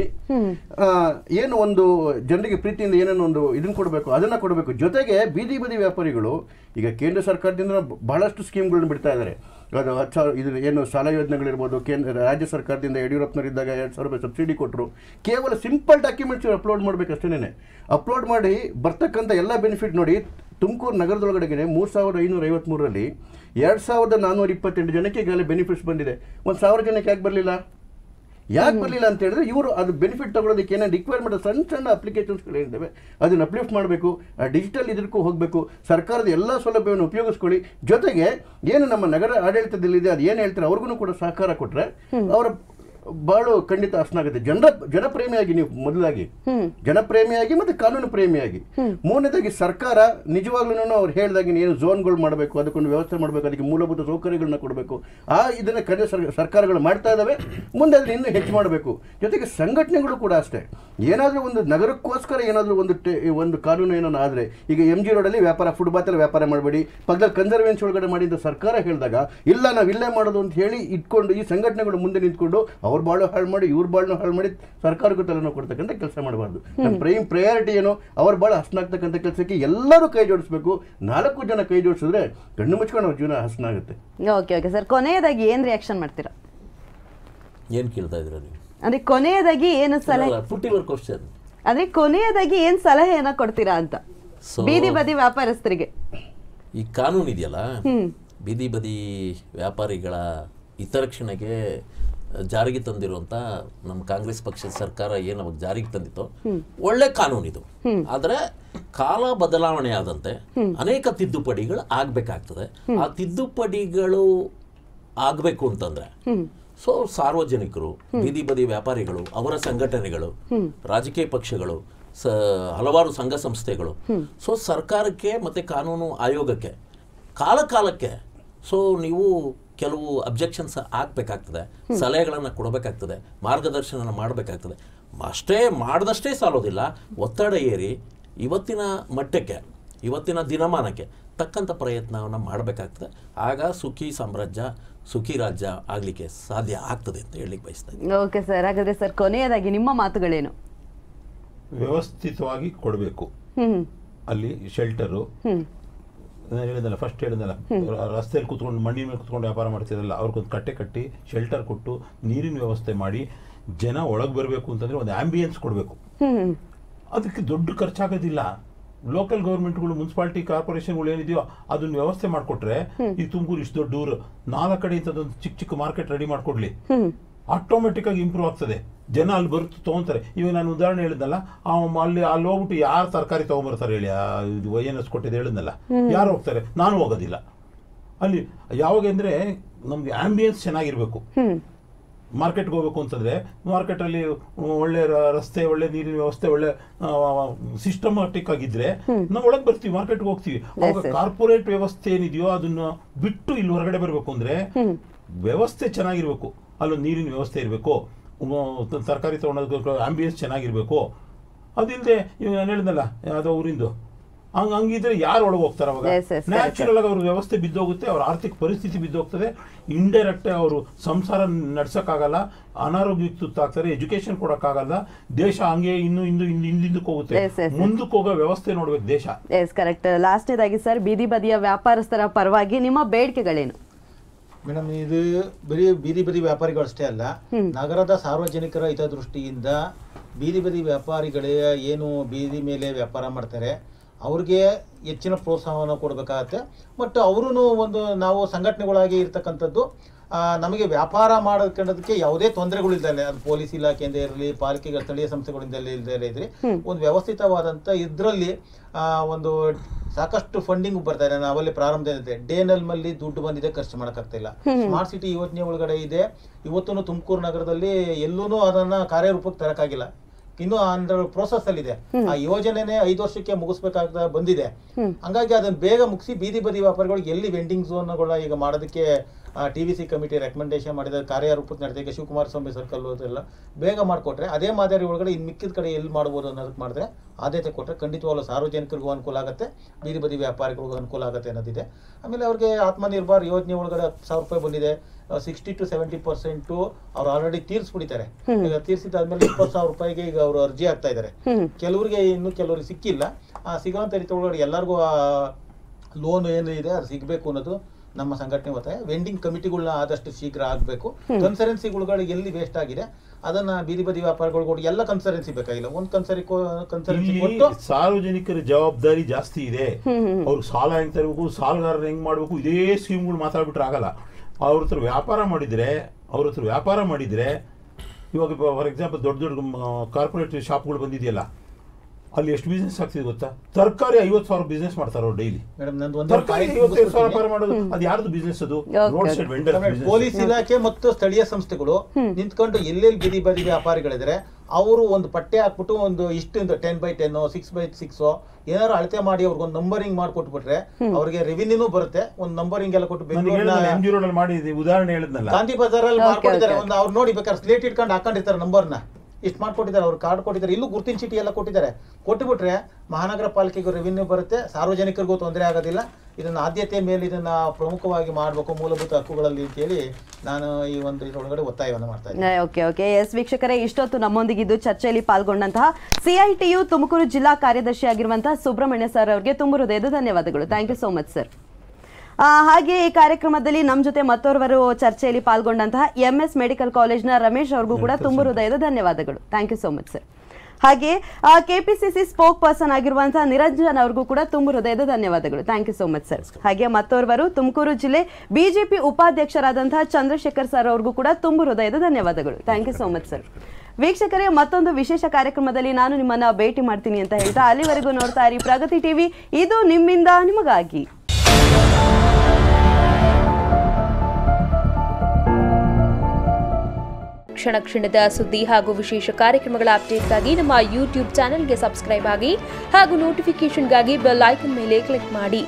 ಏನು ಒಂದು ಜನರಿಗೆ ಪ್ರೀತಿಯಿಂದ ಏನೇನು ಒಂದು ಇದನ್ನ ಕೊಡಬೇಕು ಅದನ್ನ ಕೊಡಬೇಕು. ಜೊತೆಗೆ ಬೀದಿ ಬದಿ ವ್ಯಾಪಾರಿಗಳು ಈಗ ಕೇಂದ್ರ ಸರ್ಕಾರದಿಂದ ಬಹಳಷ್ಟು ಸ್ಕೀಮ್ಗಳನ್ನ ಬಿಡ್ತಾ ಇದ್ದಾರೆ ಅದು ಹತ್ತು ಸಾವಿರ ಇದು ಏನು ಸಾಲ ಯೋಜನೆಗಳಿರ್ಬೋದು ಕೇಂದ್ರ ರಾಜ್ಯ ಸರ್ಕಾರದಿಂದ ಯಡಿಯೂರಪ್ಪನವರಿದ್ದಾಗ ಎರಡು ಸಾವಿರ ರೂಪಾಯಿ ಸಬ್ಸಿಡಿ ಕೊಟ್ಟರು ಕೇವಲ ಸಿಂಪಲ್ ಡಾಕ್ಯುಮೆಂಟ್ಸ್ ಅಪ್ಲೋಡ್ ಮಾಡಬೇಕು ಅಷ್ಟೇನೆ ಅಪ್ಲೋಡ್ ಮಾಡಿ ಬರ್ತಕ್ಕಂಥ ಎಲ್ಲ ಬೆನಿಫಿಟ್ ನೋಡಿ ತುಮಕೂರು ನಗರದೊಳಗಡೆಗೆ ಮೂರು ಸಾವಿರದ ಐನೂರ ಐವತ್ತ್ಮೂರರಲ್ಲಿ ಎರಡು ಸಾವಿರದ ನಾನ್ನೂರ ಇಪ್ಪತ್ತೆಂಟು ಜನಕ್ಕೆ ಈಗಾಗಲೇ ಬೆನಿಫಿಟ್ಸ್ ಬಂದಿದೆ. ಒಂದು ಸಾವಿರ ಜನಕ್ಕೆ ಯಾಕೆ ಬರಲಿಲ್ಲ? ಯಾಕೆ ಬರಲಿಲ್ಲ ಅಂತ ಹೇಳಿದ್ರೆ ಇವರು ಅದು ಬೆನಿಫಿಟ್ ತಗೊಳ್ಳೋದಕ್ಕೆ ಏನೇನು ರಿಕ್ವೈರ್ಮೆಂಟ್ ಸಣ್ಣ ಸಣ್ಣ ಅಪ್ಲಿಕೇಶನ್ಸ್ಗಳಿದ್ದಾವೆ ಅದನ್ನು ಅಪ್ಲಿಫ್ಟ್ ಮಾಡಬೇಕು ಡಿಜಿಟಲ್ ಇದಕ್ಕೂ ಹೋಗಬೇಕು ಸರ್ಕಾರದ ಎಲ್ಲ ಸೌಲಭ್ಯವನ್ನು ಉಪಯೋಗಿಸ್ಕೊಳ್ಳಿ. ಜೊತೆಗೆ ಏನು ನಮ್ಮ ನಗರ ಆಡಳಿತದಲ್ಲಿದೆ ಅದು ಏನು ಹೇಳ್ತಾರೆ ಅವ್ರಿಗೂ ಕೂಡ ಸಹಕಾರ ಕೊಟ್ಟರೆ ಅವರ ಬಾಳು ಖಂಡಿತ ಆಗುತ್ತೆ ಜನರ ಜನಪ್ರೇಮಿಯಾಗಿ ನೀವು ಮೊದಲಾಗಿ. ಜನಪ್ರೇಮಿಯಾಗಿ ಮತ್ತೆ ಕಾನೂನು ಪ್ರೇಮಿಯಾಗಿ. ಮೂರನೇದಾಗಿ ಸರ್ಕಾರ ನಿಜವಾಗ್ಲೂ ಅವ್ರು ಹೇಳಿದಾಗ ಏನು ಝೋನ್ಗಳು ಮಾಡಬೇಕು ಅದಕ್ಕೊಂದು ವ್ಯವಸ್ಥೆ ಮಾಡಬೇಕು ಅದಕ್ಕೆ ಮೂಲಭೂತ ಸೌಕರ್ಯಗಳನ್ನ ಕೊಡಬೇಕು. ಆ ಇದನ್ನ ಕಡೆ ಸರ್ಕಾರಗಳು ಮಾಡ್ತಾ ಇದ್ದಾವೆ ಮುಂದೆ ಅದನ್ನ ಇನ್ನೂ ಹೆಚ್ಚು ಮಾಡಬೇಕು. ಜೊತೆಗೆ ಸಂಘಟನೆಗಳು ಕೂಡ ಅಷ್ಟೇ. ಏನಾದರೂ ಒಂದು ನಗರಕ್ಕೋಸ್ಕರ ಏನಾದರೂ ಒಂದು ಒಂದು ಕಾನೂನು ಏನೋ ಆದರೆ ಈಗ ಎಂ ಜಿ ರೋಡಲ್ಲಿ ವ್ಯಾಪಾರ ಫುಟ್ಪಾತಲ್ಲಿ ವ್ಯಾಪಾರ ಮಾಡಬೇಡಿ. ಪಕ್ಕದಲ್ಲಿ ಕನ್ಸರ್ವೆನ್ಸಿ ಒಳಗಡೆ ಮಾಡಿದ ಸರ್ಕಾರ ಹೇಳಿದಾಗ ಇಲ್ಲ ನಾವು ಇಲ್ಲೇ ಮಾಡೋದು ಅಂತ ಹೇಳಿ ಇಟ್ಕೊಂಡು ಈ ಸಂಘಟನೆಗಳು ಮುಂದೆ ನಿಂತ್ಕೊಂಡು ಅವ್ರ ಬಾಳು ಹಾಳು ಮಾಡಿ ಇವ್ರ ಬಾಳನ್ನು ಹಾಳು ಮಾಡಿ ಸರ್ಕಾರಕ್ಕೂ ತಲೆನೋವು ಕೊಡ್ತಕ್ಕಂಥ ಕೆಲಸ ಮಾಡಬಾರ್ದು. ನಮ್ಮ ಪ್ರೈಮ್ ಪ್ರಯಾರಿಟಿ ಏನು? ಅವ್ರ ಬಾಳು ಹಸನಾಗ್ತಕ್ಕಂಥ ಕೆಲಸಕ್ಕೆ ಎಲ್ಲರೂ ಕೈ ಜೋಡಿಸ್ಬೇಕು. ನಾಲ್ಕು ಜನ ಕೈ ಜೋಡಿಸಿದ್ರೆ ಕಣ್ಣು ಮುಚ್ಕೊಂಡು ಅವ್ರ ಜೀವನ ಹಸನಾಗುತ್ತೆ ಓಕೆ ಓಕೆ ಸರ್ ಕೊನೆಯದಾಗಿ ಏನ್ ರಿಯಾಕ್ಷನ್ ಮಾಡ್ತೀರಾ? ಏನು ಕೇಳ್ತಾ ಇದ್ದೀರಾ ನೀವು? ಅಂದರೆ ಕೊನೆಯದಾಗಿ ಏನು ಸಲಹೆ ಪುಟ್ಟಿವರ್ ಕ್ವಶನ್ ಅಂದರೆ ಕೊನೆಯದಾಗಿ ಏನ್ ಸಲಹೆಯನ್ನ ಕೊಡ್ತೀರಾ ಅಂತ? ಬೀದಿ ಬದಿ ವ್ಯಾಪಾರಸ್ಥರಿಗೆ. ಈ ಕಾನೂನು ಇದೆಯಲ್ಲ? ಬೀದಿ ಬದಿ ವ್ಯಾಪಾರಿಗಳ ಹಿತರಕ್ಷಣೆಗೆ ಜಾರಿಗೆ ತಂದಿರುವಂತ ನಮ್ಮ ಕಾಂಗ್ರೆಸ್ ಪಕ್ಷದ ಸರ್ಕಾರ ಏನು ಅವಾಗ ಜಾರಿಗೆ ತಂದಿತ್ತು ಒಳ್ಳೆ ಕಾನೂನು ಇದು. ಆದ್ರೆ ಕಾಲ ಬದಲಾವಣೆ ಆದಂತೆ ಅನೇಕ ತಿದ್ದುಪಡಿಗಳು ಆಗ್ಬೇಕಾಗ್ತದೆ. ಆ ತಿದ್ದುಪಡಿಗಳು ಆಗ್ಬೇಕು ಅಂತಂದ್ರೆ ಸೊ ಸಾರ್ವಜನಿಕರು ಬೀದಿ ಬದಿ ವ್ಯಾಪಾರಿಗಳು ಅವರ ಸಂಘಟನೆಗಳು ರಾಜಕೀಯ ಪಕ್ಷಗಳು ಸ ಹಲವಾರು ಸಂಘ ಸಂಸ್ಥೆಗಳು. ಸೊ ಸರ್ಕಾರಕ್ಕೆ ಮತ್ತೆ ಕಾನೂನು ಆಯೋಗಕ್ಕೆ ಕಾಲ ಕಾಲಕ್ಕೆ ಸೊ ನೀವು ಕೆಲವು ಅಬ್ಜೆಕ್ಷನ್ಸ್ ಹಾಕ್ಬೇಕಾಗ್ತದೆ ಸಲಹೆಗಳನ್ನು ಕೊಡಬೇಕಾಗ್ತದೆ ಮಾರ್ಗದರ್ಶನ ಮಾಡಬೇಕಾಗ್ತದೆ. ಅಷ್ಟೇ ಮಾಡಿದಷ್ಟೇ ಸಾಲೋದಿಲ್ಲ ಒತ್ತಡ ಏರಿ ಇವತ್ತಿನ ಮಟ್ಟಕ್ಕೆ ಇವತ್ತಿನ ದಿನಮಾನಕ್ಕೆ ತಕ್ಕಂಥ ಪ್ರಯತ್ನವನ್ನು ಮಾಡಬೇಕಾಗ್ತದೆ. ಆಗ ಸುಖಿ ಸಾಮ್ರಾಜ್ಯ ಸುಖಿ ರಾಜ್ಯ ಆಗಲಿಕ್ಕೆ ಸಾಧ್ಯ ಆಗ್ತದೆ ಅಂತ ಹೇಳಲಿಕ್ಕೆ ಬಯಸ್ತಾ ಇದ್ದೀನಿ. ಓಕೆ ಸರ್ ಹಾಗಾದ್ರೆ ಸರ್ ಕೊನೆಯದಾಗಿ ನಿಮ್ಮ ಮಾತುಗಳೇನು? ವ್ಯವಸ್ಥಿತವಾಗಿ ಕೊಡಬೇಕು. ಅಲ್ಲಿ ಶೆಲ್ಟರು ನಾನು ಹೇಳಿದಲ್ಲ ಫಸ್ಟ್ ಹೇಳಿದಲ್ಲ ರಸ್ತೆಯಲ್ಲಿ ಕೂತ್ಕೊಂಡು ಮಣ್ಣಿನ ಮೇಲೆ ಕೂತ್ಕೊಂಡು ವ್ಯಾಪಾರ ಮಾಡ್ತಿರಲ್ಲ ಅವ್ರಿಗೊಂದು ಕಟ್ಟೆ ಕಟ್ಟಿ ಶೆಲ್ಟರ್ ಕೊಟ್ಟು ನೀರಿನ ವ್ಯವಸ್ಥೆ ಮಾಡಿ ಜನ ಒಳಗೆ ಬರಬೇಕು ಅಂತಂದ್ರೆ ಒಂದು ಆಂಬಿಯನ್ಸ್ ಕೊಡಬೇಕು. ಅದಕ್ಕೆ ದೊಡ್ಡ ಖರ್ಚಾಗೋದಿಲ್ಲ. ಲೋಕಲ್ ಗೌರ್ಮೆಂಟ್ಗಳು ಮುನ್ಸಿಪಾಲಿಟಿ ಕಾರ್ಪೊರೇಷನ್ಗಳು ಏನಿದೆಯೋ ಅದನ್ನ ವ್ಯವಸ್ಥೆ ಮಾಡಿಕೊಟ್ರೆ ಈ ತುಮಕೂರು ಇಷ್ಟು ದೊಡ್ಡ ಊರು ನಾಲ್ಕು ಕಡೆ ಇಂಥದ್ದೊಂದು ಚಿಕ್ಕ ಚಿಕ್ಕ ಮಾರ್ಕೆಟ್ ರೆಡಿ ಮಾಡಿಕೊಡ್ಲಿ. ಹ್ಮ್ ಆಟೋಮೆಟಿಕ್ ಆಗಿ ಇಂಪ್ರೂವ್ ಆಗ್ತದೆ. ಜನ ಅಲ್ಲಿ ಬರುತ್ತೆ ತೊಗೊಂತಾರೆ. ಇವಾಗ ನಾನು ಉದಾಹರಣೆ ಹೇಳಿದ್ನಲ್ಲ ಅಲ್ಲಿ ಅಲ್ಲಿ ಹೋಗ್ಬಿಟ್ಟು ಯಾರು ತರಕಾರಿ ತೊಗೊಂಬರ್ತಾರೆ ಹೇಳಿ ವೈ ಎನ್ ಎಸ್ ಕೊಟ್ಟಿದ್ದು ಹೇಳಿದ್ನಲ್ಲ. ಯಾರು ಹೋಗ್ತಾರೆ? ನಾನು ಹೋಗೋದಿಲ್ಲ. ಅಲ್ಲಿ ಯಾವಾಗ ಅಂದರೆ ನಮಗೆ ಆಂಬಿಯನ್ಸ್ ಚೆನ್ನಾಗಿರಬೇಕು. ಮಾರ್ಕೆಟ್ಗೆ ಹೋಗ್ಬೇಕು ಅಂತಂದ್ರೆ ಮಾರ್ಕೆಟಲ್ಲಿ ಒಳ್ಳೆ ರಸ್ತೆ ಒಳ್ಳೆ ನೀರಿನ ವ್ಯವಸ್ಥೆ ಒಳ್ಳೆ ಸಿಸ್ಟಮ್ಯಾಟಿಕ್ ಆಗಿದ್ರೆ ನಾವು ಒಳಗೆ ಬರ್ತೀವಿ ಮಾರ್ಕೆಟ್ಗೆ ಹೋಗ್ತೀವಿ. ಅವಾಗ. ಕಾರ್ಪೊರೇಟ್ ವ್ಯವಸ್ಥೆ ಏನಿದೆಯೋ ಅದನ್ನ ಬಿಟ್ಟು ಇಲ್ಲಿ ಹೊರಗಡೆ ಬರಬೇಕು ಅಂದ್ರೆ ವ್ಯವಸ್ಥೆ ಚೆನ್ನಾಗಿರ್ಬೇಕು. ಅಲ್ಲೊಂದು ನೀರಿನ ವ್ಯವಸ್ಥೆ ಇರಬೇಕು. ತರಕಾರಿ ತೊಗೊಳೋದಕ್ಕೆ ಆಂಬಿಯನ್ಸ್ ಚೆನ್ನಾಗಿರಬೇಕು. ಅದಿಲ್ಲದೆ ಇವಾಗ ನಾನು ಹೇಳಿದ್ನಲ್ಲ ಯಾವುದೋ ಊರಿಂದು. ಹಂಗೆ ಹಂಗಿದ್ರೆ ಯಾರು ಒಳಗೆ ಹೋಗ್ತಾರೆ ಅವಾಗ? ನ್ಯಾಚುರಲ್ ಆಗಿ ಅವ್ರ ವ್ಯವಸ್ಥೆ ಬಿದ್ದೋಗುತ್ತೆ ಅವ್ರ ಆರ್ಥಿಕ ಪರಿಸ್ಥಿತಿ ಬಿದ್ದೋಗ್ತದೆ. ಇಂಡೈರೆಕ್ಟ್ ಅವರು ಸಂಸಾರ ನಡ್ಸೋಕ್ಕಾಗಲ್ಲ ಅನಾರೋಗ್ಯಕ್ಕೆ ತುತ್ತಾಗ್ತಾರೆ ಎಜುಕೇಶನ್ ಕೊಡೋಕ್ಕಾಗಲ್ಲ. ದೇಶ ಹಂಗೆ ಇನ್ನು ಇಂದು ಹಿಂದಿಂದಕ್ಕೆ ಹೋಗುತ್ತೆ. ಮುಂದಕ್ಕೆ ಹೋಗೋ ವ್ಯವಸ್ಥೆ ನೋಡ್ಬೇಕು ದೇಶ. ಎಸ್ ಕರೆಕ್ಟ್ ಲಾಸ್ಟ್ನೇದಾಗಿ ಸರ್ ಬೀದಿ ಬದಿಯ ವ್ಯಾಪಾರಸ್ಥರ ಪರವಾಗಿ ನಿಮ್ಮ ಬೇಡಿಕೆಗಳೇನು? ಮೇಡಮ್ ಇದು ಬರೀ ಬೀದಿ ಬದಿ ವ್ಯಾಪಾರಿಗಳಷ್ಟೇ ಅಲ್ಲ ನಗರದ ಸಾರ್ವಜನಿಕರ ಹಿತದೃಷ್ಟಿಯಿಂದ ಬೀದಿ ಬದಿ ವ್ಯಾಪಾರಿಗಳೇ ಏನು ಬೀದಿ ಮೇಲೆ ವ್ಯಾಪಾರ ಮಾಡ್ತಾರೆ ಅವ್ರಿಗೆ ಹೆಚ್ಚಿನ ಪ್ರೋತ್ಸಾಹವನ್ನು ಕೊಡಬೇಕಾಗತ್ತೆ. ಬಟ್ ಅವರು ಒಂದು ನಾವು ಸಂಘಟನೆಗಳಾಗಿ ಇರ್ತಕ್ಕಂಥದ್ದು ನಮಗೆ ವ್ಯಾಪಾರ ಮಾಡೋದಕ್ಕೆ ಯಾವುದೇ ತೊಂದರೆಗಳಿಲ್ಲದೆ ಅದು ಪೊಲೀಸ್ ಇಲಾಖೆಯಿಂದ ಇರಲಿ ಪಾಲಿಕೆ ಸ್ಥಳೀಯ ಸಂಸ್ಥೆಗಳಿಂದ ಇದ್ರೆ ಇದ್ರಿ ಒಂದು ವ್ಯವಸ್ಥಿತವಾದಂಥ ಇದರಲ್ಲಿ ಒಂದು ಸಾಕಷ್ಟು ಫಂಡಿಂಗ್ ಬರ್ತಾ ಇದೆ. ನಾವಲ್ಲಿ ಪ್ರಾರಂಭದಲ್ಲಿ ಡೇನಲ್ ಮಲ್ಲಿ ದುಡ್ಡು ಬಂದಿದೆ ಖರ್ಚು ಮಾಡೋಕ್ಕಾಗ್ತಿಲ್ಲ ಸ್ಮಾರ್ಟ್ ಸಿಟಿ ಯೋಜನೆ ಒಳಗಡೆ ಇದೆ. ಇವತ್ತು ತುಮಕೂರು ನಗರದಲ್ಲಿ ಎಲ್ಲೂ ಅದನ್ನ ಕಾರ್ಯರೂಪಕ್ಕೆ ತರಕಾಗಿಲ್ಲ. ಇನ್ನು ಅಂದ್ರೆ ಪ್ರೋಸೆಸ್ ಅಲ್ಲಿ ಇದೆ. ಆ ಯೋಜನೆನೆ ಐದು ವರ್ಷಕ್ಕೆ ಮುಗಿಸ್ಬೇಕಾಗ್ತಾ ಬಂದಿದೆ. ಹಂಗಾಗಿ ಅದನ್ನ ಬೇಗ ಮುಗಿಸಿ ಬೀದಿ ಬದಿ ವ್ಯಾಪಾರಿಗಳಿಗೆ ಎಲ್ಲಿ ವೆಂಡಿಂಗ್ ಝೋನ್ಗಳ ಈಗ ಮಾಡೋದಕ್ಕೆ T V C committee recommendation ಮಾಡಿದ ಕಾರ್ಯರೂಪಕ್ಕೆ ನಡೆದ ಈಗ ಶಿವಕುಮಾರ ಸ್ವಾಮಿ ಸರ್ಕಲ್ ಅದೆಲ್ಲ ಬೇಗ ಮಾಡಿಕೊಟ್ರೆ ಅದೇ ಮಾದರಿ ಒಳಗಡೆ ಇನ್ನು ಮಿಕ್ಕಿದ ಕಡೆ ಎಲ್ಲಿ ಮಾಡ್ಬೋದು ಅನ್ನೋದಕ್ಕೆ ಮಾಡಿದ್ರೆ ಆದ್ಯತೆ ಕೊಟ್ಟರೆ ಖಂಡಿತವಾಗ್ಲೂ ಸಾರ್ವಜನಿಕರಿಗೂ ಅನುಕೂಲ ಆಗುತ್ತೆ ಬೀದಿ ಬದಿ ವ್ಯಾಪಾರಿಗಳಿಗೂ ಅನುಕೂಲ ಆಗುತ್ತೆ ಅನ್ನೋದಿದೆ. ಆಮೇಲೆ ಅವ್ರಿಗೆ ಆತ್ಮನಿರ್ಭರ್ ಯೋಜನೆ ಒಳಗಡೆ ಹತ್ತು ಸಾವಿರ ರೂಪಾಯಿ ಬಂದಿದೆ ಸಿಕ್ಸ್ಟಿ ಟು ಸೆವೆಂಟಿ ಪರ್ಸೆಂಟು ಅವ್ರು ಆಲ್ರೆಡಿ ಬಿಡಿತಾರೆ ಈಗ ತೀರಿಸಿದಾದ್ಮೇಲೆ ಇಪ್ಪತ್ತು ಸಾವಿರ ರೂಪಾಯಿಗೆ ಈಗ ಅವರು ಅರ್ಜಿ ಹಾಕ್ತಾ ಇದ್ದಾರೆ. ಕೆಲವರಿಗೆ ಇನ್ನು ಕೆಲವರಿಗೆ ಸಿಕ್ಕಿಲ್ಲ. ಆ ಸಿಗುವಂತ ರೀತಿ ಒಳಗಡೆ ಎಲ್ಲರಿಗೂ ಲೋನ್ ಏನು ಇದೆ ಅದು ಸಿಗಬೇಕು ಅನ್ನೋದು ನಮ್ಮ ಸಂಘಟನೆ ಒತ್ತಾಯ ವೆಂಡಿಂಗ್ ಕಮಿಟಿಗಳನ್ನ ಆದಷ್ಟು ಶೀಘ್ರ ಆಗಬೇಕು. ಕನ್ಸರೆನ್ಸಿಗಳು ಎಲ್ಲಿ ವೇಸ್ಟ್ ಆಗಿದೆ ಅದನ್ನ ಬೀದಿ ಬದಿ ವ್ಯಾಪಾರಿಗಳು ಎಲ್ಲ ಕನ್ಸರೆನ್ಸಿ ಬೇಕಾಗಿಲ್ಲ ಒಂದು ಕನ್ಸರಿ ಕನ್ಸರೆನ್ಸಿ ಕೊಟ್ಟು ಸಾರ್ವಜನಿಕರ ಜವಾಬ್ದಾರಿ ಜಾಸ್ತಿ ಇದೆ. ಅವ್ರು ಸಾಲ ಹೆಂಗ್ ತರಬೇಕು ಸಾಲಗಾರರು ಹೆಂಗ್ ಮಾಡ್ಬೇಕು ಇದೇ ಸ್ಕೀಮ್ಗಳು ಮಾತಾಡ್ಬಿಟ್ರೆ ಆಗಲ್ಲ. ಅವ್ರ ಹತ್ರ ವ್ಯಾಪಾರ ಮಾಡಿದ್ರೆ ಅವ್ರ ಹತ್ರ ವ್ಯಾಪಾರ ಮಾಡಿದ್ರೆ ಇವಾಗ ಫಾರ್ ಎಕ್ಸಾಂಪಲ್ ದೊಡ್ಡ ದೊಡ್ಡ ಕಾರ್ಪೊರೇಟ್ ಶಾಪ್ಗಳು ಬಂದಿದೆಯಲ್ಲ ಅಲ್ಲಿ ಎಷ್ಟು ಬಿಸ್ನೆಸ್ ಆಗ್ತಿದೆ ಗೊತ್ತಾ? ತರಕಾರಿ ಐವತ್ತು ಸಾವಿರ ಬಿಸ್ನೆಸ್ ಮಾಡ್ತಾರ ಅವ್ರು ಡೈಲಿ ಮೇಡಮ್ ನಂದು ಒಂದು ತರಕಾರಿ ಐವತ್ತೈದು ಸಾವಿರ ವ್ಯಾಪಾರ ಮಾಡೋದು ಅದು ಯಾರ್ದು ಬಿಸ್ನೆಸ್ ಅದು? ರೋಡ್ ಸೈಡ್ ವೆಂಡರ್ ಪೊಲೀಸ್ ಇಲಾಖೆ ಮತ್ತು ಸ್ಥಳೀಯ ಸಂಸ್ಥೆಗಳು ನಿಂತ್ಕೊಂಡು ಎಲ್ಲೆಲ್ಲಿ ಬೀದಿ ಬದಿ ವ್ಯಾಪಾರಿಗಳಿದ್ರೆ ಅವರು ಒಂದು ಪಟ್ಟೆ ಹಾಕ್ಬಿಟ್ಟು ಒಂದು ಇಷ್ಟು ten by ten six by six ಏನಾದ್ರು ಅಳತೆ ಮಾಡಿ ಅವ್ರಿಗೆ ಒಂದು ನಂಬರಿಂಗ್ ಮಾಡ್ಕೊಟ್ಬಿಟ್ರೆ ಅವ್ರಿಗೆ ರೆವಿನ್ಯೂನು ಬರುತ್ತೆ. ಒಂದು ನಂಬರಿಂಗ್ ಎಲ್ಲ ಕೊಟ್ಟು ಬೆಂಗಳೂರಿನ ಉದಾಹರಣೆ ಹೇಳಿದ್ನಲ್ಲ. ಗಾಂಧಿ ಬಜಾರಲ್ಲಿ ಅಲ್ಲಿ ಮಾಡ್ಕೊಟ್ಟಿದ್ದಾರೆ. ಒಂದು ಅವ್ರು ನೋಡಿ ಬೇಕಾದ್ರೆ ಸ್ಲೇಟ್ ಇಟ್ಕೊಂಡು ಹಾಕೊಂಡಿರ್ತಾರೆ ನಂಬರ್ನ ಇಷ್ಟು ಮಾಡಿಕೊಟ್ಟಿದ್ದಾರೆ, ಅವ್ರು ಕಾರ್ಡ್ ಕೊಟ್ಟಿದ್ದಾರೆ. ಇಲ್ಲೂ ಗುರುತಿನ ಚೀಟಿ ಎಲ್ಲ ಕೊಟ್ಟಿದ್ದಾರೆ. ಕೊಟ್ಟುಬಿಟ್ರೆ ಮಹಾನಗರ ಪಾಲಿಕೆಗೂ ರೆವಿನ್ಯೂ ಬರುತ್ತೆ. ಸಾರ್ವಜನಿಕರಿಗೂ ತೊಂದರೆ ಆಗೋದಿಲ್ಲ. ಇದನ್ನು ಆದ್ಯತೆ ಮೇಲೆ ಇದನ್ನು ಪ್ರಮುಖವಾಗಿ ಮಾಡಬೇಕು ಮೂಲಭೂತ ಹಕ್ಕುಗಳಲ್ಲಿ ಅಂತೇಳಿ ನಾನು ಈ ಒಂದು ಇದರೊಳಗಡೆ ಒತ್ತಾಯವನ್ನು ಮಾಡ್ತಾ ಇದ್ದೀನಿ. Okay okay. ಎಸ್ ವೀಕ್ಷಕರೇ, ಇಷ್ಟೊತ್ತು ನಮ್ಮೊಂದಿಗಿದ್ದು ಚರ್ಚೆಯಲ್ಲಿ ಪಾಲ್ಗೊಂಡಂತಹ ಸಿಐಟಿಯು ತುಮಕೂರು ಜಿಲ್ಲಾ ಕಾರ್ಯದರ್ಶಿ ಆಗಿರುವಂತಹ ಸುಬ್ರಹ್ಮಣ್ಯ ಸರ್ ಅವರಿಗೆ ತುಂಬ ಹೃದಯದ ಧನ್ಯವಾದಗಳು. Thank you so much sir ಹಾಗೆ ಈ ಕಾರ್ಯಕ್ರಮದಲ್ಲಿ ನಮ್ಮ ಜೊತೆ ಮತ್ತೋರ್ವರು ಚರ್ಚೆಯಲ್ಲಿ ಪಾಲ್ಗೊಂಡಂತಹ ಎಂ ಎಸ್ ಮೆಡಿಕಲ್ ಕಾಲೇಜ್ನ ರಮೇಶ್ ಅವ್ರಿಗೂ ಕೂಡ ತುಂಬ ಹೃದಯದ ಧನ್ಯವಾದಗಳು. Thank you so much sir ಹಾಗೆ ಕೆಪಿಸಿಸಿ ಸ್ಪೋಕ್ ಪರ್ಸನ್ ಆಗಿರುವಂತಹ ನಿರಂಜನ್ ಅವ್ರಿಗೂ ಕೂಡ ತುಂಬ ಹೃದಯದ ಧನ್ಯವಾದಗಳು. Thank you so much sir ಹಾಗೆ ಮತ್ತೋರ್ವರು ತುಮಕೂರು ಜಿಲ್ಲೆ ಬಿಜೆಪಿ ಉಪಾಧ್ಯಕ್ಷರಾದಂತಹ ಚಂದ್ರಶೇಖರ್ ಸರ್ ಅವ್ರಿಗೂ ಕೂಡ ತುಂಬ ಹೃದಯದ ಧನ್ಯವಾದಗಳು. Thank you so much sir ವೀಕ್ಷಕರೇ ಮತ್ತೊಂದು ವಿಶೇಷ ಕಾರ್ಯಕ್ರಮದಲ್ಲಿ ನಾನು ನಿಮ್ಮನ್ನ ಭೇಟಿ ಮಾಡ್ತೀನಿ ಅಂತ ಹೇಳ್ತಾ ಅಲ್ಲಿವರೆಗೂ ನೋಡ್ತಾ ಇರಿ ಪ್ರಗತಿ ಟಿವಿ. ಇದು ನಿಮ್ಮಿಂದ ನಿಮಗಾಗಿ. ಕ್ಷಣ ಕ್ಷಣದ ಸುದ್ದಿ ಹಾಗೂ ವಿಶೇಷ ಕಾರ್ಯಕ್ರಮಗಳ ಅಪ್ಡೇಟ್ಗಾಗಿ ನಮ್ಮ ಯೂಟ್ಯೂಬ್ ಚಾನೆಲ್ಗೆ ಸಬ್ಸ್ಕ್ರೈಬ್ ಆಗಿ ಹಾಗೂ ನೋಟಿಫಿಕೇಷನ್ಗಾಗಿ ಬೆಲ್ ಐಕನ್ ಮೇಲೆ ಕ್ಲಿಕ್ ಮಾಡಿ.